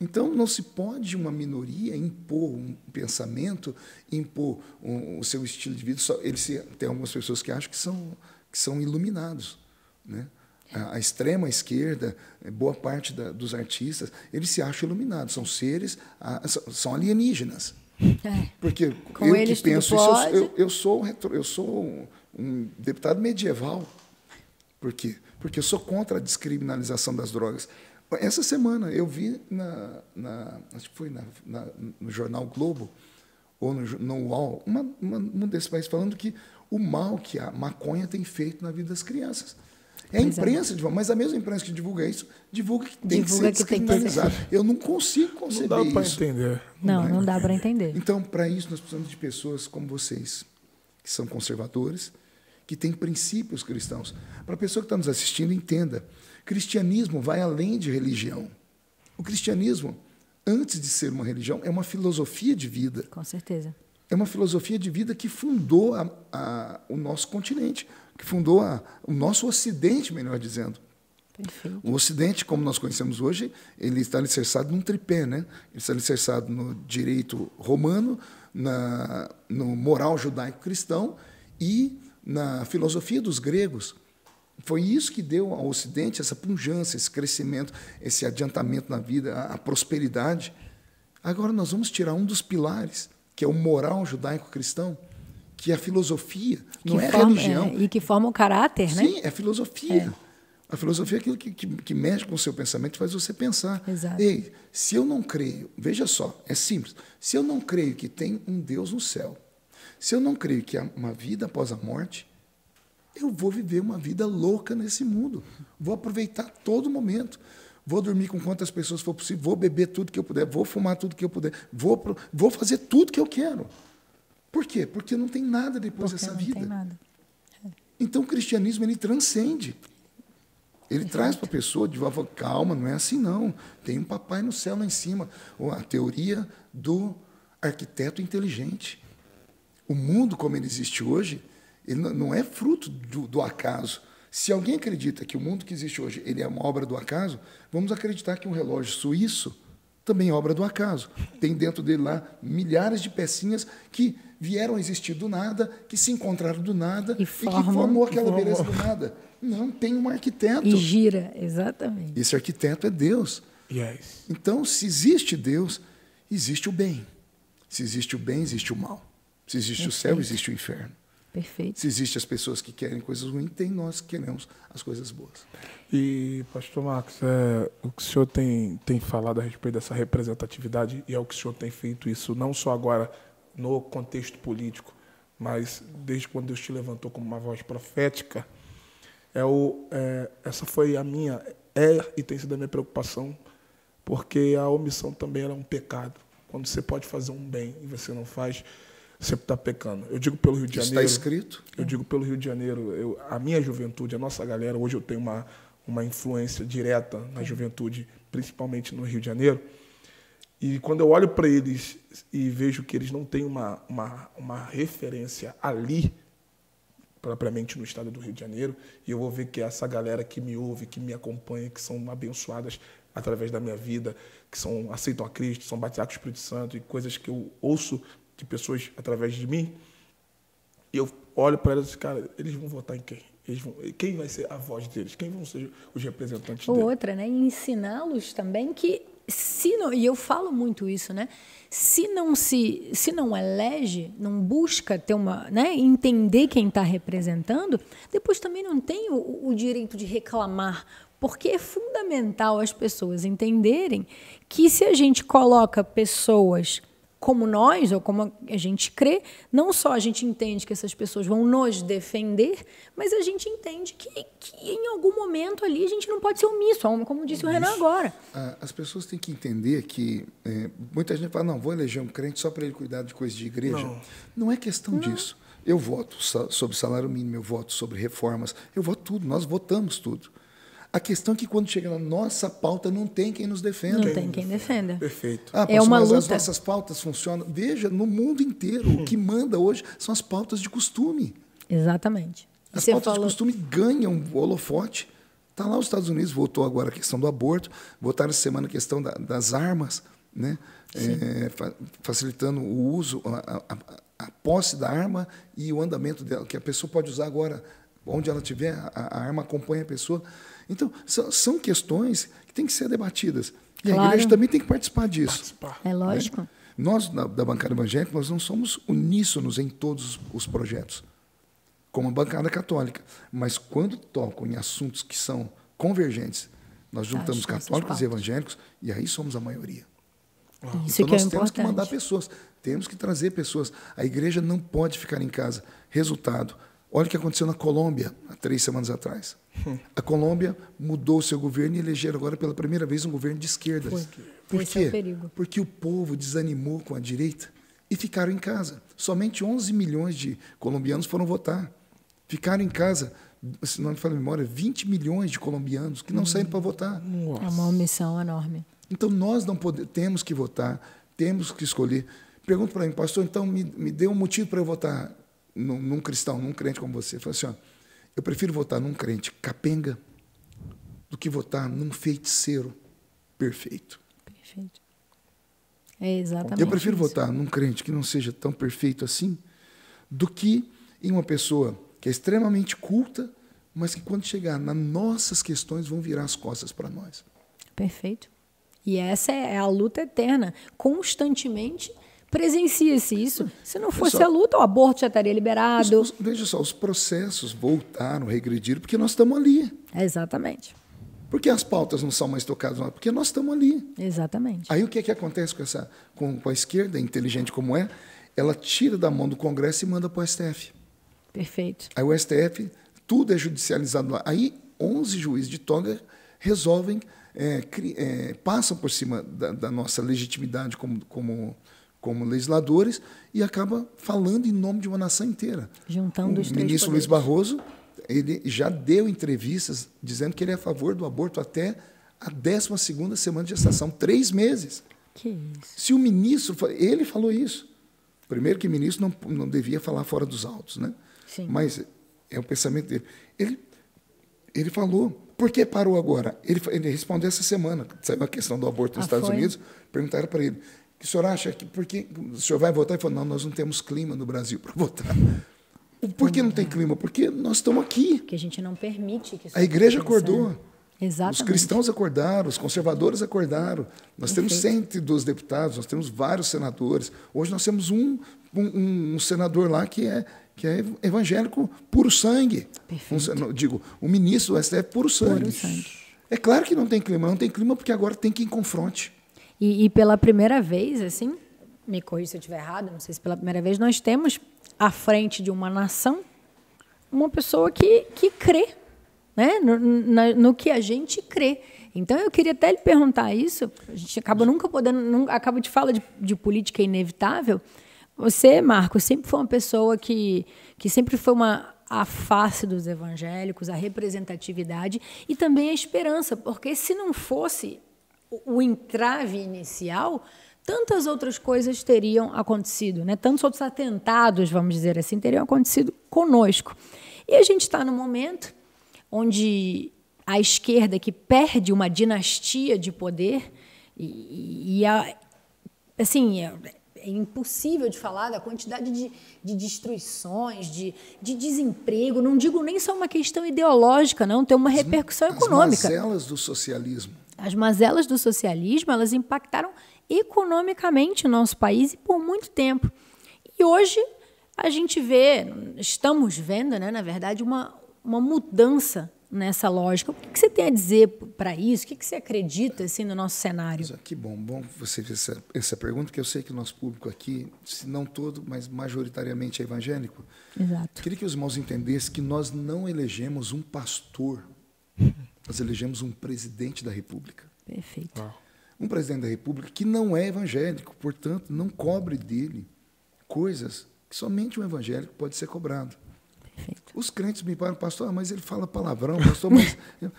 Então, não se pode uma minoria impor um pensamento, impor um- o seu estilo de vida. Só, eles se, tem algumas pessoas que acham que são, que são iluminados. Né? A, a extrema esquerda, eh, boa parte da- dos artistas, eles se acham iluminados. São seres, ah, são- alienígenas. É. Porque Com eu eles que penso isso, eu, eu, sou, um retro- eu sou um, deputado medieval. Por quê? Porque eu sou contra a descriminalização das drogas. Essa semana eu vi na, na- acho que foi na- na- no jornal Globo ou no, no UOL, uma, uma, um desses países falando que o mal que a maconha tem feito na vida das crianças. É a é. imprensa, divulga, mas a mesma imprensa que divulga isso, divulga que tem Divulga que ser que tem que ser. descriminalizado. Eu não consigo Não conceber dá para isso. entender. Não, não dá para entender. Então, para isso, nós precisamos de pessoas como vocês, que são conservadores, que têm princípios cristãos. Para a pessoa que está nos assistindo, entenda: cristianismo vai além de religião. O cristianismo, antes de ser uma religião, é uma filosofia de vida. Com certeza. É uma filosofia de vida que fundou a- a- o nosso continente, que fundou a- o nosso ocidente, melhor dizendo. Perfeito. O Ocidente, como nós conhecemos hoje, ele está alicerçado num tripé, né? Ele está alicerçado no direito romano, na, no moral judaico-cristão e na filosofia dos gregos. Foi isso que deu ao Ocidente essa pujança, esse crescimento, esse adiantamento na vida, a, a prosperidade. Agora nós vamos tirar um dos pilares, que é o moral judaico-cristão, que é a filosofia, não Que é forma- religião. é, e que forma o caráter, né? Sim, é filosofia. A filosofia é aquilo que, que, que mexe com o seu pensamento faz você pensar. Exato. Ei, se eu não creio, veja só, é simples. Se eu não creio que tem um Deus no céu, se eu não creio que há uma vida após a morte, eu vou viver uma vida louca nesse mundo. Vou aproveitar todo momento. Vou dormir com quantas pessoas for possível, vou beber tudo que eu puder, vou fumar tudo que eu puder, vou, vou fazer tudo que eu quero. Por quê? Porque não tem nada depois Porque dessa não vida. tem nada. Então o cristianismo ele transcende. Ele traz para a pessoa de volta, calma, não é assim não. Tem um papai no céu lá em cima. A teoria do arquiteto inteligente. O mundo como ele existe hoje, ele não- não é fruto do, do acaso. Se alguém acredita que o mundo que existe hoje ele é uma obra do acaso, vamos acreditar que um relógio suíço também é obra do acaso. Tem dentro dele lá milhares de pecinhas que vieram a existir do nada, que se encontraram do nada E e, que formou aquela beleza do nada. Não tem um arquiteto. E gira, exatamente. Esse arquiteto é Deus. Yes. Então, se existe Deus, existe o bem. Se existe o bem, existe o mal. Se existe o céu, existe o inferno. Perfeito. Se existem as pessoas que querem coisas ruins, tem nós que queremos as coisas boas. E, pastor Marcos, é, o que o senhor tem, tem falado a respeito dessa representatividade e é o que o senhor tem feito isso não só agora no contexto político, mas desde quando Deus te levantou como uma voz profética, é o, é, essa foi a minha, é e tem sido a minha preocupação, porque a omissão também é um pecado. Quando você pode fazer um bem e você não faz, você está pecando. Eu digo pelo Rio de Janeiro. está escrito? Eu digo pelo Rio de Janeiro. Eu, a minha juventude, a nossa galera, hoje eu tenho uma, uma influência direta na juventude, principalmente no Rio de Janeiro. E quando eu olho para eles e vejo que eles não têm uma, uma, uma referência ali, propriamente no estado do Rio de Janeiro, e eu vou ver que essa galera que me ouve, que me acompanha, que são abençoadas através da minha vida, que são aceitam a Cristo, são batizados com o Espírito Santo e coisas que eu ouço de pessoas através de mim, e eu olho para elas e cara, eles vão votar em quem? Eles vão, quem vai ser a voz deles? Quem vão ser os representantes Ou deles? outra, né? E ensiná-los também que se não, e eu falo muito isso, né? Se não se, se não elege, não busca ter uma, né, entender quem está representando, depois também não tem o, o direito de reclamar, porque é fundamental as pessoas entenderem que se a gente coloca pessoas como nós, ou como a gente crê, não só a gente entende que essas pessoas vão nos defender, mas a gente entende que, que em algum momento ali a gente não pode ser omisso, como disse o Renan agora. Ah, As pessoas têm que entender que é, muita gente fala, não, vou eleger um crente só para ele cuidar de coisas de igreja. Não. Não, é questão disso. Eu voto sobre salário mínimo, eu voto sobre reformas, eu voto tudo, nós votamos tudo. A questão é que quando chega na nossa pauta não tem quem nos defenda. Não tem quem defenda. Perfeito. Ah, É pastor, uma mas as luta. nossas pautas funcionam. Veja, no mundo inteiro, o que manda hoje são as pautas de costume. Exatamente. E As você pautas falou, de costume ganham o holofote. Está lá os Estados Unidos, votou agora a questão do aborto, votaram essa semana a questão da- das armas, né? É, fa- facilitando o uso, a, a- a- posse da arma e o andamento dela, que a pessoa pode usar agora, onde ela estiver, a, a arma acompanha a pessoa. Então, são, são questões que têm que ser debatidas. E a Claro. igreja também tem que participar disso. Participar. é lógico. né? Nós, da, da bancada evangélica, nós não somos uníssonos em todos os projetos, como a bancada católica. Mas quando tocam em assuntos que são convergentes, nós juntamos Acho essas católicos e evangélicos e aí somos a maioria. Isso então que é nós temos que mandar importante. pessoas, temos que trazer pessoas. A igreja não pode ficar em casa. Resultado, olha o que aconteceu na Colômbia há três semanas atrás. A Colômbia mudou o seu governo e elegeram agora pela primeira vez um governo de esquerda. Por é o quê? perigo. Porque o povo desanimou com a direita e ficaram em casa. Somente 11 milhões de colombianos foram votar. Ficaram em casa, se não me falha a memória, 20 milhões de colombianos que não Hum. saíram para votar. É uma omissão enorme. Então nós não podemos, temos que votar, temos que escolher. Pergunta para mim, pastor, então me, me dê um motivo para eu votar num, num cristão, num crente como você. Fala assim, ó, eu prefiro votar num crente capenga do que votar num feiticeiro perfeito. Perfeito. É exatamente. Eu prefiro isso. votar num crente que não seja tão perfeito assim do que em uma pessoa que é extremamente culta, mas que quando chegar nas nossas questões vão virar as costas para nós. Perfeito. E essa é a luta eterna. Constantemente presencia-se isso. Se não fosse Pessoal, a luta, o aborto já estaria Os- liberado. os- veja só, os processos voltaram, regrediram, porque nós estamos ali. Exatamente. Por que as pautas não são mais tocadas? Porque nós estamos ali. Exatamente. Aí o que, é que acontece com, essa, com, com a esquerda, inteligente como é? Ela tira da mão do Congresso e manda para o STF. Perfeito. Aí o STF, tudo é judicializado lá. Aí 11 juízes de toga resolvem, é, é, passam por cima da, da nossa legitimidade como, como, como legisladores e acaba falando em nome de uma nação inteira. Juntando o os três ministro Luiz. Barroso, ele já deu entrevistas dizendo que ele é a favor do aborto até a 12ª semana de gestação, três meses. Que isso. Se o ministro, ele falou isso. Primeiro que o ministro não, não devia falar fora dos autos, né? Sim. Mas é o pensamento dele. Ele, ele falou, por que parou agora? Ele, ele respondeu essa semana, saiu a questão do aborto nos Ah, Estados foi? Unidos, perguntaram para ele, o senhor acha que, por que o senhor vai votar? Ele falou, não, nós não temos clima no Brasil para votar. Por que não tem clima? Porque nós estamos aqui. Porque a gente não permite que isso A igreja aconteça, acordou. né? Exatamente. Os cristãos acordaram, os conservadores acordaram. Nós temos 102 deputados, nós temos vários senadores. Hoje nós temos um, um, um senador lá que é, que é evangélico puro sangue. Um, digo, o ministro do STF puro sangue. puro sangue. É claro que não tem clima, não tem clima porque agora tem quem confronte. E, e pela primeira vez, assim, me corrija se eu estiver errado, não sei se pela primeira vez, nós temos à frente de uma nação uma pessoa que, que crê né? no, na, no que a gente crê. Então eu queria até lhe perguntar isso. A gente acaba nunca podendo, acaba de falar de, de política inevitável. Você, Marcos, sempre foi uma pessoa que, que sempre foi uma a face dos evangélicos, a representatividade e também a esperança, porque se não fosse o entrave inicial, tantas outras coisas teriam acontecido, né? tantos outros atentados, vamos dizer assim, teriam acontecido conosco. E a gente está no momento onde a esquerda que perde uma dinastia de poder e, e a, assim é, é, impossível de falar da quantidade de, de destruições, de, de, desemprego. Não digo nem só uma questão ideológica, não, tem uma repercussão as, econômica. As mazelas do socialismo. As mazelas do socialismo elas impactaram economicamente o nosso país e por muito tempo. E hoje a gente vê, estamos vendo, né, na verdade, uma, uma mudança nessa lógica. O que você tem a dizer para isso? O que você acredita assim, no nosso cenário? Que bom, bom você fez essa, essa pergunta, porque eu sei que o nosso público aqui, se não todo, mas majoritariamente é evangélico. Exato. Queria que os irmãos entendessem que nós não elegemos um pastor, <laughs> nós elegemos um presidente da República. Perfeito. Ah. Um presidente da República que não é evangélico, portanto, não cobre dele coisas que somente um evangélico pode ser cobrado. Perfeito. Os crentes me param, pastor, mas ele fala palavrão, pastor, mas <laughs> eu,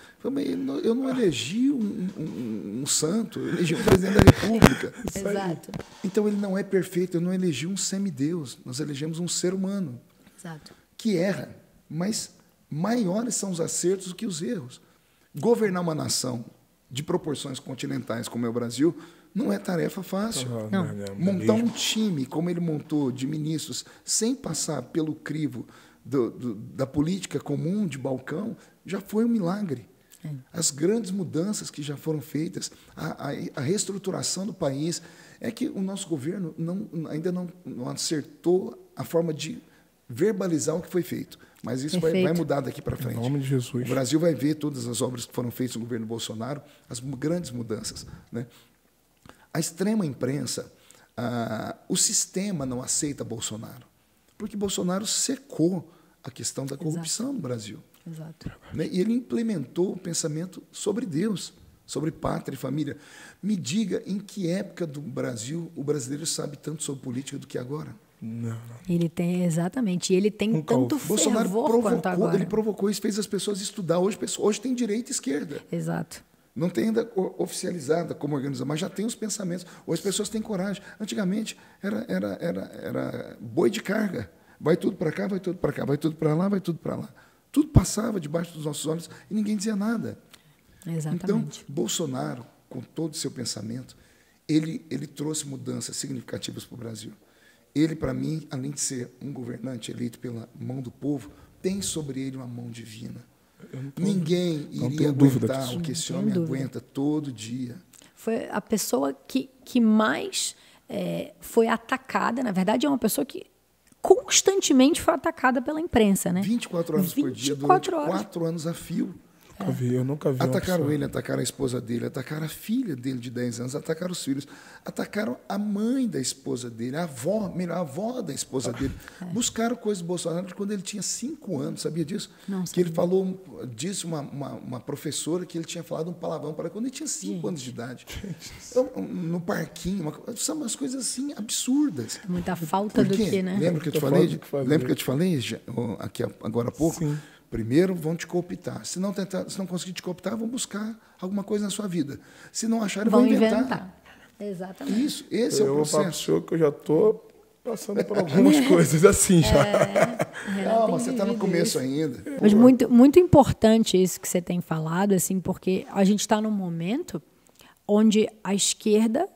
eu não elegi um, um, um, santo, eu elegi um presidente da República. <laughs> Exato. Então ele não é perfeito, eu não elegi um semideus, nós elegemos um ser humano. Exato. Que erra, mas maiores são os acertos do que os erros. Governar uma nação de proporções continentais como é o Brasil não é tarefa fácil. Não. Montar um time como ele montou de ministros sem passar pelo crivo do, do, da política comum de balcão já foi um milagre. É. As grandes mudanças que já foram feitas, a, a, a, reestruturação do país, é que o nosso governo não, ainda não, não acertou a forma de verbalizar o que foi feito. Mas isso vai, vai, mudar daqui para frente. Em nome de Jesus. O Brasil vai ver todas as obras que foram feitas no governo Bolsonaro, as grandes mudanças. Né? A extrema imprensa, ah, o sistema não aceita Bolsonaro, porque Bolsonaro secou a questão da corrupção Exato. no Brasil. Exato. Né? E ele implementou o pensamento sobre Deus, sobre pátria e família. Me diga em que época do Brasil o brasileiro sabe tanto sobre política do que agora? Não, não. Ele tem, exatamente. Ele tem Nunca tanto fervor Bolsonaro provocou, quanto agora. Ele provocou isso, fez as pessoas estudar. Hoje, hoje tem direita e esquerda. Exato. Não tem ainda oficializada como organização, mas já tem os pensamentos. Hoje as pessoas têm coragem. Antigamente era, era, era, era boi de carga. Vai tudo para cá, vai tudo para cá, vai tudo para lá, vai tudo para lá. Tudo passava debaixo dos nossos olhos e ninguém dizia nada. Exatamente. Então, Bolsonaro, com todo o seu pensamento, ele, ele trouxe mudanças significativas para o Brasil. Ele, para mim, além de ser um governante eleito pela mão do povo, tem sobre ele uma mão divina. Tô, Ninguém iria aguentar o que esse homem aguenta todo dia. Foi a pessoa que, que mais é, foi atacada. Na verdade, é uma pessoa que constantemente foi atacada pela imprensa, né? 24 horas 24 por dia, durante horas. quatro anos a fio. Nunca vi, eu nunca vi. Atacaram ele, atacaram a esposa dele, atacaram a filha dele de 10 anos, atacaram os filhos, atacaram a mãe da esposa dele, a avó, melhor, a avó da esposa dele. <laughs> É. Buscaram coisas do Bolsonaro quando ele tinha 5 anos, sabia disso? Não, que ele falou, disse uma, uma, uma, professora que ele tinha falado um palavrão para quando ele tinha 5 anos de idade. Então, no parquinho, uma, são umas coisas assim absurdas. Muita falta do que, né? Lembra que eu te falei? Lembra que eu te falei aqui agora há pouco? Sim Primeiro vão te cooptar. Se não, tentar, se não conseguir te cooptar, vão buscar alguma coisa na sua vida. Se não acharem, vão, vão inventar. inventar. Exatamente. Isso, esse eu é o processo. Eu que eu já estou passando por <laughs> algumas coisas assim já. É, Calma, você está no começo ainda. Mas muito, muito importante isso que você tem falado, assim, porque a gente está num momento onde a esquerda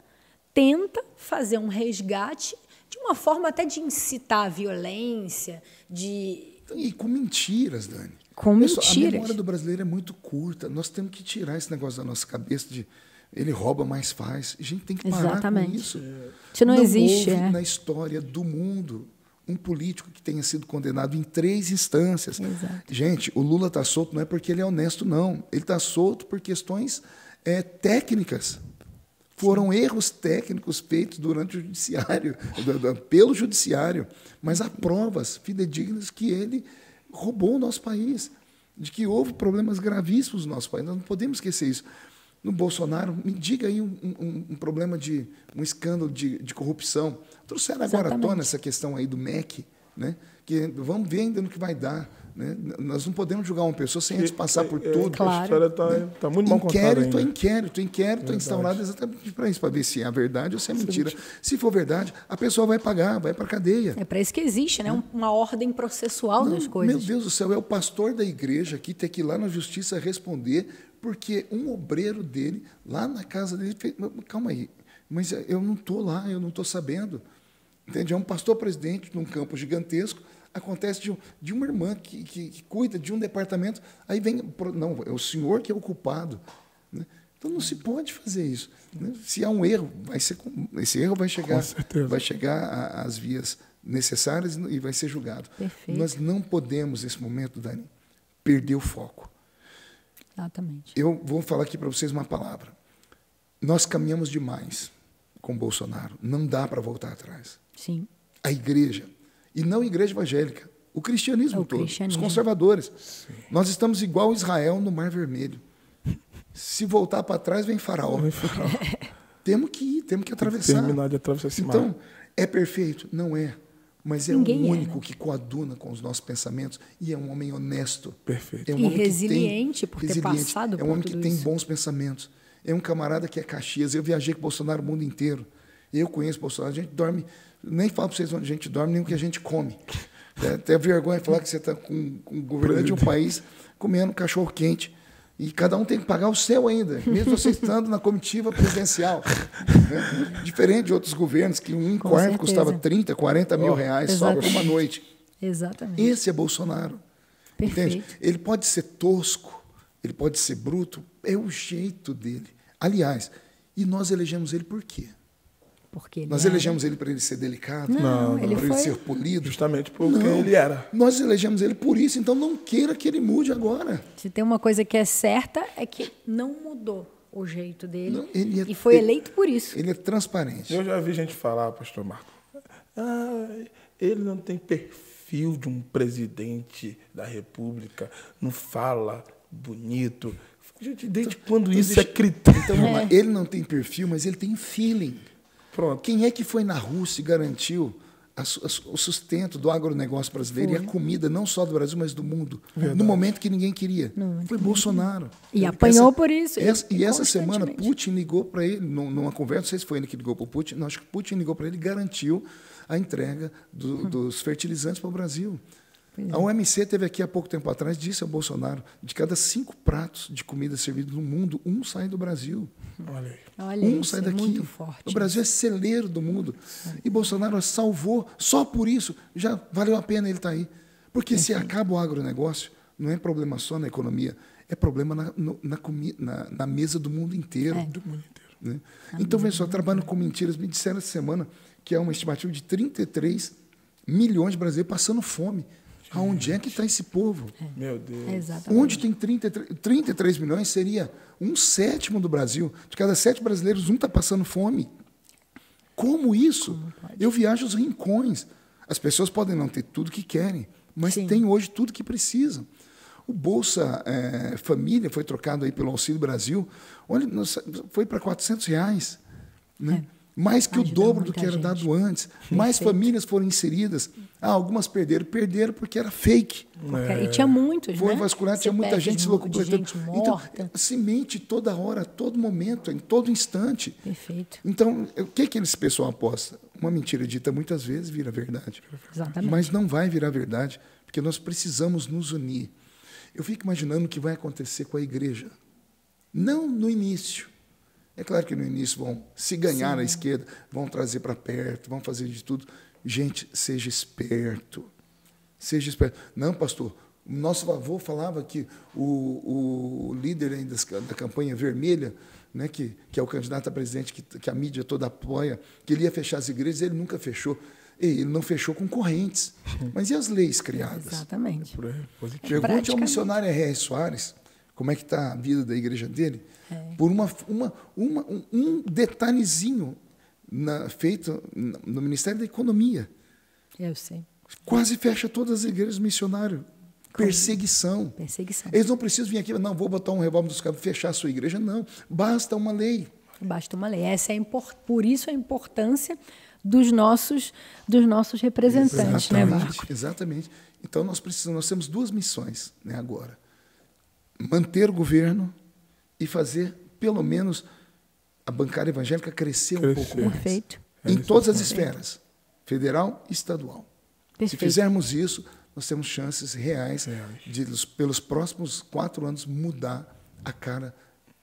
tenta fazer um resgate de uma forma até de incitar a violência, de e com mentiras, Dani. Com Pessoal, mentiras. A memória do brasileiro é muito curta. Nós temos que tirar esse negócio da nossa cabeça de ele rouba, mas faz. A gente tem que parar Exatamente. com isso. Isso não existe, houve é. na história do mundo um político que tenha sido condenado em três instâncias. Exato. Gente, o Lula está solto não é porque ele é honesto, não. Ele está solto por questões é, técnicas. Foram erros técnicos feitos durante o judiciário, <laughs> pelo judiciário, mas há provas fidedignas que ele roubou o nosso país, de que houve problemas gravíssimos no nosso país. Nós não podemos esquecer isso. No Bolsonaro, me diga aí um, um- um problema de um escândalo de, de corrupção. Trouxeram agora à tona essa questão aí do MEC, né? Que vamos ver ainda no que vai dar. Né? Nós não podemos julgar uma pessoa sem antes passar por É, tudo. Claro. A história está tá muito mal contada Inquérito é ainda. inquérito, inquérito é instaurado exatamente para isso, para ver se é a verdade ou se é mentira. Se for verdade, a pessoa vai pagar, vai para a cadeia. É para isso que existe, né? Um- Uma ordem processual das Meu coisas. Deus do céu, é o pastor da igreja aqui ter que ir lá na justiça responder porque um obreiro dele, lá na casa dele, fez, "Mas, calma aí, mas eu não estou lá, eu não estou sabendo. Entende? É um pastor presidente num campo gigantesco, acontece de, um- de uma irmã que, que, que cuida de um departamento, aí vem, não, é o senhor que é o culpado. né? Então não se pode fazer isso. né? Se há um erro, vai ser, esse erro vai chegar, vai chegar às vias necessárias e vai ser julgado. Perfeito. Nós não podemos, nesse momento, Dani, perder o foco. Exatamente. Eu vou falar aqui para vocês uma palavra. Nós caminhamos demais com Bolsonaro. Não dá para voltar atrás. Sim. A igreja, e não a igreja evangélica, o cristianismo É o todo, cristianismo. os conservadores. Nós estamos igual Israel no Mar Vermelho. Se voltar para trás, vem faraó. <laughs> temos que ir, temos que atravessar. Terminar de atravessar esse mar. Então, é perfeito? Não é. Mas é Ninguém o é, único né? que coaduna com os nossos pensamentos e é um homem honesto. Perfeito. É um E homem que tem- resiliente por ter resiliente. passado É um por homem que tudo tem isso. bons pensamentos. É um camarada que é Caxias. Eu viajei com o Bolsonaro o mundo inteiro. Eu conheço o Bolsonaro. A gente dorme, nem falo para vocês onde a gente dorme, nem o que a gente come. É, Até vergonha de falar que você está com, com o governante de um país comendo cachorro quente. E cada um tem que pagar o seu ainda, mesmo você estando na comitiva presidencial. né? Diferente de outros governos, que um Com quarto certeza. custava 30, 40 mil reais só por uma exatamente. noite. Exatamente. Esse é Bolsonaro. Perfeito. Entende? Ele pode ser tosco, ele pode ser bruto, é o jeito dele. Aliás, e nós elegemos ele por quê? Porque ele Nós era- elegemos ele para ele ser delicado, Não, ele para ele foi- ser polido. Justamente porque Não. ele era. Nós elegemos ele por isso, então não queira que ele mude agora. Se tem uma coisa que é certa, é que não mudou o jeito dele. Não, ele é- e foi ele- eleito por isso. Ele é transparente. Eu já vi gente falar, pastor Marco, ah, ele não tem perfil de um presidente da república, não fala bonito. Gente, desde quando isso é critério? Então, lá. ele não tem perfil, mas ele tem feeling. Pronto. Quem é que foi na Rússia e garantiu a a o sustento do agronegócio brasileiro e a comida, não só do Brasil, mas do mundo, no momento que ninguém queria? Foi Bolsonaro. E Essa- apanhou por isso, e essa- e essa semana. Putin ligou para ele, num- numa conversa, não sei se foi ele que ligou para o Putin, não, acho que Putin ligou para ele e garantiu a entrega do- dos fertilizantes para o Brasil. A OMC teve aqui há pouco tempo atrás, disse ao Bolsonaro, de cada cinco pratos de comida servidos no mundo, um sai do Brasil. Olha aí. Olha, Um isso sai é daqui. muito forte. O Brasil é celeiro do mundo. E Bolsonaro salvou. Só por isso já valeu a pena ele estar aí. Porque se acaba o agronegócio, não é problema só na economia, é problema na, no- na, na- na mesa do mundo inteiro. É. Do mundo inteiro. né? Então, veja só, trabalhando com mentiras. Me disseram essa semana que é uma estimativa de 33 milhões de brasileiros passando fome. Aonde é que está esse povo? Meu Deus. Exatamente. Onde tem 33, 33 milhões seria um sétimo do Brasil. De cada sete brasileiros, um está passando fome. Como isso? Eu viajo aos rincões. As pessoas podem não ter tudo que querem, mas Sim. têm hoje tudo que precisam. O Bolsa eh, Família foi trocado aí pelo Auxílio Brasil. Olha, foi para 400 reais. Né? Mais que o dobro do que era gente. dado antes. Mais famílias foram inseridas. Ah, algumas perderam. Perderam porque era fake. Porque- E tinha muitos, Foi né? vascular, tinha muita gente se locupletando. gente morta. Então, se mente toda hora, a todo momento, em todo instante. Perfeito. Então, o que, que esse pessoal aposta? Uma mentira dita muitas vezes vira verdade. Exatamente. Mas não vai virar verdade, porque nós precisamos nos unir. Eu fico imaginando o que vai acontecer com a igreja. Não no início. É claro que no início vão se ganhar na esquerda, vão trazer para perto, vão fazer de tudo. Gente, seja esperto. Seja esperto. Não, pastor, Nosso avô falava que o, o líder das, da campanha vermelha, né, que, que é o candidato a presidente que, que a mídia toda apoia, que ele ia fechar as igrejas, ele nunca fechou. Ele não fechou com correntes. Mas e as leis criadas? Exatamente. Positivo. Pergunte ao missionário R.R. Soares como é que está a vida da igreja dele, por uma, uma, uma, um, detalhezinho na, feito no Ministério da Economia. Eu sei. Quase fecha todas as igrejas missionárias. Perseguição. Perseguição. Eles não precisam vir aqui, não, vou botar um revólver dos cabos e fechar a sua igreja. Não. Basta uma lei. Basta uma lei. Essa é a impor- Por isso a importância dos nossos, dos nossos representantes, né, Marco? Exatamente. Então nós precisamos, nós temos duas missões né, agora. Manter o governo e fazer, pelo menos, a bancária evangélica crescer um Crescer. pouco mais. Perfeito. Em todas as esferas, federal e estadual. Se Perfeito. fizermos isso, nós temos chances reais de, pelos próximos quatro anos, mudar a cara,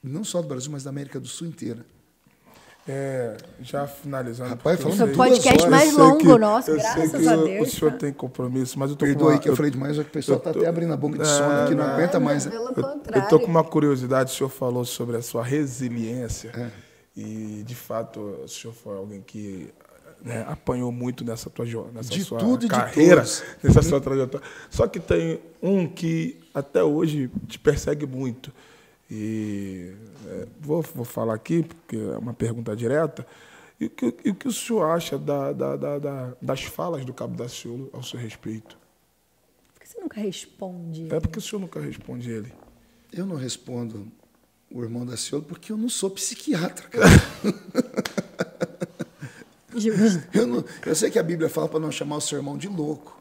não só do Brasil, mas da América do Sul inteira. É, já finalizando. Rapaz, eu falando sei- duas podcast horas, mais eu longo que- nosso, eu sei graças que a o- Deus, O senhor tem compromisso, mas eu tô com Perdoa uma, que eu eu- falei demais, o pessoal está até abrindo a boca de Não, sono aqui, não não. aguenta mais. né? Pelo Eu, contrário. eu tô com uma curiosidade, o senhor falou sobre a sua resiliência. É. E, de fato, o senhor foi alguém que né, apanhou muito nessa, tua, nessa De sua tudo e de carreira, todos. <laughs> nessa sua trajetória. Só que tem um que até hoje te persegue muito. E é, vou, vou falar aqui, porque é uma pergunta direta. E o que, e o, que o senhor acha da- da- da- da- das falas do Cabo Daciolo ao seu respeito? Por que você nunca responde? É porque o senhor nunca responde ele. Eu não respondo o irmão da Ciolo porque eu não sou psiquiatra, cara. <laughs> Eu, não- eu sei que a Bíblia fala para não chamar o seu irmão de louco,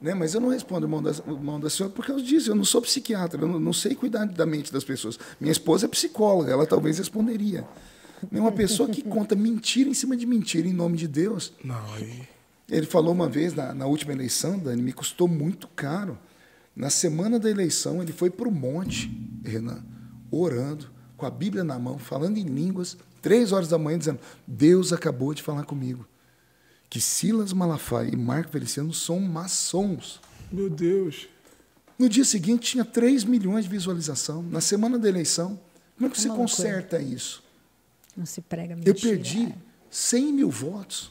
né? mas eu não respondo o irmão da, o irmão da Ciolo porque eu disse, eu não sou psiquiatra, eu não, não sei cuidar da mente das pessoas. Minha esposa é psicóloga, ela talvez responderia. É uma pessoa que conta mentira em cima de mentira em nome de Deus. Não, aí. Ele falou uma vez, na, na última eleição, Dani, me custou muito caro. Na semana da eleição, ele foi para o monte, Renan, orando, com a Bíblia na mão, falando em línguas, três horas da manhã, dizendo: Deus acabou de falar comigo. Que Silas Malafaia e Marco Feliciano são maçons. Meu Deus. No dia seguinte, tinha 3 milhões de visualização. Na semana da eleição, como é que É você uma loucura. conserta isso? Não se prega Eu mentira. perdi é. 100 mil votos,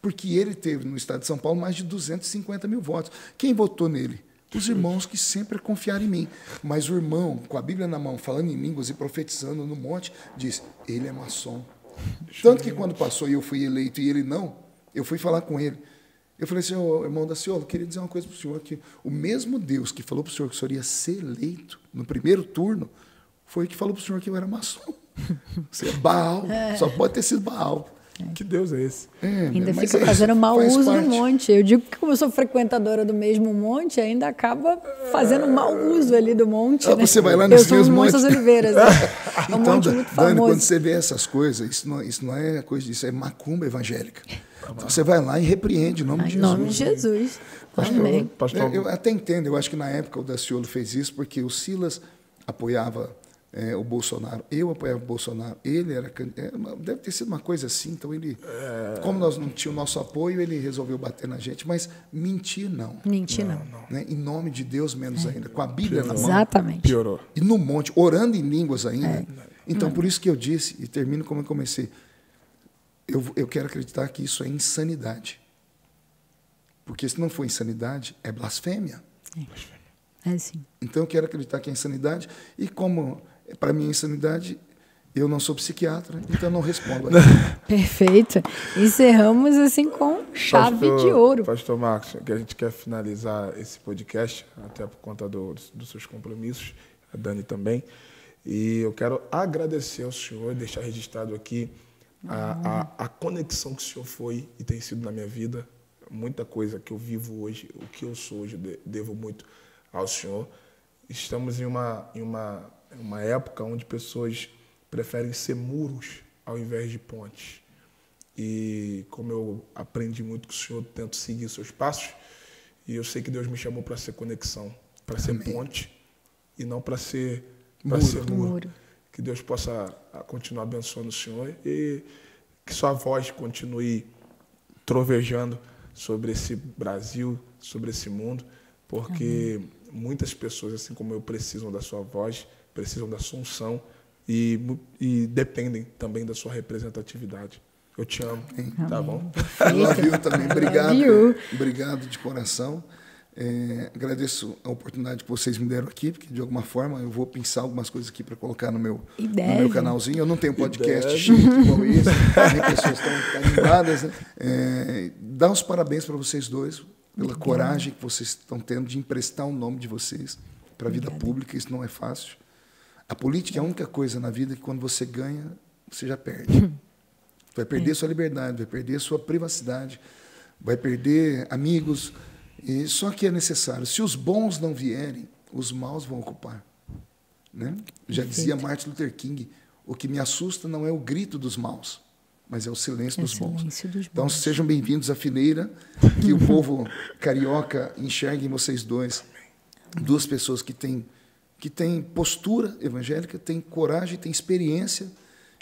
porque ele teve no estado de São Paulo mais de 250 mil votos. Quem votou nele? Os irmãos que sempre confiaram em mim. Mas o irmão, com a Bíblia na mão, falando em línguas e profetizando no monte, diz: ele é maçom. <laughs> Tanto que quando passou e eu fui eleito e ele não, eu fui falar com ele. Eu falei assim, "Ô, irmão da Ciolo, eu queria dizer uma coisa para o senhor, que o mesmo Deus que falou para o senhor que o senhor ia ser eleito no primeiro turno, foi o que falou para o senhor que eu era maçom. <laughs> Você é Baal, só pode ter sido Baal. Que Deus é esse? É, Ainda fica é, fazendo mau faz uso parte. do monte. Eu digo que, como eu sou frequentadora do mesmo monte, ainda acaba fazendo mau uso ali do monte. Ah, né? você vai lá Eu nesse sou mesmo no Monte monte? das Oliveiras. né? É um <laughs> Então, monte muito Dani, famoso. quando você vê essas coisas, isso não, isso não é coisa disso, é macumba evangélica. Então você vai lá e repreende em nome de Em Jesus. nome de Jesus. Pastor, Amém. pastor, É, Eu até entendo, eu acho que na época o Daciolo fez isso porque o Silas apoiava é, o Bolsonaro, eu apoiava o Bolsonaro, ele era. é, uma- deve ter sido uma coisa assim, então ele. Como nós não tínhamos o nosso apoio, ele resolveu bater na gente, mas mentir não. Mentir não. Né? Em nome de Deus, menos ainda. Com a Bíblia na mão. Exatamente. piorou. E no monte, orando em línguas ainda. É. Então, por isso que eu disse, e termino como eu comecei. Eu, eu quero acreditar que isso é insanidade. Porque se não for insanidade, é blasfêmia. É assim. Então, eu quero acreditar que é insanidade. E como, para mim, é insanidade, eu não sou psiquiatra, então eu não respondo. <laughs> Perfeito. Encerramos assim com chave Pastor- de ouro. Pastor Marcos, que a gente quer finalizar esse podcast, até por conta do- dos seus compromissos, a Dani também. E eu quero agradecer ao senhor, deixar registrado aqui a, a, a conexão que o senhor foi e tem sido na minha vida. Muita coisa que eu vivo hoje, o que eu sou hoje, devo muito ao senhor. Estamos em uma, em uma, uma época onde pessoas preferem ser muros ao invés de pontes. E como eu aprendi muito com o Senhor, tento seguir seus passos. E eu sei que Deus me chamou para ser conexão, para ser ponte e não para ser Muro. ser muro. Muro. Que Deus possa ah, continuar abençoando o Senhor e que sua voz continue trovejando sobre esse Brasil, sobre esse mundo, porque muitas pessoas, assim como eu, precisam da sua voz, precisam da sua unção e, e dependem também da sua representatividade. Eu te amo, tá bom? Love you também. Obrigado. Obrigado de coração. É, agradeço a oportunidade que vocês me deram aqui, porque de alguma forma eu vou pensar algumas coisas aqui para colocar no meu, no meu canalzinho. Eu não tenho podcast chique igual esse, nem pessoas estão animadas. Né? É, dá os parabéns para vocês dois pela coragem que vocês estão tendo de emprestar o nome de vocês para a vida pública. Isso não é fácil. A política é a única coisa na vida que quando você ganha, você já perde. Vai perder sua liberdade, vai perder sua privacidade, vai perder amigos. E só que é necessário. Se os bons não vierem, os maus vão ocupar. Né? Já dizia Martin Luther King: o que me assusta não é o grito dos maus, mas é o silêncio É dos bons. silêncio dos Então bons. sejam bem-vindos à fileira, que o povo <laughs> carioca enxergue em vocês dois duas pessoas que têm que têm postura evangélica, têm coragem, têm experiência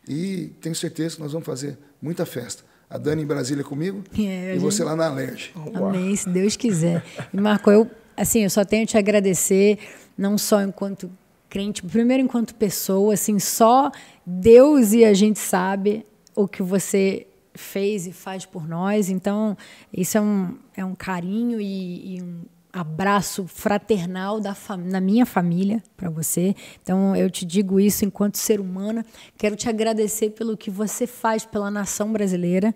e tenho certeza que nós vamos fazer muita festa. A Dani em Brasília comigo É, e você gente- lá na Alerj. Amém, se Deus quiser. E Marco, eu, assim, eu só tenho te agradecer, não só enquanto crente, primeiro enquanto pessoa, assim, só Deus e a gente sabe o que você fez e faz por nós. Então, isso é um, é um carinho e, e um abraço fraternal da na minha família para você. Então, eu te digo isso enquanto ser humana. Quero te agradecer pelo que você faz pela nação brasileira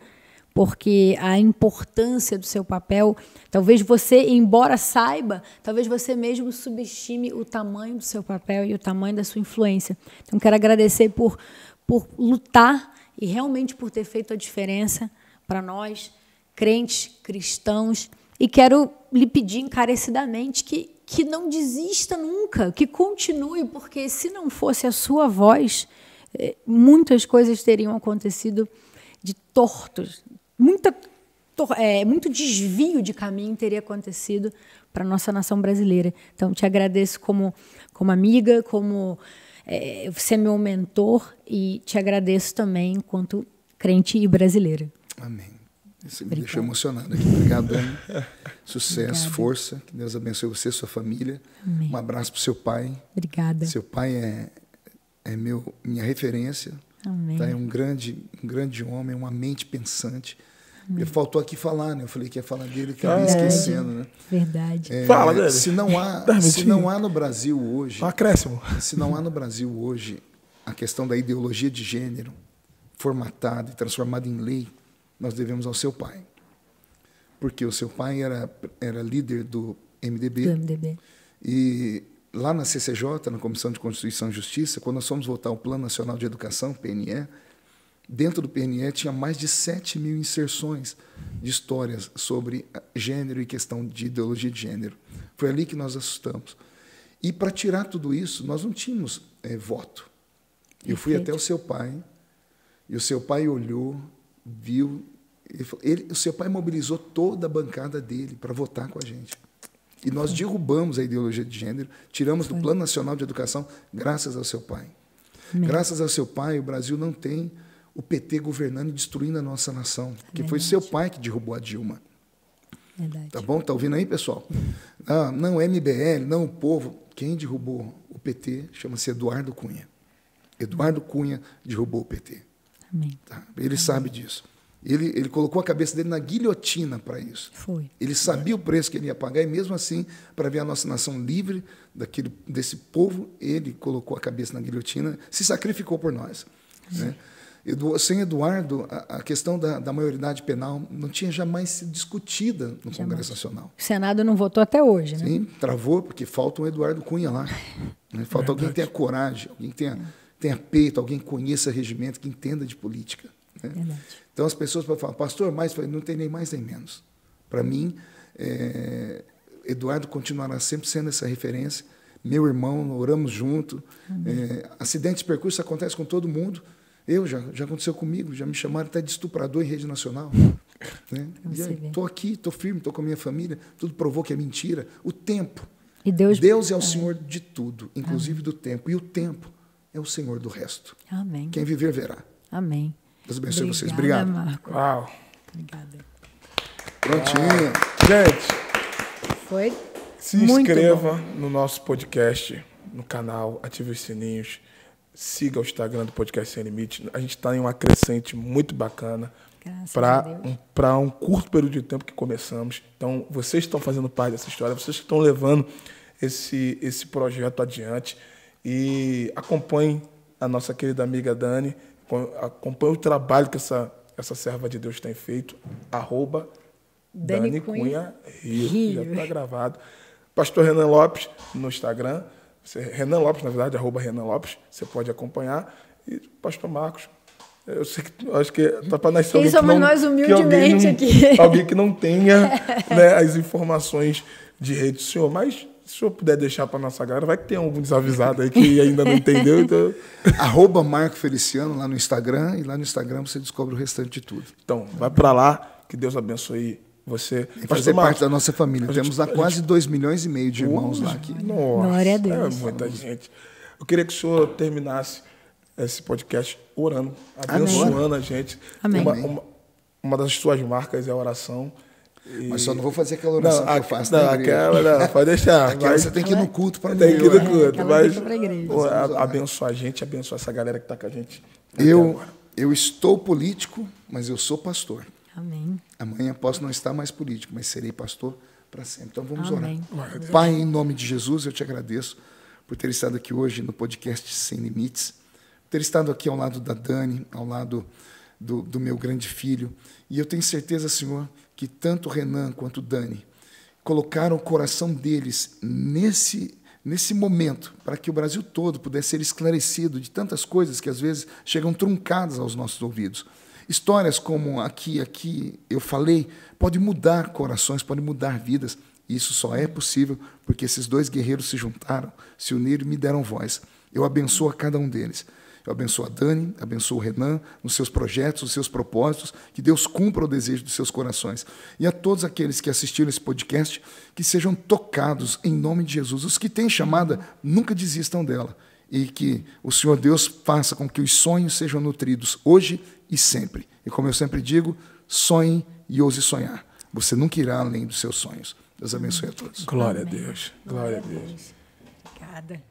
porque a importância do seu papel, talvez você, embora saiba, talvez você mesmo subestime o tamanho do seu papel e o tamanho da sua influência. Então, quero agradecer por, por lutar e realmente por ter feito a diferença para nós, crentes, cristãos, e quero lhe pedir encarecidamente que, que não desista nunca, que continue, porque se não fosse a sua voz, eh, muitas coisas teriam acontecido de tortos, muita, é, muito desvio de caminho teria acontecido para a nossa nação brasileira. Então, te agradeço como, como amiga, como é, você é meu mentor e te agradeço também enquanto crente e brasileira. Amém. Isso me Obrigada. deixou emocionado aqui. Obrigado, Dani. <laughs> Sucesso, Obrigada. força. Que Deus abençoe você e sua família. Amém. Um abraço para o seu pai. Obrigada. Seu pai é, é meu, minha referência. Amém. Tá? É um grande, um grande homem, uma mente pensante. Ele faltou aqui falar, né? Eu falei que ia falar dele, que acabei esquecendo, né? Verdade. É, Fala dele. Se não há, Dá <laughs> um se não há no Brasil hoje, Um acréscimo. se não há no Brasil hoje a questão da ideologia de gênero formatada e transformada em lei, nós devemos ao seu pai. Porque o seu pai era, era líder do MDB. Do MDB. E lá na CCJ, na Comissão de Constituição e Justiça, quando nós fomos votar o Plano Nacional de Educação, PNE, dentro do PNE tinha mais de 7 mil inserções de histórias sobre gênero e questão de ideologia de gênero. Foi ali que nós assustamos. E para tirar tudo isso, nós não tínhamos eh, voto. Eu fui Perfeito. até o seu pai, e o seu pai olhou, viu. Ele, ele- o seu pai mobilizou toda a bancada dele para votar com a gente. E nós derrubamos a ideologia de gênero, tiramos do Plano Nacional de Educação, graças ao seu pai. Amém. Graças ao seu pai, o Brasil não tem o PT governando e destruindo a nossa nação, que foi seu pai que derrubou a Dilma. Verdade. Tá bom? Tá ouvindo aí, pessoal? <laughs> Ah, não MBL, não o povo. Quem derrubou o PT chama-se Eduardo Cunha. Eduardo Cunha derrubou o PT. Amém. tá? Ele sabe disso. Ele, ele colocou a cabeça dele na guilhotina para isso. Foi. Ele sabia o preço que ele ia pagar e mesmo assim, para ver a nossa nação livre daquele, desse povo, ele colocou a cabeça na guilhotina, se sacrificou por nós. Né? Edu, sem Eduardo, a, a questão da, da maioridade penal não tinha jamais sido discutida no Congresso Nacional. O Senado não votou até hoje, né? Sim, travou, porque falta um Eduardo Cunha lá. né? Falta alguém que tenha coragem, alguém que tenha, tenha peito, alguém conheça regimento, que entenda de política. né? Então as pessoas podem falar, pastor, mas não tem nem mais nem menos. Para mim, é, Eduardo continuará sempre sendo essa referência. Meu irmão, oramos junto. É, acidentes de percurso acontece com todo mundo. Eu já, já aconteceu comigo, já me chamaram até de estuprador em rede nacional. <coughs> Né? E. Estou aqui, estou firme, estou com a minha família. Tudo provou que é mentira. O tempo. E Deus. Deus é o Senhor de tudo, inclusive do tempo. E o tempo é o Senhor do resto. Amém. Quem viver, verá. Amém. Deus abençoe vocês. Obrigada, Obrigado. Marco. Uau. Obrigada. Prontinho. Gente, Foi Se Muito inscreva no nosso podcast, no canal, ative os sininhos, siga o Instagram do Podcast Sem Limite. A gente está em uma crescente muito bacana para um, pra um curto período de tempo que começamos. Então, vocês estão fazendo parte dessa história, vocês que estão levando esse, esse projeto adiante. E acompanhem a nossa querida amiga Dani, co- acompanhe o trabalho que essa, essa serva de Deus tem feito. Arroba Dani Dani, Cunha Cunha, Rio. Rio. Já está gravado. Pastor Renan Lopes no Instagram. Renan Lopes, na verdade, arroba Renan Lopes. Você pode acompanhar. E Pastor Marcos. Eu sei que acho que tá para nascer Quem alguém que não, nós que humildemente alguém não- aqui? Alguém que não tenha <laughs> né, as informações de rede do senhor. Mas se o senhor puder deixar para nossa galera, vai que tem algum desavisado aí que ainda não entendeu. Então, <laughs> Arroba Marco Feliciano lá no Instagram, e lá no Instagram você descobre o restante de tudo. então vai para lá. Que Deus abençoe você. E fazer Pastor parte Marcos, da nossa família. gente- Temos lá gente- quase 2 milhões e meio de irmãos lá aqui. Nossa, Glória a Deus. É muita gente. Eu queria que o senhor terminasse esse podcast orando, abençoando a gente. Amém. Uma, uma, uma das suas marcas é a oração. E- Mas só não vou fazer aquela oração Não, que eu a- faço não, aquela não, pode <laughs> deixar. Aquela vai- você tem que ir no culto para tem que ir no orar. culto, aquela mas a- abençoa a gente, abençoa essa galera que está com a gente. Eu, eu estou político, mas eu sou pastor. Amém. Amanhã posso não estar mais político, mas serei pastor para sempre. Então vamos Amém. orar. Pai, em nome de Jesus, eu te agradeço por ter estado aqui hoje no podcast Sem Limites, ter estado aqui ao lado da Dani, ao lado do, do meu grande filho. E eu tenho certeza, Senhor, que tanto Renan quanto Dani colocaram o coração deles nesse nesse momento para que o Brasil todo pudesse ser esclarecido de tantas coisas que às vezes chegam truncadas aos nossos ouvidos. Histórias como aqui, aqui eu falei, pode mudar corações, pode mudar vidas. E isso só é possível porque esses dois guerreiros se juntaram, se uniram e me deram voz. Eu abençoo a cada um deles. Eu abençoo a Dani, abençoo o Renan nos seus projetos, nos seus propósitos, que Deus cumpra o desejo dos seus corações. E a todos aqueles que assistiram esse podcast, que sejam tocados em nome de Jesus. Os que têm chamada, nunca desistam dela. E que o Senhor Deus faça com que os sonhos sejam nutridos hoje e sempre. E como eu sempre digo, sonhe e ouse sonhar. Você nunca irá além dos seus sonhos. Deus abençoe a todos. Glória a Amém. Deus. Glória a Deus. Obrigada.